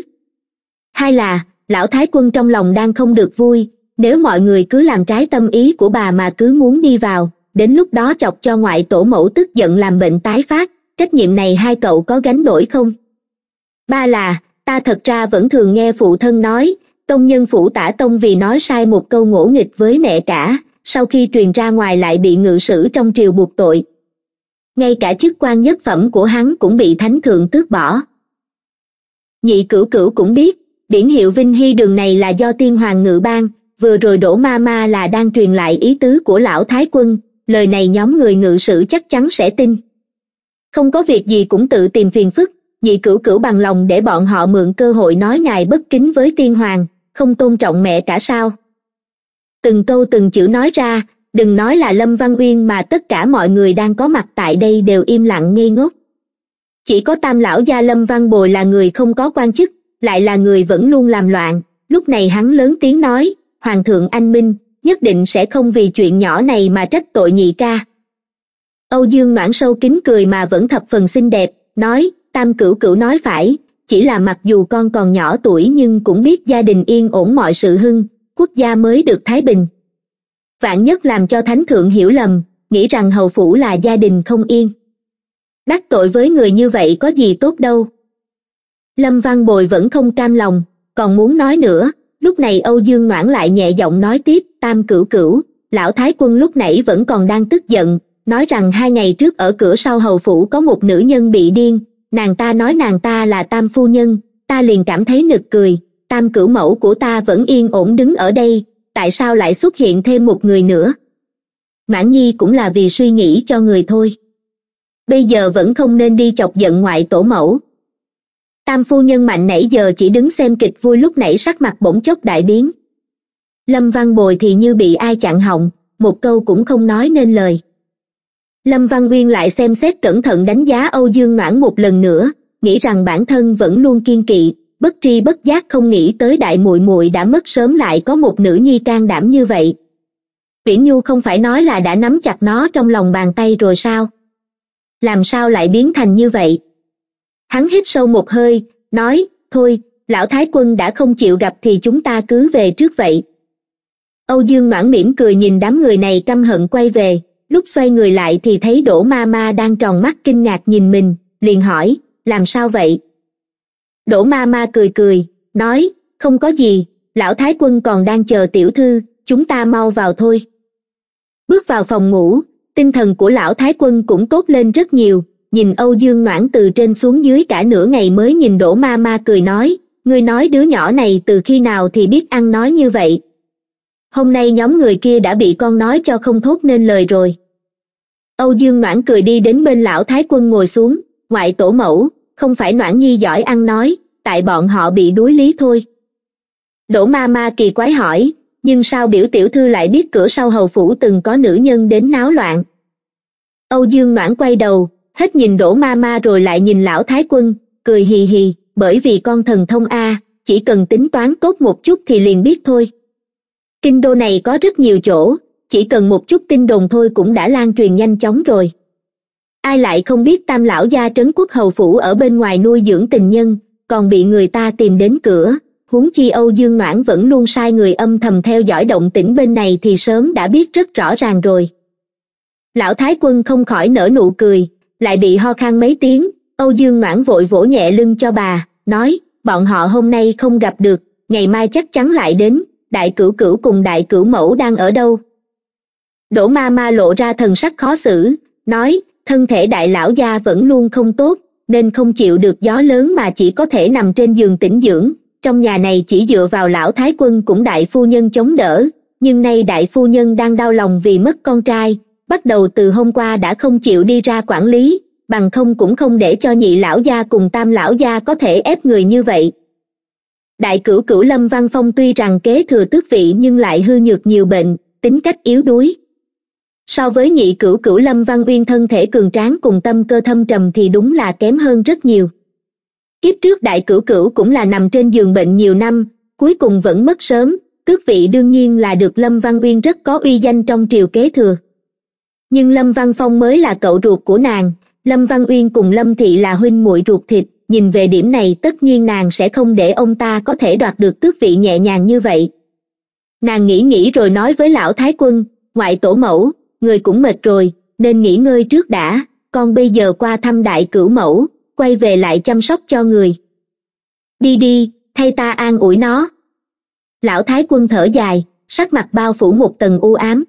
Hai là, lão thái quân trong lòng đang không được vui, nếu mọi người cứ làm trái tâm ý của bà mà cứ muốn đi vào, đến lúc đó chọc cho ngoại tổ mẫu tức giận làm bệnh tái phát, trách nhiệm này hai cậu có gánh nổi không? Ba là, ta thật ra vẫn thường nghe phụ thân nói, tông nhân phủ tả tông vì nói sai một câu ngỗ nghịch với mẹ cả, sau khi truyền ra ngoài lại bị ngự sử trong triều buộc tội. Ngay cả chức quan nhất phẩm của hắn cũng bị thánh thượng tước bỏ. Nhị cửu cửu cũng biết, điển hiệu Vinh Hy đường này là do tiên hoàng ngự ban, vừa rồi đổ ma ma là đang truyền lại ý tứ của lão thái quân, lời này nhóm người ngự sử chắc chắn sẽ tin. Không có việc gì cũng tự tìm phiền phức, nhị cửu cửu bằng lòng để bọn họ mượn cơ hội nói ngài bất kính với tiên hoàng, không tôn trọng mẹ cả sao. Từng câu từng chữ nói ra, đừng nói là Lâm Văn Uyên mà tất cả mọi người đang có mặt tại đây đều im lặng ngây ngốc. Chỉ có tam lão gia Lâm Văn Bồi là người không có quan chức, lại là người vẫn luôn làm loạn, lúc này hắn lớn tiếng nói, Hoàng thượng anh minh, nhất định sẽ không vì chuyện nhỏ này mà trách tội nhị ca. Âu Dương noãn sâu kính cười mà vẫn thập phần xinh đẹp, nói, tam cửu cửu nói phải, chỉ là mặc dù con còn nhỏ tuổi nhưng cũng biết gia đình yên ổn mọi sự hưng, quốc gia mới được thái bình. Vạn nhất làm cho thánh thượng hiểu lầm, nghĩ rằng hầu phủ là gia đình không yên. Đắc tội với người như vậy có gì tốt đâu. Lâm Văn Bồi vẫn không cam lòng, còn muốn nói nữa, lúc này âu dương ngoãn lại nhẹ giọng nói tiếp tam cửu cửu lão thái quân lúc nãy vẫn còn đang tức giận nói rằng hai ngày trước ở cửa sau hầu phủ có một nữ nhân bị điên nàng ta nói nàng ta là tam phu nhân ta liền cảm thấy nực cười tam cửu mẫu của ta vẫn yên ổn đứng ở đây tại sao lại xuất hiện thêm một người nữa? Mãn nhi cũng là vì suy nghĩ cho người thôi. Bây giờ vẫn không nên đi chọc giận ngoại tổ mẫu. Tam phu nhân mạnh nãy giờ chỉ đứng xem kịch vui lúc nãy sắc mặt bỗng chốc đại biến. Lâm văn bồi thì như bị ai chặn họng, một câu cũng không nói nên lời. Lâm văn uyên lại xem xét cẩn thận đánh giá âu dương noãn một lần nữa, nghĩ rằng bản thân vẫn luôn kiên kỵ bất tri bất giác không nghĩ tới đại muội muội đã mất sớm lại có một nữ nhi can đảm như vậy. Viễn nhu không phải nói là đã nắm chặt nó trong lòng bàn tay rồi sao? Làm sao lại biến thành như vậy? Hắn hít sâu một hơi, nói, thôi, lão thái quân đã không chịu gặp thì chúng ta cứ về trước vậy. Âu dương noãn mỉm cười nhìn đám người này căm hận quay về, lúc xoay người lại thì thấy đỗ ma ma đang tròn mắt kinh ngạc nhìn mình, liền hỏi, làm sao vậy? Đỗ ma ma cười cười, nói, không có gì, lão thái quân còn đang chờ tiểu thư, chúng ta mau vào thôi. Bước vào phòng ngủ, tinh thần của lão thái quân cũng tốt lên rất nhiều, nhìn âu dương noãn từ trên xuống dưới cả nửa ngày mới nhìn đỗ ma ma cười nói, ngươi nói đứa nhỏ này từ khi nào thì biết ăn nói như vậy? Hôm nay nhóm người kia đã bị con nói cho không thốt nên lời rồi. Âu dương noãn cười đi đến bên lão thái quân ngồi xuống, ngoại tổ mẫu không phải noãn nhi giỏi ăn nói, tại bọn họ bị đuối lý thôi. Đỗ ma ma kỳ quái hỏi, nhưng sao biểu tiểu thư lại biết cửa sau hầu phủ từng có nữ nhân đến náo loạn? Âu dương noãn quay đầu, hết nhìn đỗ ma ma rồi lại nhìn lão thái quân, cười hì hì, bởi vì con thần thông a, chỉ cần tính toán tốt một chút thì liền biết thôi. Kinh đô này có rất nhiều chỗ, chỉ cần một chút tin đồn thôi cũng đã lan truyền nhanh chóng rồi ai lại không biết tam lão gia trấn quốc hầu phủ ở bên ngoài nuôi dưỡng tình nhân, còn bị người ta tìm đến cửa. Huống chi âu dương noãn vẫn luôn sai người âm thầm theo dõi động tĩnh bên này thì sớm đã biết rất rõ ràng rồi. Lão thái quân không khỏi nở nụ cười, lại bị ho khan mấy tiếng. Âu dương noãn vội vỗ nhẹ lưng cho bà, nói, bọn họ hôm nay không gặp được, ngày mai chắc chắn lại đến, đại cửu cửu cùng đại cửu mẫu đang ở đâu? Đỗ ma ma lộ ra thần sắc khó xử, nói thân thể đại lão gia vẫn luôn không tốt, nên không chịu được gió lớn mà chỉ có thể nằm trên giường tĩnh dưỡng. Trong nhà này chỉ dựa vào lão thái quân cũng đại phu nhân chống đỡ, nhưng nay đại phu nhân đang đau lòng vì mất con trai, bắt đầu từ hôm qua đã không chịu đi ra quản lý, bằng không cũng không để cho nhị lão gia cùng tam lão gia có thể ép người như vậy. Đại cửu cửu lâm văn phong tuy rằng kế thừa tước vị nhưng lại hư nhược nhiều bệnh, tính cách yếu đuối so với nhị cửu cửu lâm văn uyên thân thể cường tráng cùng tâm cơ thâm trầm thì đúng là kém hơn rất nhiều. Kiếp trước đại cửu cửu cũng là nằm trên giường bệnh nhiều năm, cuối cùng vẫn mất sớm, tước vị đương nhiên là được lâm văn uyên rất có uy danh trong triều kế thừa. Nhưng lâm văn phong mới là cậu ruột của nàng, lâm văn uyên cùng lâm thị là huynh muội ruột thịt, nhìn về điểm này tất nhiên nàng sẽ không để ông ta có thể đoạt được tước vị nhẹ nhàng như vậy. Nàng nghĩ nghĩ rồi nói với lão thái quân, ngoại tổ mẫu người cũng mệt rồi, nên nghỉ ngơi trước đã, con bây giờ qua thăm đại cửu mẫu, quay về lại chăm sóc cho người. Đi đi, thay ta an ủi nó. Lão thái quân thở dài, sắc mặt bao phủ một tầng u ám.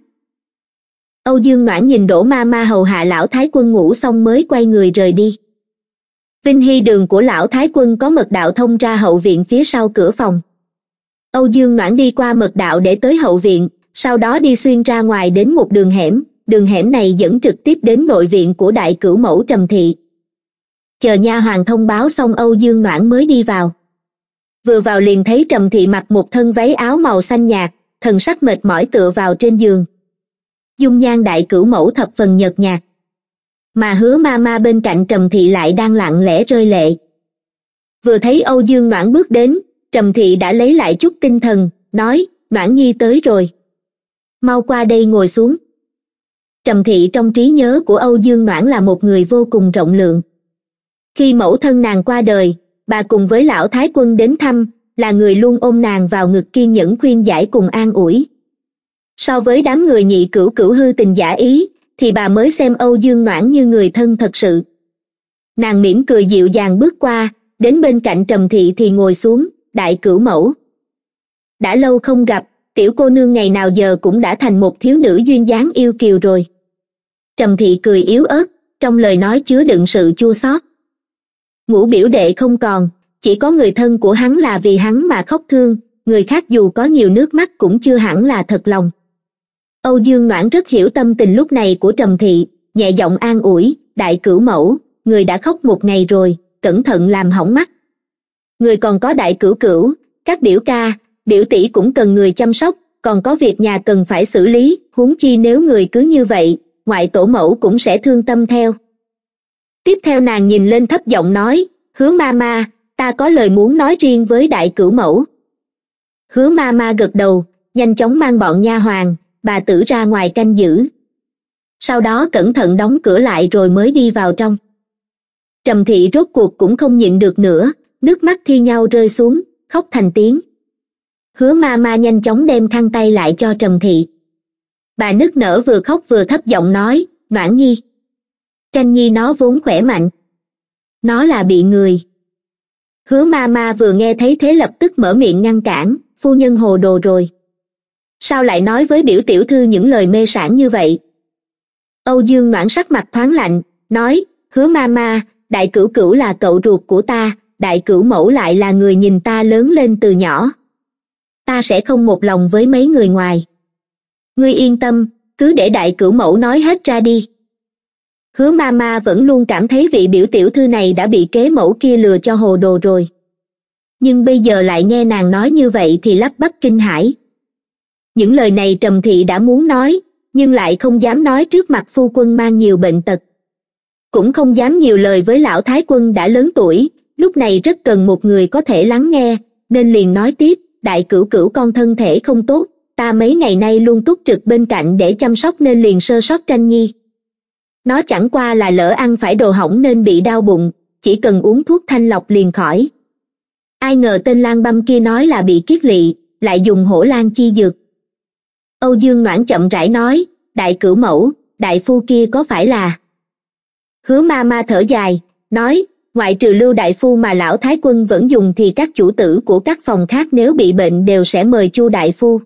Âu dương noãn nhìn đỗ ma ma hầu hạ lão thái quân ngủ xong mới quay người rời đi. Vinh hy đường của lão thái quân có mật đạo thông ra hậu viện phía sau cửa phòng. Âu dương noãn đi qua mật đạo để tới hậu viện sau đó đi xuyên ra ngoài đến một đường hẻm. Đường hẻm này dẫn trực tiếp đến nội viện của đại cửu mẫu trầm thị. Chờ nha hoàng thông báo xong âu dương noãn mới đi vào. Vừa vào liền thấy trầm thị mặc một thân váy áo màu xanh nhạt, thần sắc mệt mỏi tựa vào trên giường. Dung nhan đại cửu mẫu thập phần nhợt nhạt. Mà hứa ma ma bên cạnh trầm thị lại đang lặng lẽ rơi lệ. Vừa thấy âu dương noãn bước đến, trầm thị đã lấy lại chút tinh thần, nói, noãn nhi tới rồi mau qua đây ngồi xuống. Trầm thị trong trí nhớ của âu dương noãn là một người vô cùng rộng lượng. Khi mẫu thân nàng qua đời bà cùng với lão thái quân đến thăm là người luôn ôm nàng vào ngực kiên nhẫn khuyên giải cùng an ủi. So với đám người nhị cửu cửu hư tình giả ý thì bà mới xem âu dương noãn như người thân thật sự. Nàng mỉm cười dịu dàng bước qua đến bên cạnh trầm thị thì ngồi xuống đại cửu mẫu. Đã lâu không gặp, tiểu cô nương ngày nào giờ cũng đã thành một thiếu nữ duyên dáng yêu kiều rồi. Trầm thị cười yếu ớt, trong lời nói chứa đựng sự chua xót. Ngũ biểu đệ không còn, chỉ có người thân của hắn là vì hắn mà khóc thương, người khác dù có nhiều nước mắt cũng chưa hẳn là thật lòng. Âu Dương Noãn rất hiểu tâm tình lúc này của Trầm Thị, nhẹ giọng an ủi, đại cửu mẫu, người đã khóc một ngày rồi, cẩn thận làm hỏng mắt. Người còn có đại cửu cửu, các biểu ca, biểu tỷ cũng cần người chăm sóc, còn có việc nhà cần phải xử lý, huống chi nếu người cứ như vậy, ngoại tổ mẫu cũng sẽ thương tâm theo. Tiếp theo nàng nhìn lên thấp giọng nói, hứa ma ma, ta có lời muốn nói riêng với đại cửu mẫu. Hứa ma ma gật đầu, nhanh chóng mang bọn nha hoàng, bà tử ra ngoài canh giữ. Sau đó cẩn thận đóng cửa lại rồi mới đi vào trong. Trầm thị rốt cuộc cũng không nhịn được nữa, nước mắt thi nhau rơi xuống, khóc thành tiếng. Hứa ma ma nhanh chóng đem khăn tay lại cho Trầm thị. Bà nức nở vừa khóc vừa thấp giọng nói, Noãn Nhi. Tranh Nhi nó vốn khỏe mạnh. Nó là bị người. Hứa ma ma vừa nghe thấy thế lập tức mở miệng ngăn cản, phu nhân hồ đồ rồi. Sao lại nói với biểu tiểu thư những lời mê sản như vậy? Âu Dương noãn sắc mặt thoáng lạnh, nói, hứa ma ma, đại cửu cửu là cậu ruột của ta, đại cửu mẫu lại là người nhìn ta lớn lên từ nhỏ. Ta sẽ không một lòng với mấy người ngoài. Ngươi yên tâm, cứ để đại cửu mẫu nói hết ra đi. Hứa ma ma vẫn luôn cảm thấy vị biểu tiểu thư này đã bị kế mẫu kia lừa cho hồ đồ rồi. Nhưng bây giờ lại nghe nàng nói như vậy thì lắp bắp kinh hãi. Những lời này Trầm Thị đã muốn nói, nhưng lại không dám nói trước mặt phu quân mang nhiều bệnh tật. Cũng không dám nhiều lời với lão thái quân đã lớn tuổi, lúc này rất cần một người có thể lắng nghe, nên liền nói tiếp, đại cửu cửu con thân thể không tốt, ta mấy ngày nay luôn túc trực bên cạnh để chăm sóc nên liền sơ sót tranh nhi. Nó chẳng qua là lỡ ăn phải đồ hỏng nên bị đau bụng, chỉ cần uống thuốc thanh lọc liền khỏi. Ai ngờ tên lang băm kia nói là bị kiết lỵ, lại dùng hổ lan chi dược. Âu Dương Noãn chậm rãi nói, đại cửu mẫu, đại phu kia có phải là... Hứa ma ma thở dài, nói, ngoại trừ lưu đại phu mà lão thái quân vẫn dùng thì các chủ tử của các phòng khác nếu bị bệnh đều sẽ mời chu đại phu.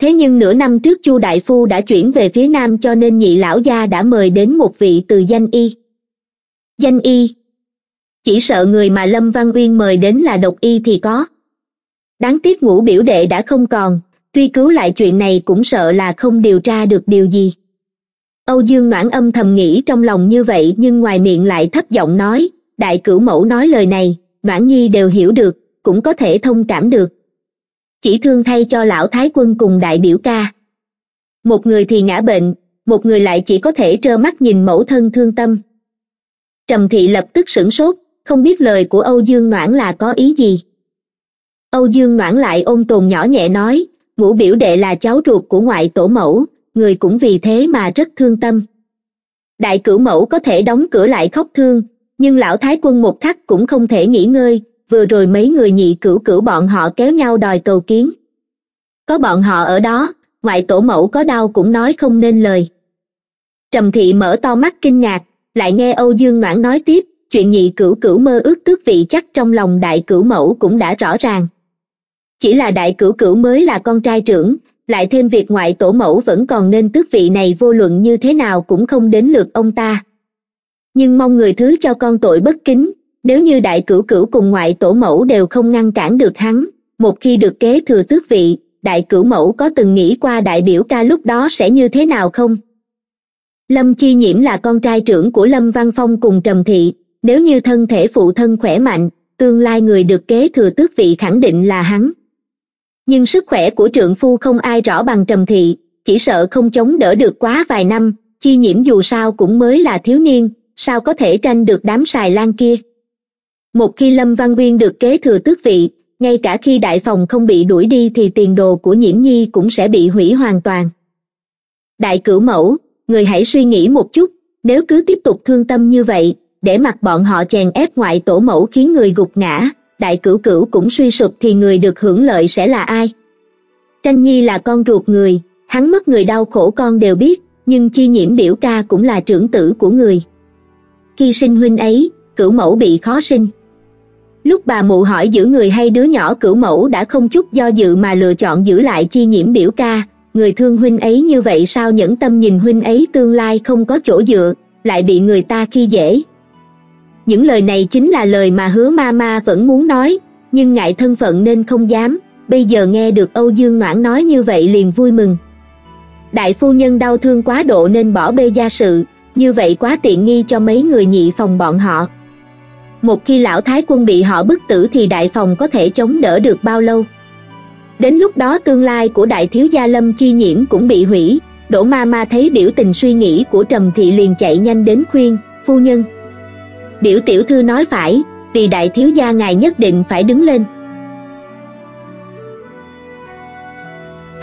Thế nhưng nửa năm trước chu đại phu đã chuyển về phía nam cho nên nhị lão gia đã mời đến một vị từ danh y. Danh y. Chỉ sợ người mà Lâm Văn Uyên mời đến là độc y thì có. Đáng tiếc ngũ biểu đệ đã không còn, truy cứu lại chuyện này cũng sợ là không điều tra được điều gì. Âu Dương Noãn âm thầm nghĩ trong lòng như vậy nhưng ngoài miệng lại thấp giọng nói, đại cửu mẫu nói lời này, Noãn Nhi đều hiểu được, cũng có thể thông cảm được. Chỉ thương thay cho lão thái quân cùng đại biểu ca. Một người thì ngã bệnh, một người lại chỉ có thể trơ mắt nhìn mẫu thân thương tâm. Trầm thị lập tức sửng sốt, không biết lời của Âu Dương Noãn là có ý gì. Âu Dương Noãn lại ôn tồn nhỏ nhẹ nói, ngũ biểu đệ là cháu ruột của ngoại tổ mẫu, người cũng vì thế mà rất thương tâm. Đại cửu mẫu có thể đóng cửa lại khóc thương, nhưng lão thái quân một khắc cũng không thể nghỉ ngơi, vừa rồi mấy người nhị cửu cửu bọn họ kéo nhau đòi cầu kiến. Có bọn họ ở đó, ngoại tổ mẫu có đau cũng nói không nên lời. Trầm thị mở to mắt kinh ngạc, lại nghe Âu Dương Noãn nói tiếp, chuyện nhị cửu cửu mơ ước tước vị chắc trong lòng đại cửu mẫu cũng đã rõ ràng. Chỉ là đại cửu cửu mới là con trai trưởng, lại thêm việc ngoại tổ mẫu vẫn còn nên tước vị này vô luận như thế nào cũng không đến lượt ông ta. Nhưng mong người thứ cho con tội bất kính, nếu như đại cửu cửu cùng ngoại tổ mẫu đều không ngăn cản được hắn, một khi được kế thừa tước vị, đại cửu mẫu có từng nghĩ qua đại biểu ca lúc đó sẽ như thế nào không? Lâm Chi Nhiễm là con trai trưởng của Lâm Văn Phong cùng Trầm Thị, nếu như thân thể phụ thân khỏe mạnh, tương lai người được kế thừa tước vị khẳng định là hắn. Nhưng sức khỏe của trượng phu không ai rõ bằng trầm thị, chỉ sợ không chống đỡ được quá vài năm, chi nhiễm dù sao cũng mới là thiếu niên, sao có thể tranh được đám xài lan kia. Một khi Lâm Văn Viên được kế thừa tước vị, ngay cả khi đại phòng không bị đuổi đi thì tiền đồ của nhiễm nhi cũng sẽ bị hủy hoàn toàn. Đại cửu mẫu, người hãy suy nghĩ một chút, nếu cứ tiếp tục thương tâm như vậy, để mặc bọn họ chèn ép ngoại tổ mẫu khiến người gục ngã, đại cửu cửu cũng suy sụp thì người được hưởng lợi sẽ là ai? Tranh Nhi là con ruột người, hắn mất người đau khổ con đều biết, nhưng chi nhiễm biểu ca cũng là trưởng tử của người. Khi sinh huynh ấy, cửu mẫu bị khó sinh. lúc bà mụ hỏi giữ người hay đứa nhỏ cửu mẫu đã không chút do dự mà lựa chọn giữ lại chi nhiễm biểu ca người thương huynh ấy như vậy sao nhẫn tâm nhìn huynh ấy tương lai không có chỗ dựa lại bị người ta khi dễ những lời này chính là lời mà hứa ma ma vẫn muốn nói nhưng ngại thân phận nên không dám bây giờ nghe được âu dương noãn nói như vậy liền vui mừng đại phu nhân đau thương quá độ nên bỏ bê gia sự như vậy quá tiện nghi cho mấy người nhị phòng bọn họ. Một khi lão thái quân bị họ bức tử thì đại phòng có thể chống đỡ được bao lâu? Đến lúc đó tương lai của đại thiếu gia lâm chi nhiễm cũng bị hủy, đỗ ma ma thấy biểu tình suy nghĩ của trầm thị liền chạy nhanh đến khuyên, phu nhân. Biểu tiểu thư nói phải, vì đại thiếu gia ngài nhất định phải đứng lên.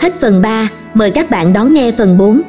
Hết phần ba, mời các bạn đón nghe phần bốn.